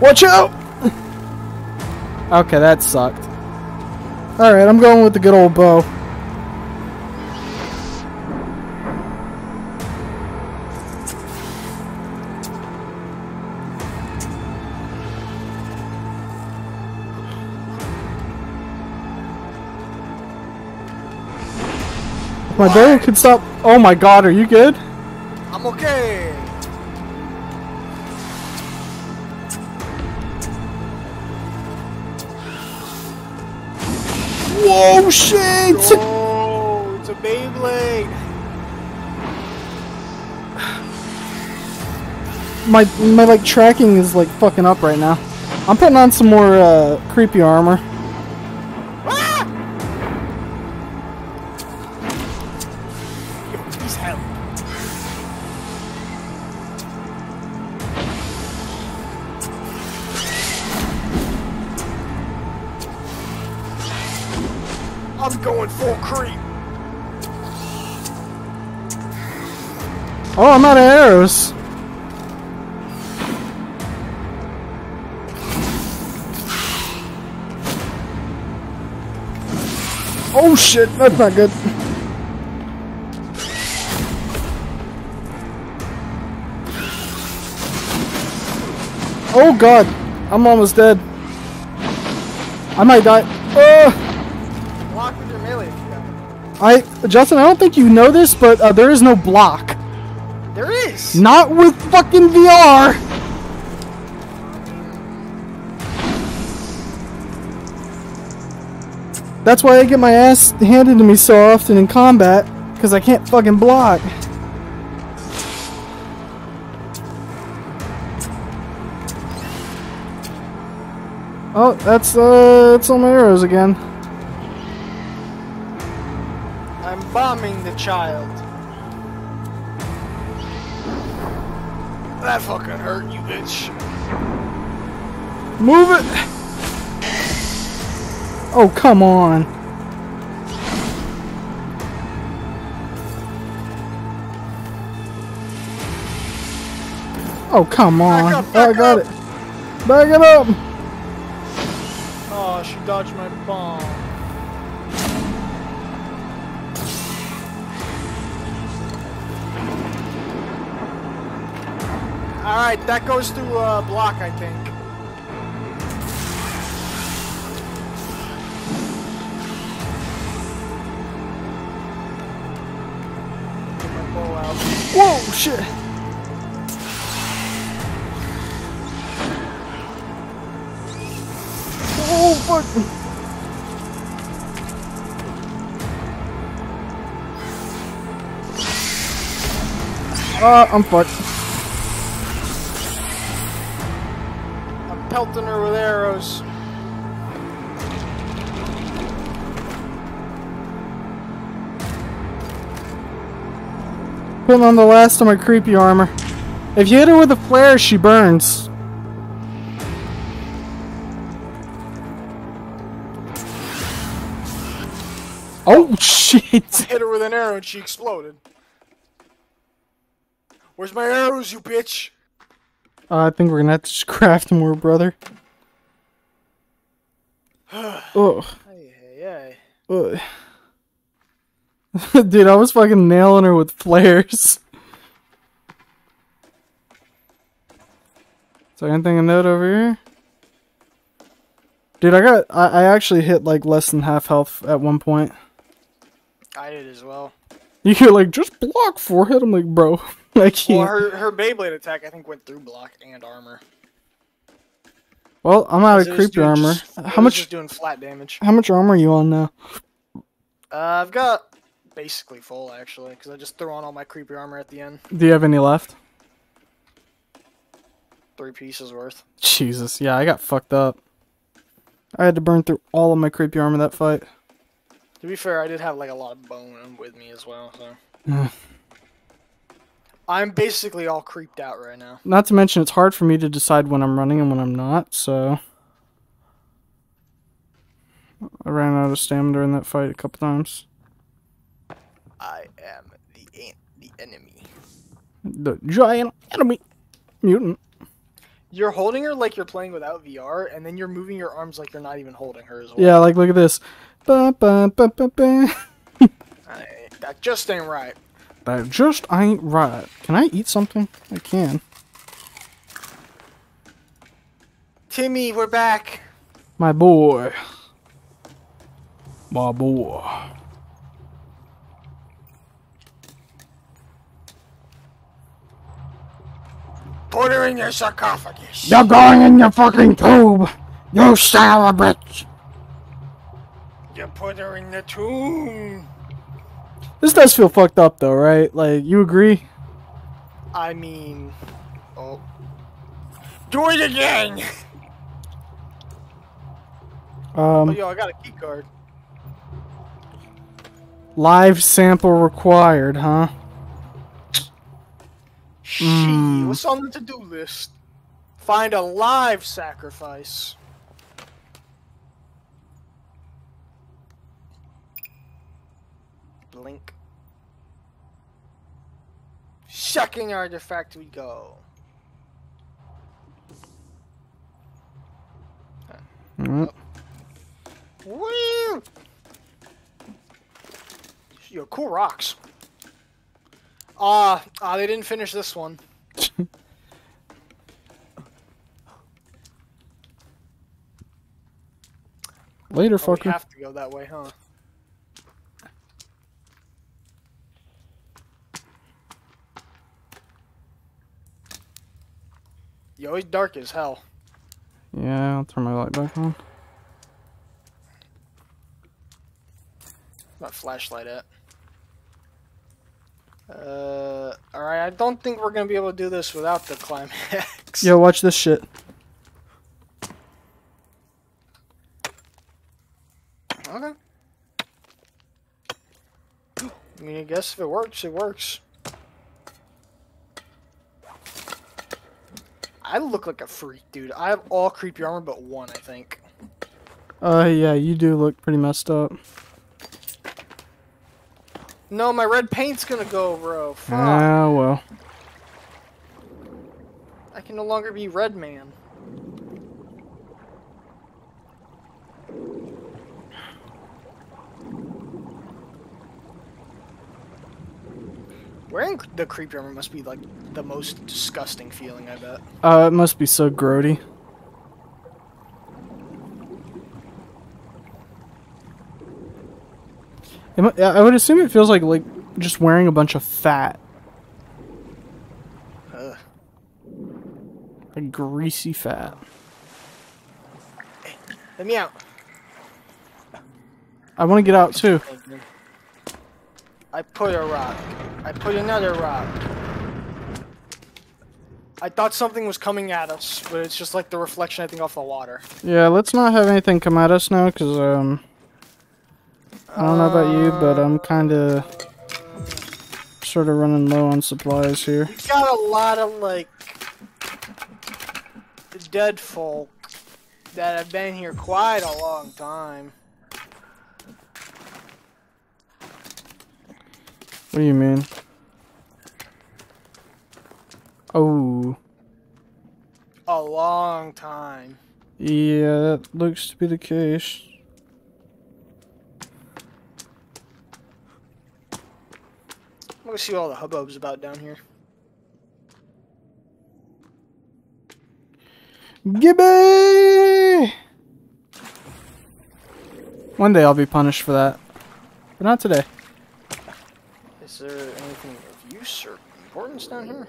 Watch out! Okay, that sucked. Alright, I'm going with the good old bow. My bow could stop. Oh my god, are you good? I'm okay. Whoa, shit! Oh, it's a Beyblade. My my like tracking is like fucking up right now. I'm putting on some more uh, creepy armor. I'm out of arrows. Oh shit, that's not good. Oh god, I'm almost dead. I might die. Uh, Block with your melee if you got it. I, Justin, I don't think you know this, but uh, there is no block. Not with fucking VR. That's why I get my ass handed to me so often in combat, because I can't fucking block. Oh, that's uh, that's all my arrows again. I'm bombing the child. That fucking hurt, you bitch. Move it! Oh, come on. Oh, come on. up, oh, I got up. it. Back it up! Oh, she dodged my bomb. Alright, that goes through uh, block, I think. Whoa, shit. Oh, fuck. Uh, I'm fucked. Pelting her with arrows. Putting on the last of my creepy armor. If you hit her with a flare, she burns. Oh shit! Hit her with an arrow and she exploded. Where's my arrows, you bitch? Uh, I think we're gonna have to just craft more, brother. Ugh. Hey, hey, hey. Dude, I was fucking nailing her with flares. Is there anything to note over here? Dude, I got I, I actually hit like less than half health at one point. I did as well. You could like just block for it. I'm like, bro, I Well, can't. her, her Beyblade attack, I think, went through block and armor. Well, I'm out of doing armor. just- How much? Just doing flat damage. How much armor are you on now? Uh, I've got basically full actually, because I just threw on all my creepy armor at the end. Do you have any left? Three pieces worth. Jesus, yeah, I got fucked up. I had to burn through all of my creepy armor that fight. To be fair, I did have like a lot of bone with me as well, so. I'm basically all creeped out right now. Not to mention, it's hard for me to decide when I'm running and when I'm not, so. I ran out of stamina during that fight a couple times. I am the the enemy. The giant enemy mutant. You're holding her like you're playing without VR, and then you're moving your arms like you're not even holding her as well. Yeah, like look at this. Ba, ba, ba, ba, ba. I, that just ain't right. That just ain't right. Can I eat something? I can. Timmy, we're back. My boy. My boy. Put her in your sarcophagus. You're going in your fucking tube! You a bitch! You put her in the tomb. This does feel fucked up though, right? Like, you agree? I mean, oh, do it again. Oh, Um, yo, I got a key card. live sample required, huh? Shit, Mm. what's on the to-do list? Find a live sacrifice. Blink. Second artifact we go. Alright. Woo! Yo, cool rocks. Ah, uh, they didn't finish this one. Later, Oh, we fucker. have to go that way, huh? Yo, it's dark as hell. Yeah, I'll turn my light back on. My flashlight at. Uh, alright, I don't think we're gonna be able to do this without the climax. Yo, watch this shit. Okay. I mean, I guess if it works, it works. I look like a freak, dude. I have all creepy armor but one, I think. Uh, yeah, you do look pretty messed up. No, my red paint's gonna go, bro. Fuck. Ah, well. I can no longer be Red Man. Wearing the creepy armor must be like the most disgusting feeling, I bet. Uh, it must be so grody. It I would assume it feels like like just wearing a bunch of fat, Ugh. like greasy fat. Let me out. I want to get out too. I put a rock. I put another rock. I thought something was coming at us, but it's just like the reflection, I think, off the water. Yeah, let's not have anything come at us now, cause um, I don't know about you, but I'm kind of sort of running low on supplies here. We got a lot of like dead folk that have been here quite a long time. What do you mean? Oh, A long time. yeah, that looks to be the case. I'm gonna see what all the hubbub's about down here. Gibby! One day I'll be punished for that, but not today. Is there anything of use or importance down here?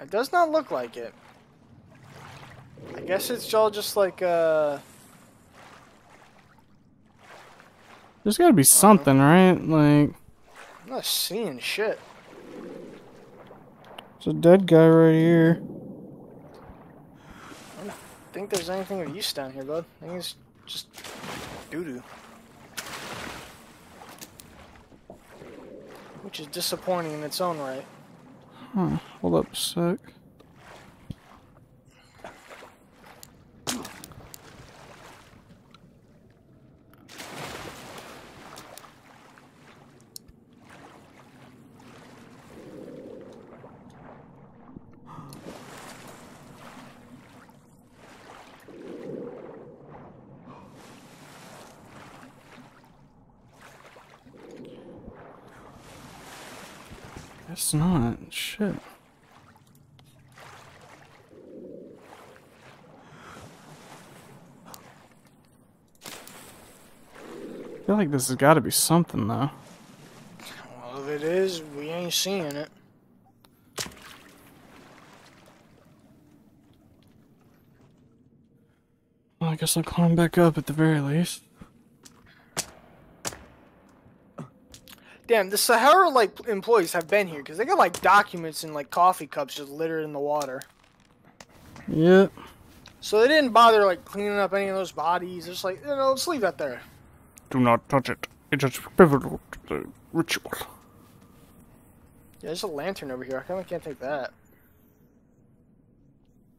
It does not look like it. I guess it's all just like uh There's gotta be something, right? Like, I'm not seeing shit. there's a dead guy right here. Think there's anything of use down here, bud. I think it's just doo doo. Which is disappointing in its own right. Huh, hold up a sec. It's not. Shit. I feel like this has got to be something, though. Well, if it is, we ain't seeing it. Well, I guess I'll climb back up at the very least. Damn, the Sahara like employees have been here because they got like documents and like coffee cups just littered in the water. Yep. So they didn't bother like cleaning up any of those bodies. Just like, you know, let's leave that there. Do not touch it. It is pivotal to the ritual. Yeah, there's a lantern over here. I kinda can't take that.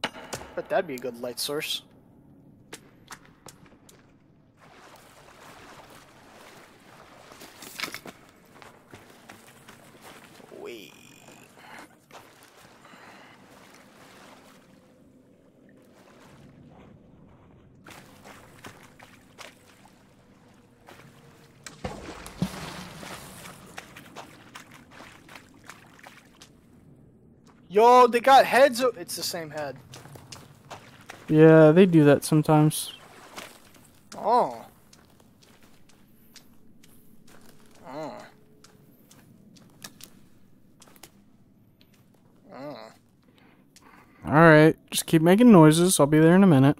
But that'd be a good light source. Yo, they got heads. o- It's the same head. Yeah, they do that sometimes. Oh. Oh. Oh. Alright, just keep making noises. I'll be there in a minute.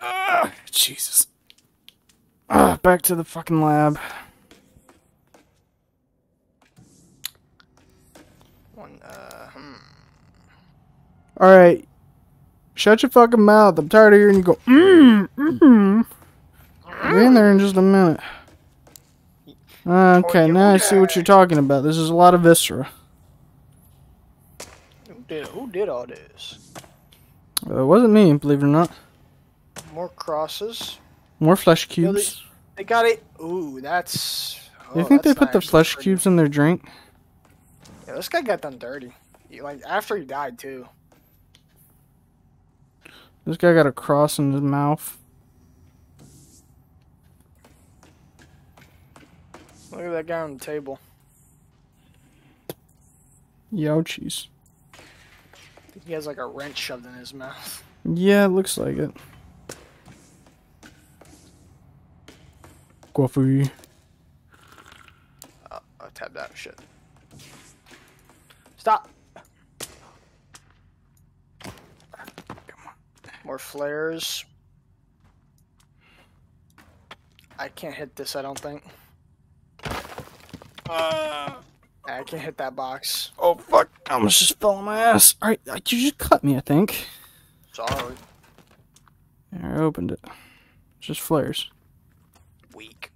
Ah, Jesus. Ah, back to the fucking lab. One. Uh. Hmm. Alright. Shut your fucking mouth. I'm tired of hearing you go, mmm, mmm. Be in there in just a minute. Okay, now I see what you're talking about. This is a lot of viscera. Who did? Who did all this? Uh, it wasn't me, believe it or not. More crosses. More flesh Yo, they- cubes. They got it. Ooh, that's. You oh, think they put the flesh pretty. cubes in their drink? Yeah, this guy got done dirty. He, like after he died too. This guy got a cross in his mouth. Look at that guy on the table. Youchies. He has like a wrench shoved in his mouth. Yeah, it looks like it. Coffee. Oh, I tab out. shit. Stop. More flares. I can't hit this, I don't think. I can't hit that box. Oh fuck! I almost just fell on my ass. Alright, uh, you just cut me, I think. Sorry. Yeah, I opened it. Just flares. Weak.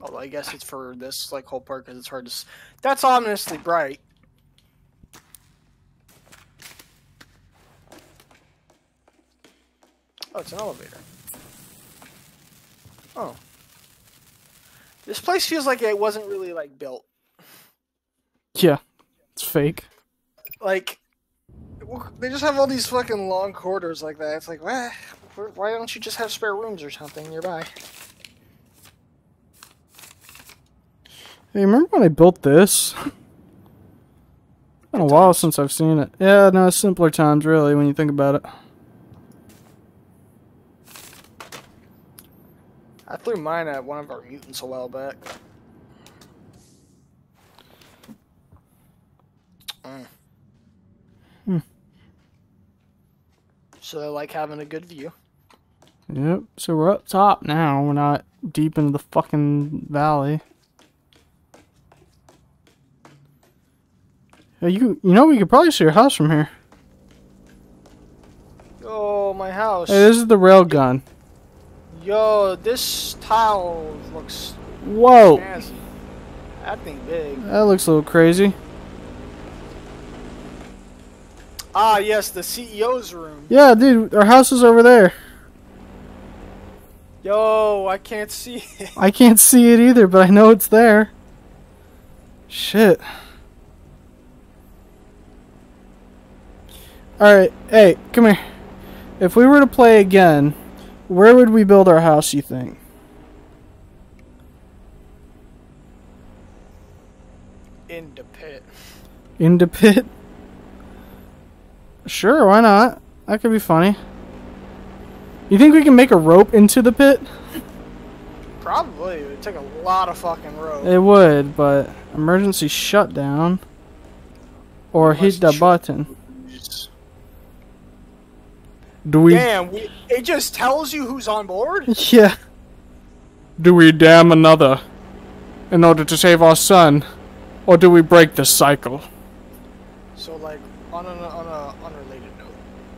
Although I guess it's for this like whole part because it's hard to. S- That's ominously bright. Oh, it's an elevator. Oh. This place feels like it wasn't really like built. Yeah, it's fake. Like, they just have all these fucking long corridors like that. It's like, why, why don't you just have spare rooms or something nearby? Hey, remember when I built this? Been a while since I've seen it. Yeah, no, simpler times, really, when you think about it. I threw mine at one of our mutants a while back. Mm. Hmm. So I like having a good view. Yep. So we're up top now. We're not deep into the fucking valley. You you know we could probably see your house from here. Oh, my house. Hey, this is the rail gun. Yo, this tile looks Whoa, nasty. That thing big. that looks a little crazy. Ah, yes, the CEO's room. Yeah, dude, our house is over there. Yo, I can't see it. I can't see it either, but I know it's there. Shit. Alright, hey, come here. If we were to play again, where would we build our house, you think? In the pit. In the pit? Sure, why not? That could be funny. You think we can make a rope into the pit? Probably. It would take a lot of fucking rope. It would, but emergency shutdown. Or Unless hit the button. Do we Damn, we, it just tells you who's on board? Yeah. Do we damn another in order to save our son, or do we break the cycle? So, like, on an on a unrelated note,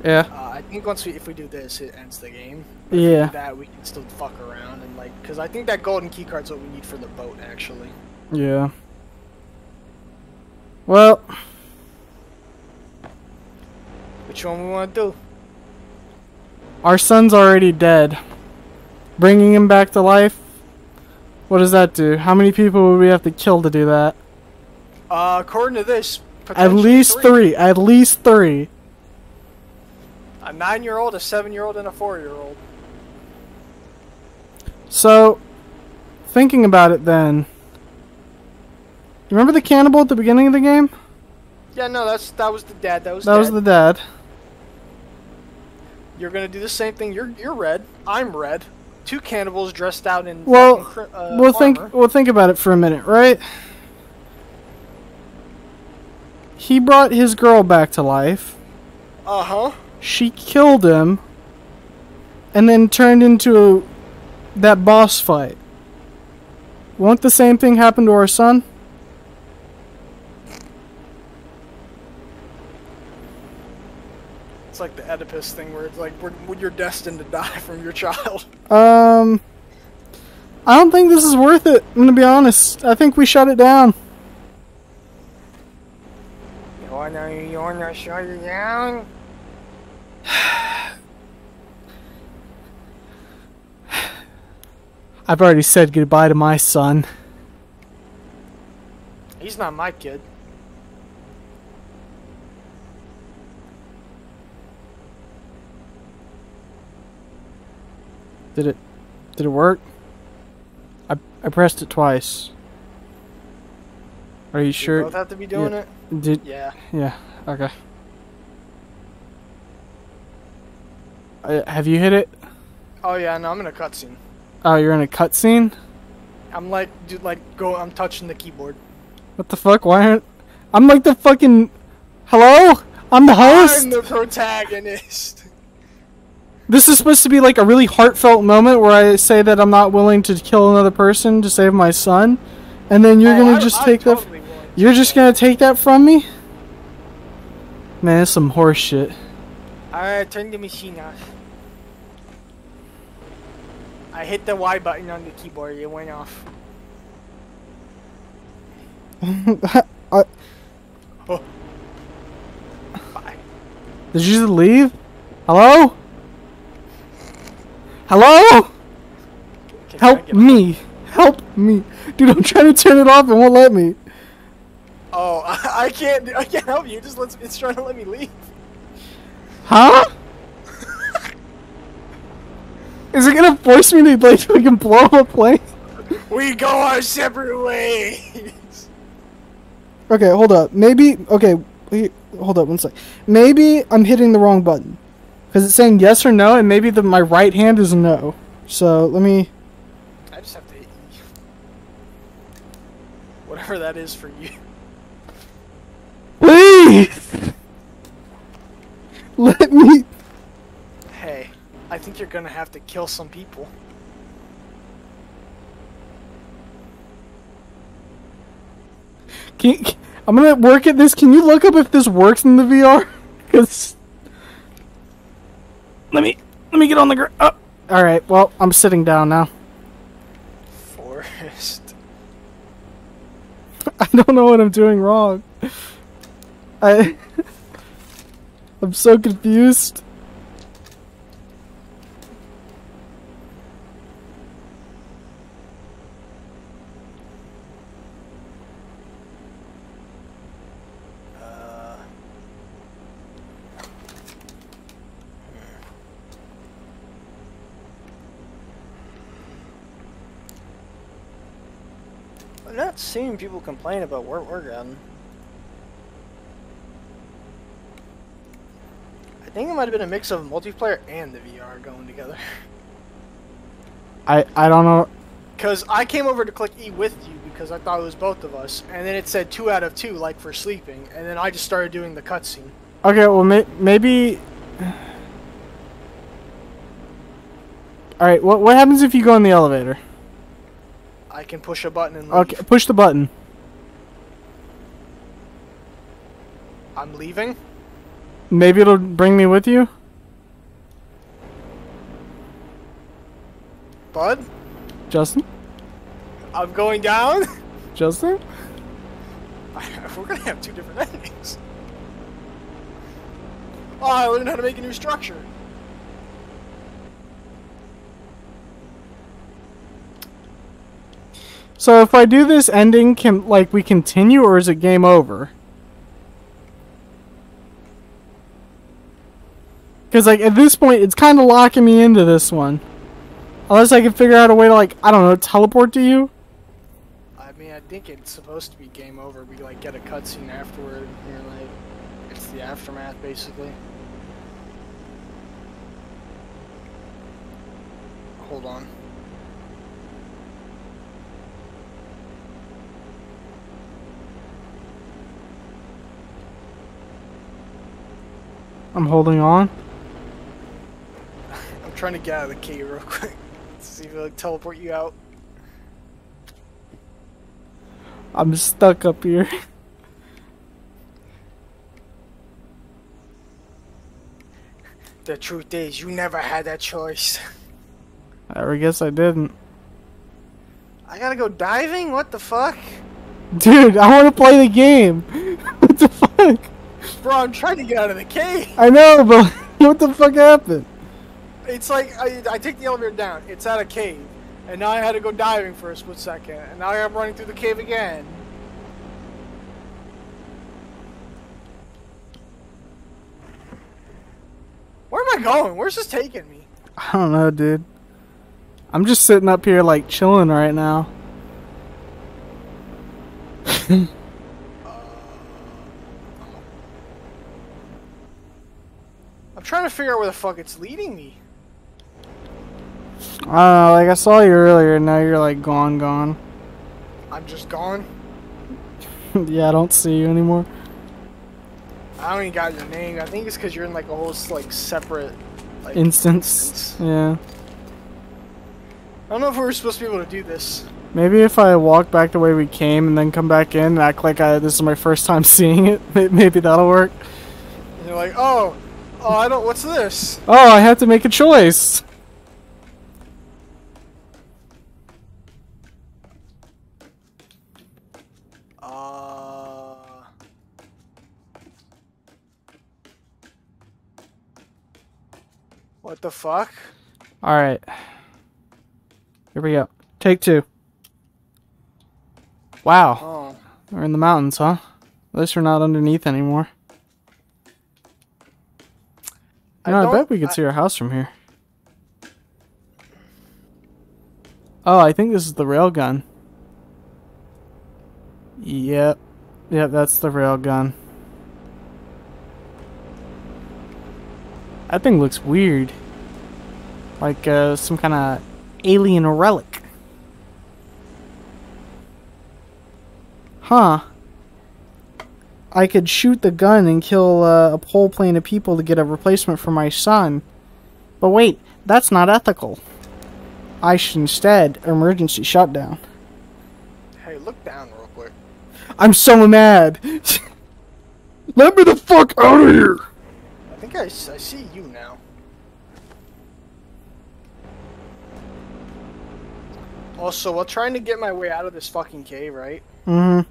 Yeah. uh, I think once we, if we do this, it ends the game. Yeah. That we can still fuck around and, like, because I think that golden key card's what we need for the boat, actually. Yeah. Well, Which one we want to do? Our son's already dead. Bringing him back to life? What does that do? How many people would we have to kill to do that? Uh, according to this, At least three. At least three. A nine-year-old, a seven-year-old, and a four-year-old. So, thinking about it then, You remember the cannibal at the beginning of the game? Yeah, no, that's that was the dad. That was That was the dad. You're gonna do the same thing. You're you're red. I'm red. Two cannibals dressed out in. Well, uh, Well, think armor. well think about it for a minute, right? He brought his girl back to life. Uh huh. She killed him, and then turned into that boss fight. Won't the same thing happen to our son? It's like the Oedipus thing, where it's like we're, you're destined to die from your child. Um, I don't think this is worth it. I'm gonna be honest. I think we shut it down. You wanna you wanna shut it down? I've already said goodbye to my son. He's not my kid. Did it? Did it work? I I pressed it twice. Are you We sure? both have to be doing it. Did Yeah. yeah? Okay. Uh, have you hit it? Oh yeah. No, I'm in a cutscene. Oh, you're in a cutscene. I'm like, dude, like, go. I'm touching the keyboard. What the fuck? Why aren't? I'm like the fucking. Hello? I'm the host. I'm the protagonist. This is supposed to be like a really heartfelt moment where I say that I'm not willing to kill another person to save my son, and then you're Oh, gonna I- just I'm take that. totally to You're just gonna take that from me? Man, that's some horse shit. Alright, turn the machine off. I hit the Y button on the keyboard. It went off. I, oh. Bye. did you just leave? Hello? Hello? Okay, Help me! Help me! Dude, I'm trying to turn it off and won't let me. Oh, I, I can't. I can't help you. It Just let's. it's trying to let me leave. Huh? Is it gonna force me to like fucking blow up a plane? We go our separate ways. Okay, hold up. Maybe okay. Wait, hold up one sec. Maybe I'm hitting the wrong button because it's saying yes or no, and maybe the my right hand is no. So let me. I just have to hit. Whatever that is for you. Please let me. Hey, I think you're gonna have to kill some people. Can, can- I'm gonna work at this. Can you look up if this works in the VR? Cause let me let me get on the ground. Oh. All right. Well, I'm sitting down now. Forest. I don't know what I'm doing wrong. I I'm so confused. Seeing people complain about where we're getting. I think it might have been a mix of multiplayer and the VR going together. I I don't know. Because I came over to click E with you because I thought it was both of us, and then it said two out of two, like for sleeping, and then I just started doing the cutscene. Okay. Well, may, maybe. All right. What what happens if you go in the elevator? I can push a button and leave. Okay. Push the button. I'm leaving. Maybe it'll bring me with you. Bud, Justin. I'm going down. Justin. We're gonna have two different endings. Oh, I learned how to make a new structure. So if I do this ending, can like we continue or is it game over? Because like at this point, it's kind of locking me into this one. Unless I can figure out a way to like I don't know teleport to you. I mean, I think it's supposed to be game over. We like get a cutscene afterward. You're like, it's the aftermath basically. Hold on. I'm holding on. I'm trying to get out of the cave real quick. See if I like teleport you out. I'm stuck up here. The truth is, you never had that choice. I guess I didn't. I gotta go diving? What the fuck? Dude, I want to play the game. what the fuck? Bro, I'm trying to get out of the cave. I know, but what the fuck happened? It's like I, I take the elevator down. It's at a cave, and now I had to go diving for a split second, and now I'm running through the cave again. Where am I going? Where's this taking me? I don't know, dude. I'm just sitting up here like chilling right now. I'm trying to figure out where the fuck it's leading me. I don't know, like I saw you earlier and now you're like gone gone. I'm just gone. yeah, I don't see you anymore. I don't even got your name. I think it's because you're in like a whole like separate like Instance. instance. Yeah. I don't know if we were supposed to be able to do this. Maybe if I walk back the way we came and then come back in and act like I, this is my first time seeing it, maybe that'll work. And you're like, oh, oh, I don't. What's this? Oh, I have to make a choice. Uh. What the fuck? Alright. Here we go. Take two. Wow. Oh, We're in the mountains, huh? At least we're not underneath anymore. You know, I, bet we could I- see our house from here. Oh, I think this is the railgun. Yep. Yep, that's the railgun. That thing looks weird. Like uh, some kind of alien relic. Huh. I could shoot the gun and kill uh, a whole plane of people to get a replacement for my son. But wait, that's not ethical. I should instead emergency shutdown. Hey, look down real quick. I'm so mad. Let me the fuck out of here! I think I see you now. Also, while trying to get my way out of this fucking cave, right? mm-hmm.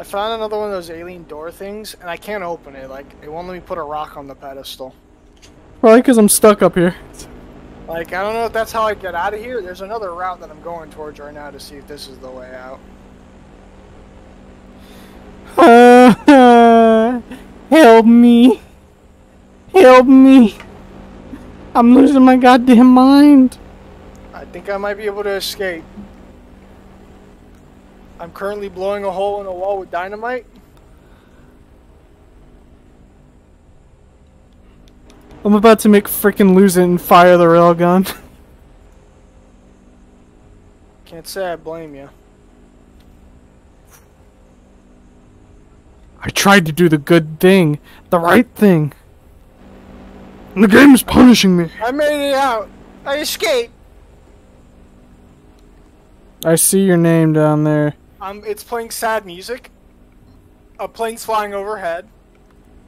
I found another one of those alien door things, and I can't open it. Like, it won't let me put a rock on the pedestal. Probably because I'm stuck up here. Like, I don't know if that's how I get out of here. There's another route that I'm going towards right now to see if this is the way out. help me. Help me. I'm losing my goddamn mind. I think I might be able to escape. I'm currently blowing a hole in a wall with dynamite. I'm about to make frickin' lose it and fire the railgun. Can't say I blame you. I tried to do the good thing. The right thing. And the game is punishing me. I made it out. I escaped. I see your name down there. Um, it's playing sad music. A plane's flying overhead.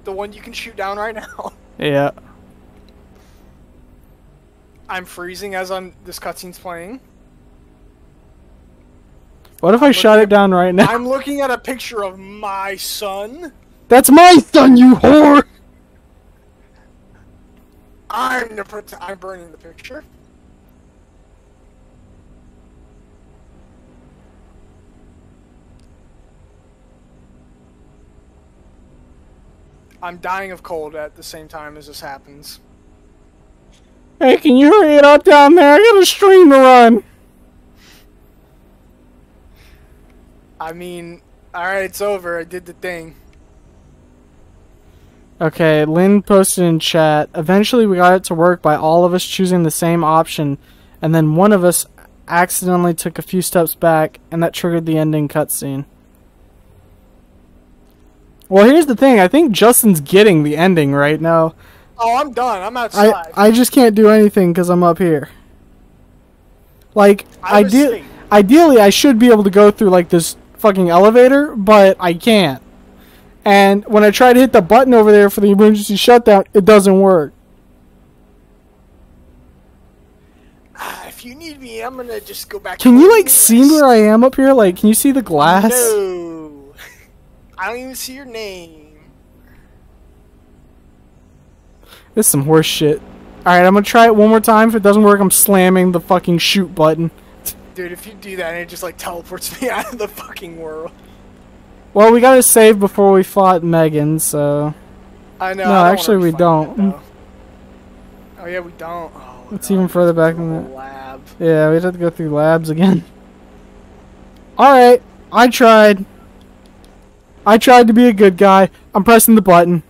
The one you can shoot down right now. Yeah. I'm freezing as I'm this cutscene's playing. What if I shot it down right now? I'm looking at a picture of my son. That's my son, you whore! I'm the I'm burning the picture. I'm dying of cold at the same time as this happens. Hey, can you hurry it up down there? I got a stream to run. I mean, alright, it's over. I did the thing. Okay, Lynn posted in chat. Eventually, we got it to work by all of us choosing the same option, and then one of us accidentally took a few steps back, and that triggered the ending cutscene. Well, here's the thing. I think Justin's getting the ending right now. Oh, I'm done. I'm outside. I I just can't do anything because I'm up here. Like, I ide- ideally, I should be able to go through like this fucking elevator, but I can't. And when I try to hit the button over there for the emergency shutdown, it doesn't work. Ah, if you need me, I'm gonna just go back. Can you like see where I am up here? Like, can you see the glass? No. I don't even see your name. This is some horse shit. All right, I'm gonna try it one more time. If it doesn't work, I'm slamming the fucking shoot button. Dude, if you do that, it just like teleports me out of the fucking world. Well, we gotta save before we fought Megan, so I know. No, I actually, we don't. oh yeah, we don't. Oh, It's God, even further back than that. the Lab. yeah, we'd have to go through labs again. All right, I tried. I tried to be a good guy. I'm pressing the button.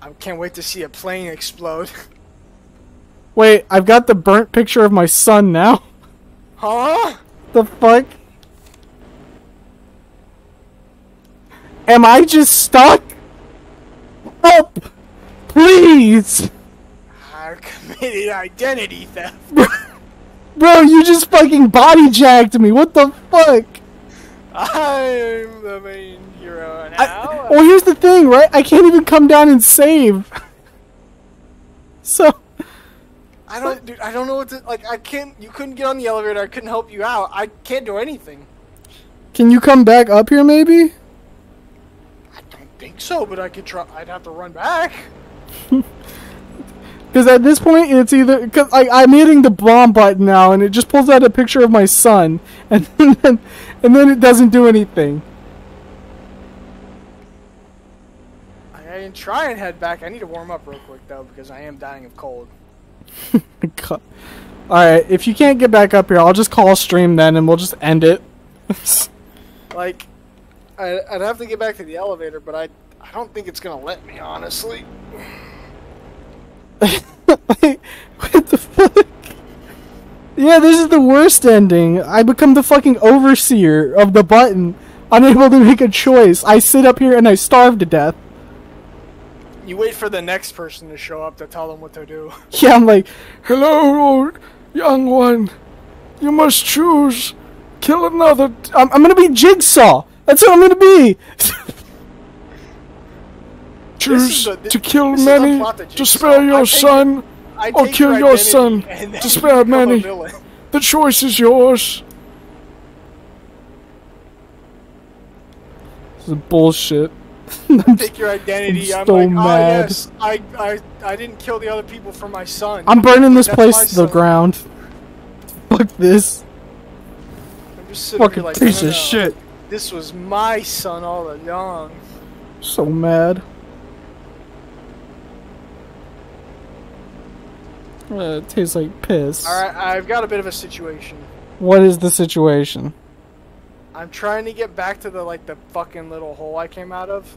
I can't wait to see a plane explode. Wait, I've got the burnt picture of my son now. huh? The fuck? Am I just stuck? Help! Please! I committed identity theft. Bro, you just fucking body jacked me. What the fuck? I'm the main hero now. I, well, here's the thing, right? I can't even come down and save. So, I don't, dude. I don't know what to like. I can't. You couldn't get on the elevator. I couldn't help you out. I can't do anything. can you come back up here maybe? I don't think so, but I could try. I'd have to run back. Because at this point, it's either because I'm hitting the bomb button now, and it just pulls out a picture of my son, and then and then it doesn't do anything. I, can try and head back. I need to warm up real quick though because I am dying of cold. All right, if you can't get back up here, I'll just call stream then, and we'll just end it. Like, I, I'd have to get back to the elevator, but I I don't think it's gonna let me honestly. Like, what the fuck? Yeah, this is the worst ending. I become the fucking overseer of the button, unable to make a choice. I sit up here and I starve to death. You wait for the next person to show up to tell them what to do. Yeah, I'm like, Hello, young one. You must choose. Kill another. I'm, I'm gonna be Jigsaw. That's what I'm gonna be. Choose the- to kill this is the many to spare your take- son. Or kill your son to spare many. The choice is yours. this is bullshit. I Take your identity. I'm so like, ah, mad. oh yes, I, I, I didn't kill the other people for my son. I'm burning this That's place to the ground. Fuck this. I'm just Fucking like, piece no, no, of shit. This was my son all along. So mad. Uh, it tastes like piss. All right, I've got a bit of a situation. What is the situation? I'm trying to get back to the like the fucking little hole I came out of.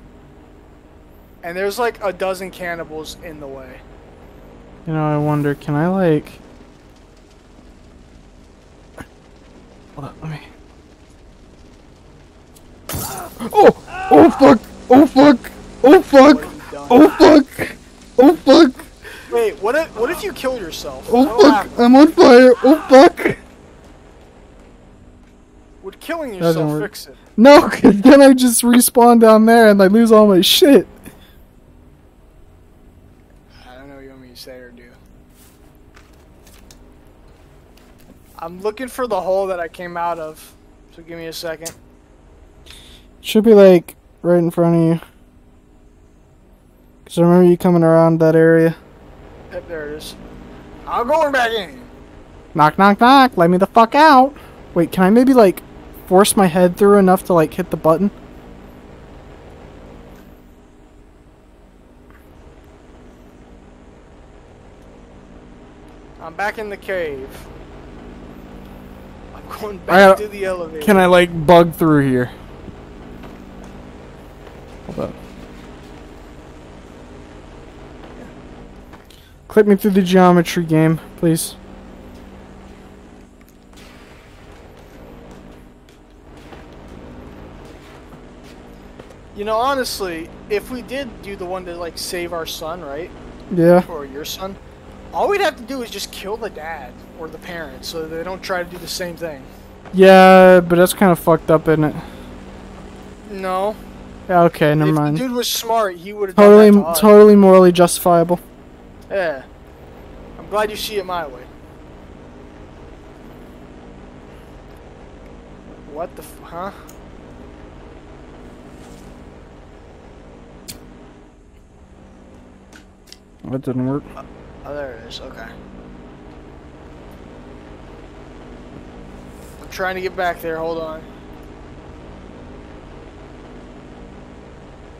And there's like a dozen cannibals in the way. You know, I wonder, can I like... Hold on, let me... Oh, oh fuck, oh fuck, oh fuck, What have you done? oh fuck, oh fuck, Wait, what if what if you kill yourself? oh fuck, happen? I'm on fire, oh fuck. Would killing yourself fix it? No, 'cause then I just respawn down there and I lose all my shit. I don't know what you want me to say or do. I'm looking for the hole that I came out of. So give me a second. Should be like right in front of you. Cause I remember you coming around that area. Yep, there it is. I'm going back in. Knock, knock, knock. Let me the fuck out. Wait, can I maybe like force my head through enough to like hit the button? I'm back in the cave. I'm going back gotta- to the elevator. Can I like bug through here? Click me through the geometry game, please. You know, honestly, if we did do the one to like save our son, right, Yeah. or your son, all we'd have to do is just kill the dad or the parents, so they don't try to do the same thing. Yeah, but that's kind of fucked up, isn't it? No. Yeah, okay, never if mind. the dude was smart, he would have Totally, to totally morally justifiable. Yeah. I'm glad you see it my way. What the f- huh? That didn't work. Uh, oh, there it is. Okay. I'm trying to get back there. Hold on.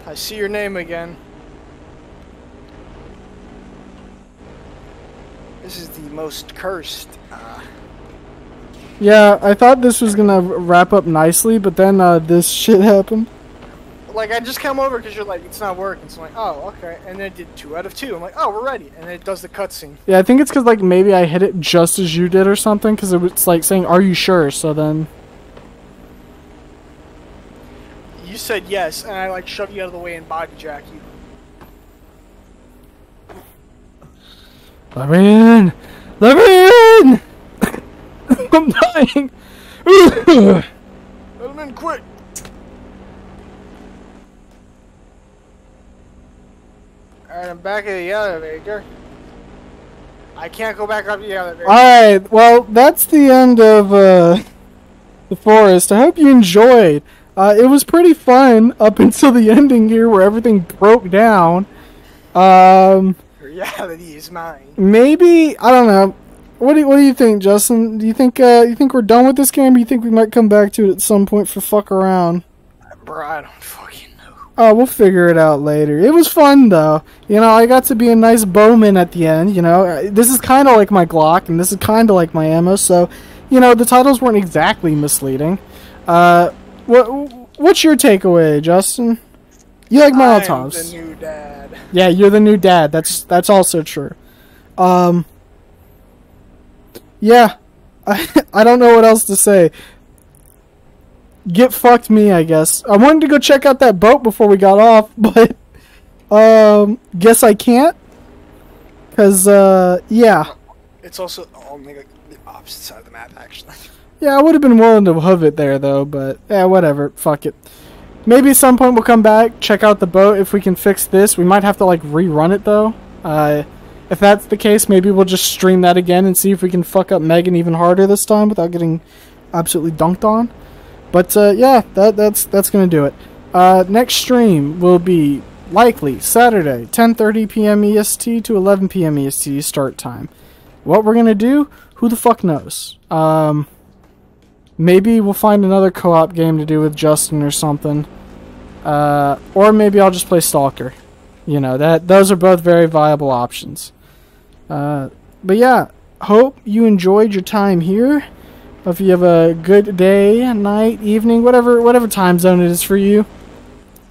I see your name again. This is the most cursed. Uh, Yeah, I thought this was gonna wrap up nicely, but then uh, this shit happened. like I just come over because you're like it's not working. So I'm like, oh okay, and then it did two out of two. I'm like, oh we're ready, and then it does the cutscene. Yeah, I think it's because like maybe I hit it just as you did or something, because it was like saying, "Are you sure?" So then, You said yes, and I like shoved you out of the way and body jack you. Let me in, let me in. I'm dying. Let him in quick. Alright, I'm back at the elevator. I can't go back up the elevator. All right, well, that's the end of uh, the forest. I hope you enjoyed. Uh, it was pretty fun up until the ending here, where everything broke down. Um, Reality is mine. maybe I don't know. What do you, What do you think, Justin? Do you think uh, you think we're done with this game? Or do you think we might come back to it at some point for fuck around? Bro, I don't fucking know. Oh, we'll figure it out later. It was fun though. You know, I got to be a nice bowman at the end. You know, Uh, this is kind of like my Glock, and this is kind of like my ammo. So, you know, the titles weren't exactly misleading. Uh, what What's your takeaway, Justin? You like I'm Molotovs? the new dad. Yeah, you're the new dad. That's that's also true. Um. Yeah, I I don't know what else to say. Get fucked me, I guess. I wanted to go check out that boat before we got off, but um, guess I can't. Cause uh, yeah, It's also my god, the opposite side of the map actually. yeah, I would have been willing to hoof it there though, but yeah, whatever. Fuck it. Maybe at some point we'll come back, check out the boat if we can fix this. We might have to like rerun it though. Uh, if that's the case, maybe we'll just stream that again and see if we can fuck up Megan even harder this time without getting absolutely dunked on. But uh, yeah, that that's that's gonna do it. Uh, next stream will be likely Saturday, 10:30 p.m. EST to 11 p.m. EST start time. What we're gonna do, who the fuck knows? Um, maybe we'll find another co-op game to do with Justin or something. Uh, or maybe I'll just play Stalker. You know that those are both very viable options. Uh, but yeah, hope you enjoyed your time here. Hope you have a good day, night, evening, whatever whatever time zone it is for you.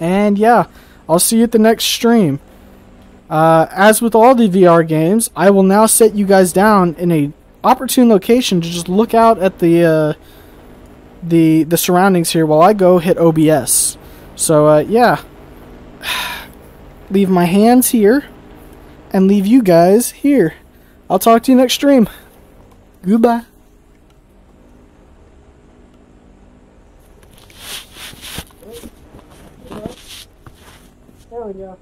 And yeah, I'll see you at the next stream. Uh, as with all the VR games, I will now set you guys down in a opportune location to just look out at the uh, the the surroundings here while I go hit OBS. So uh, yeah, leave my hands here and leave you guys here. I'll talk to you next stream. Goodbye. There we go.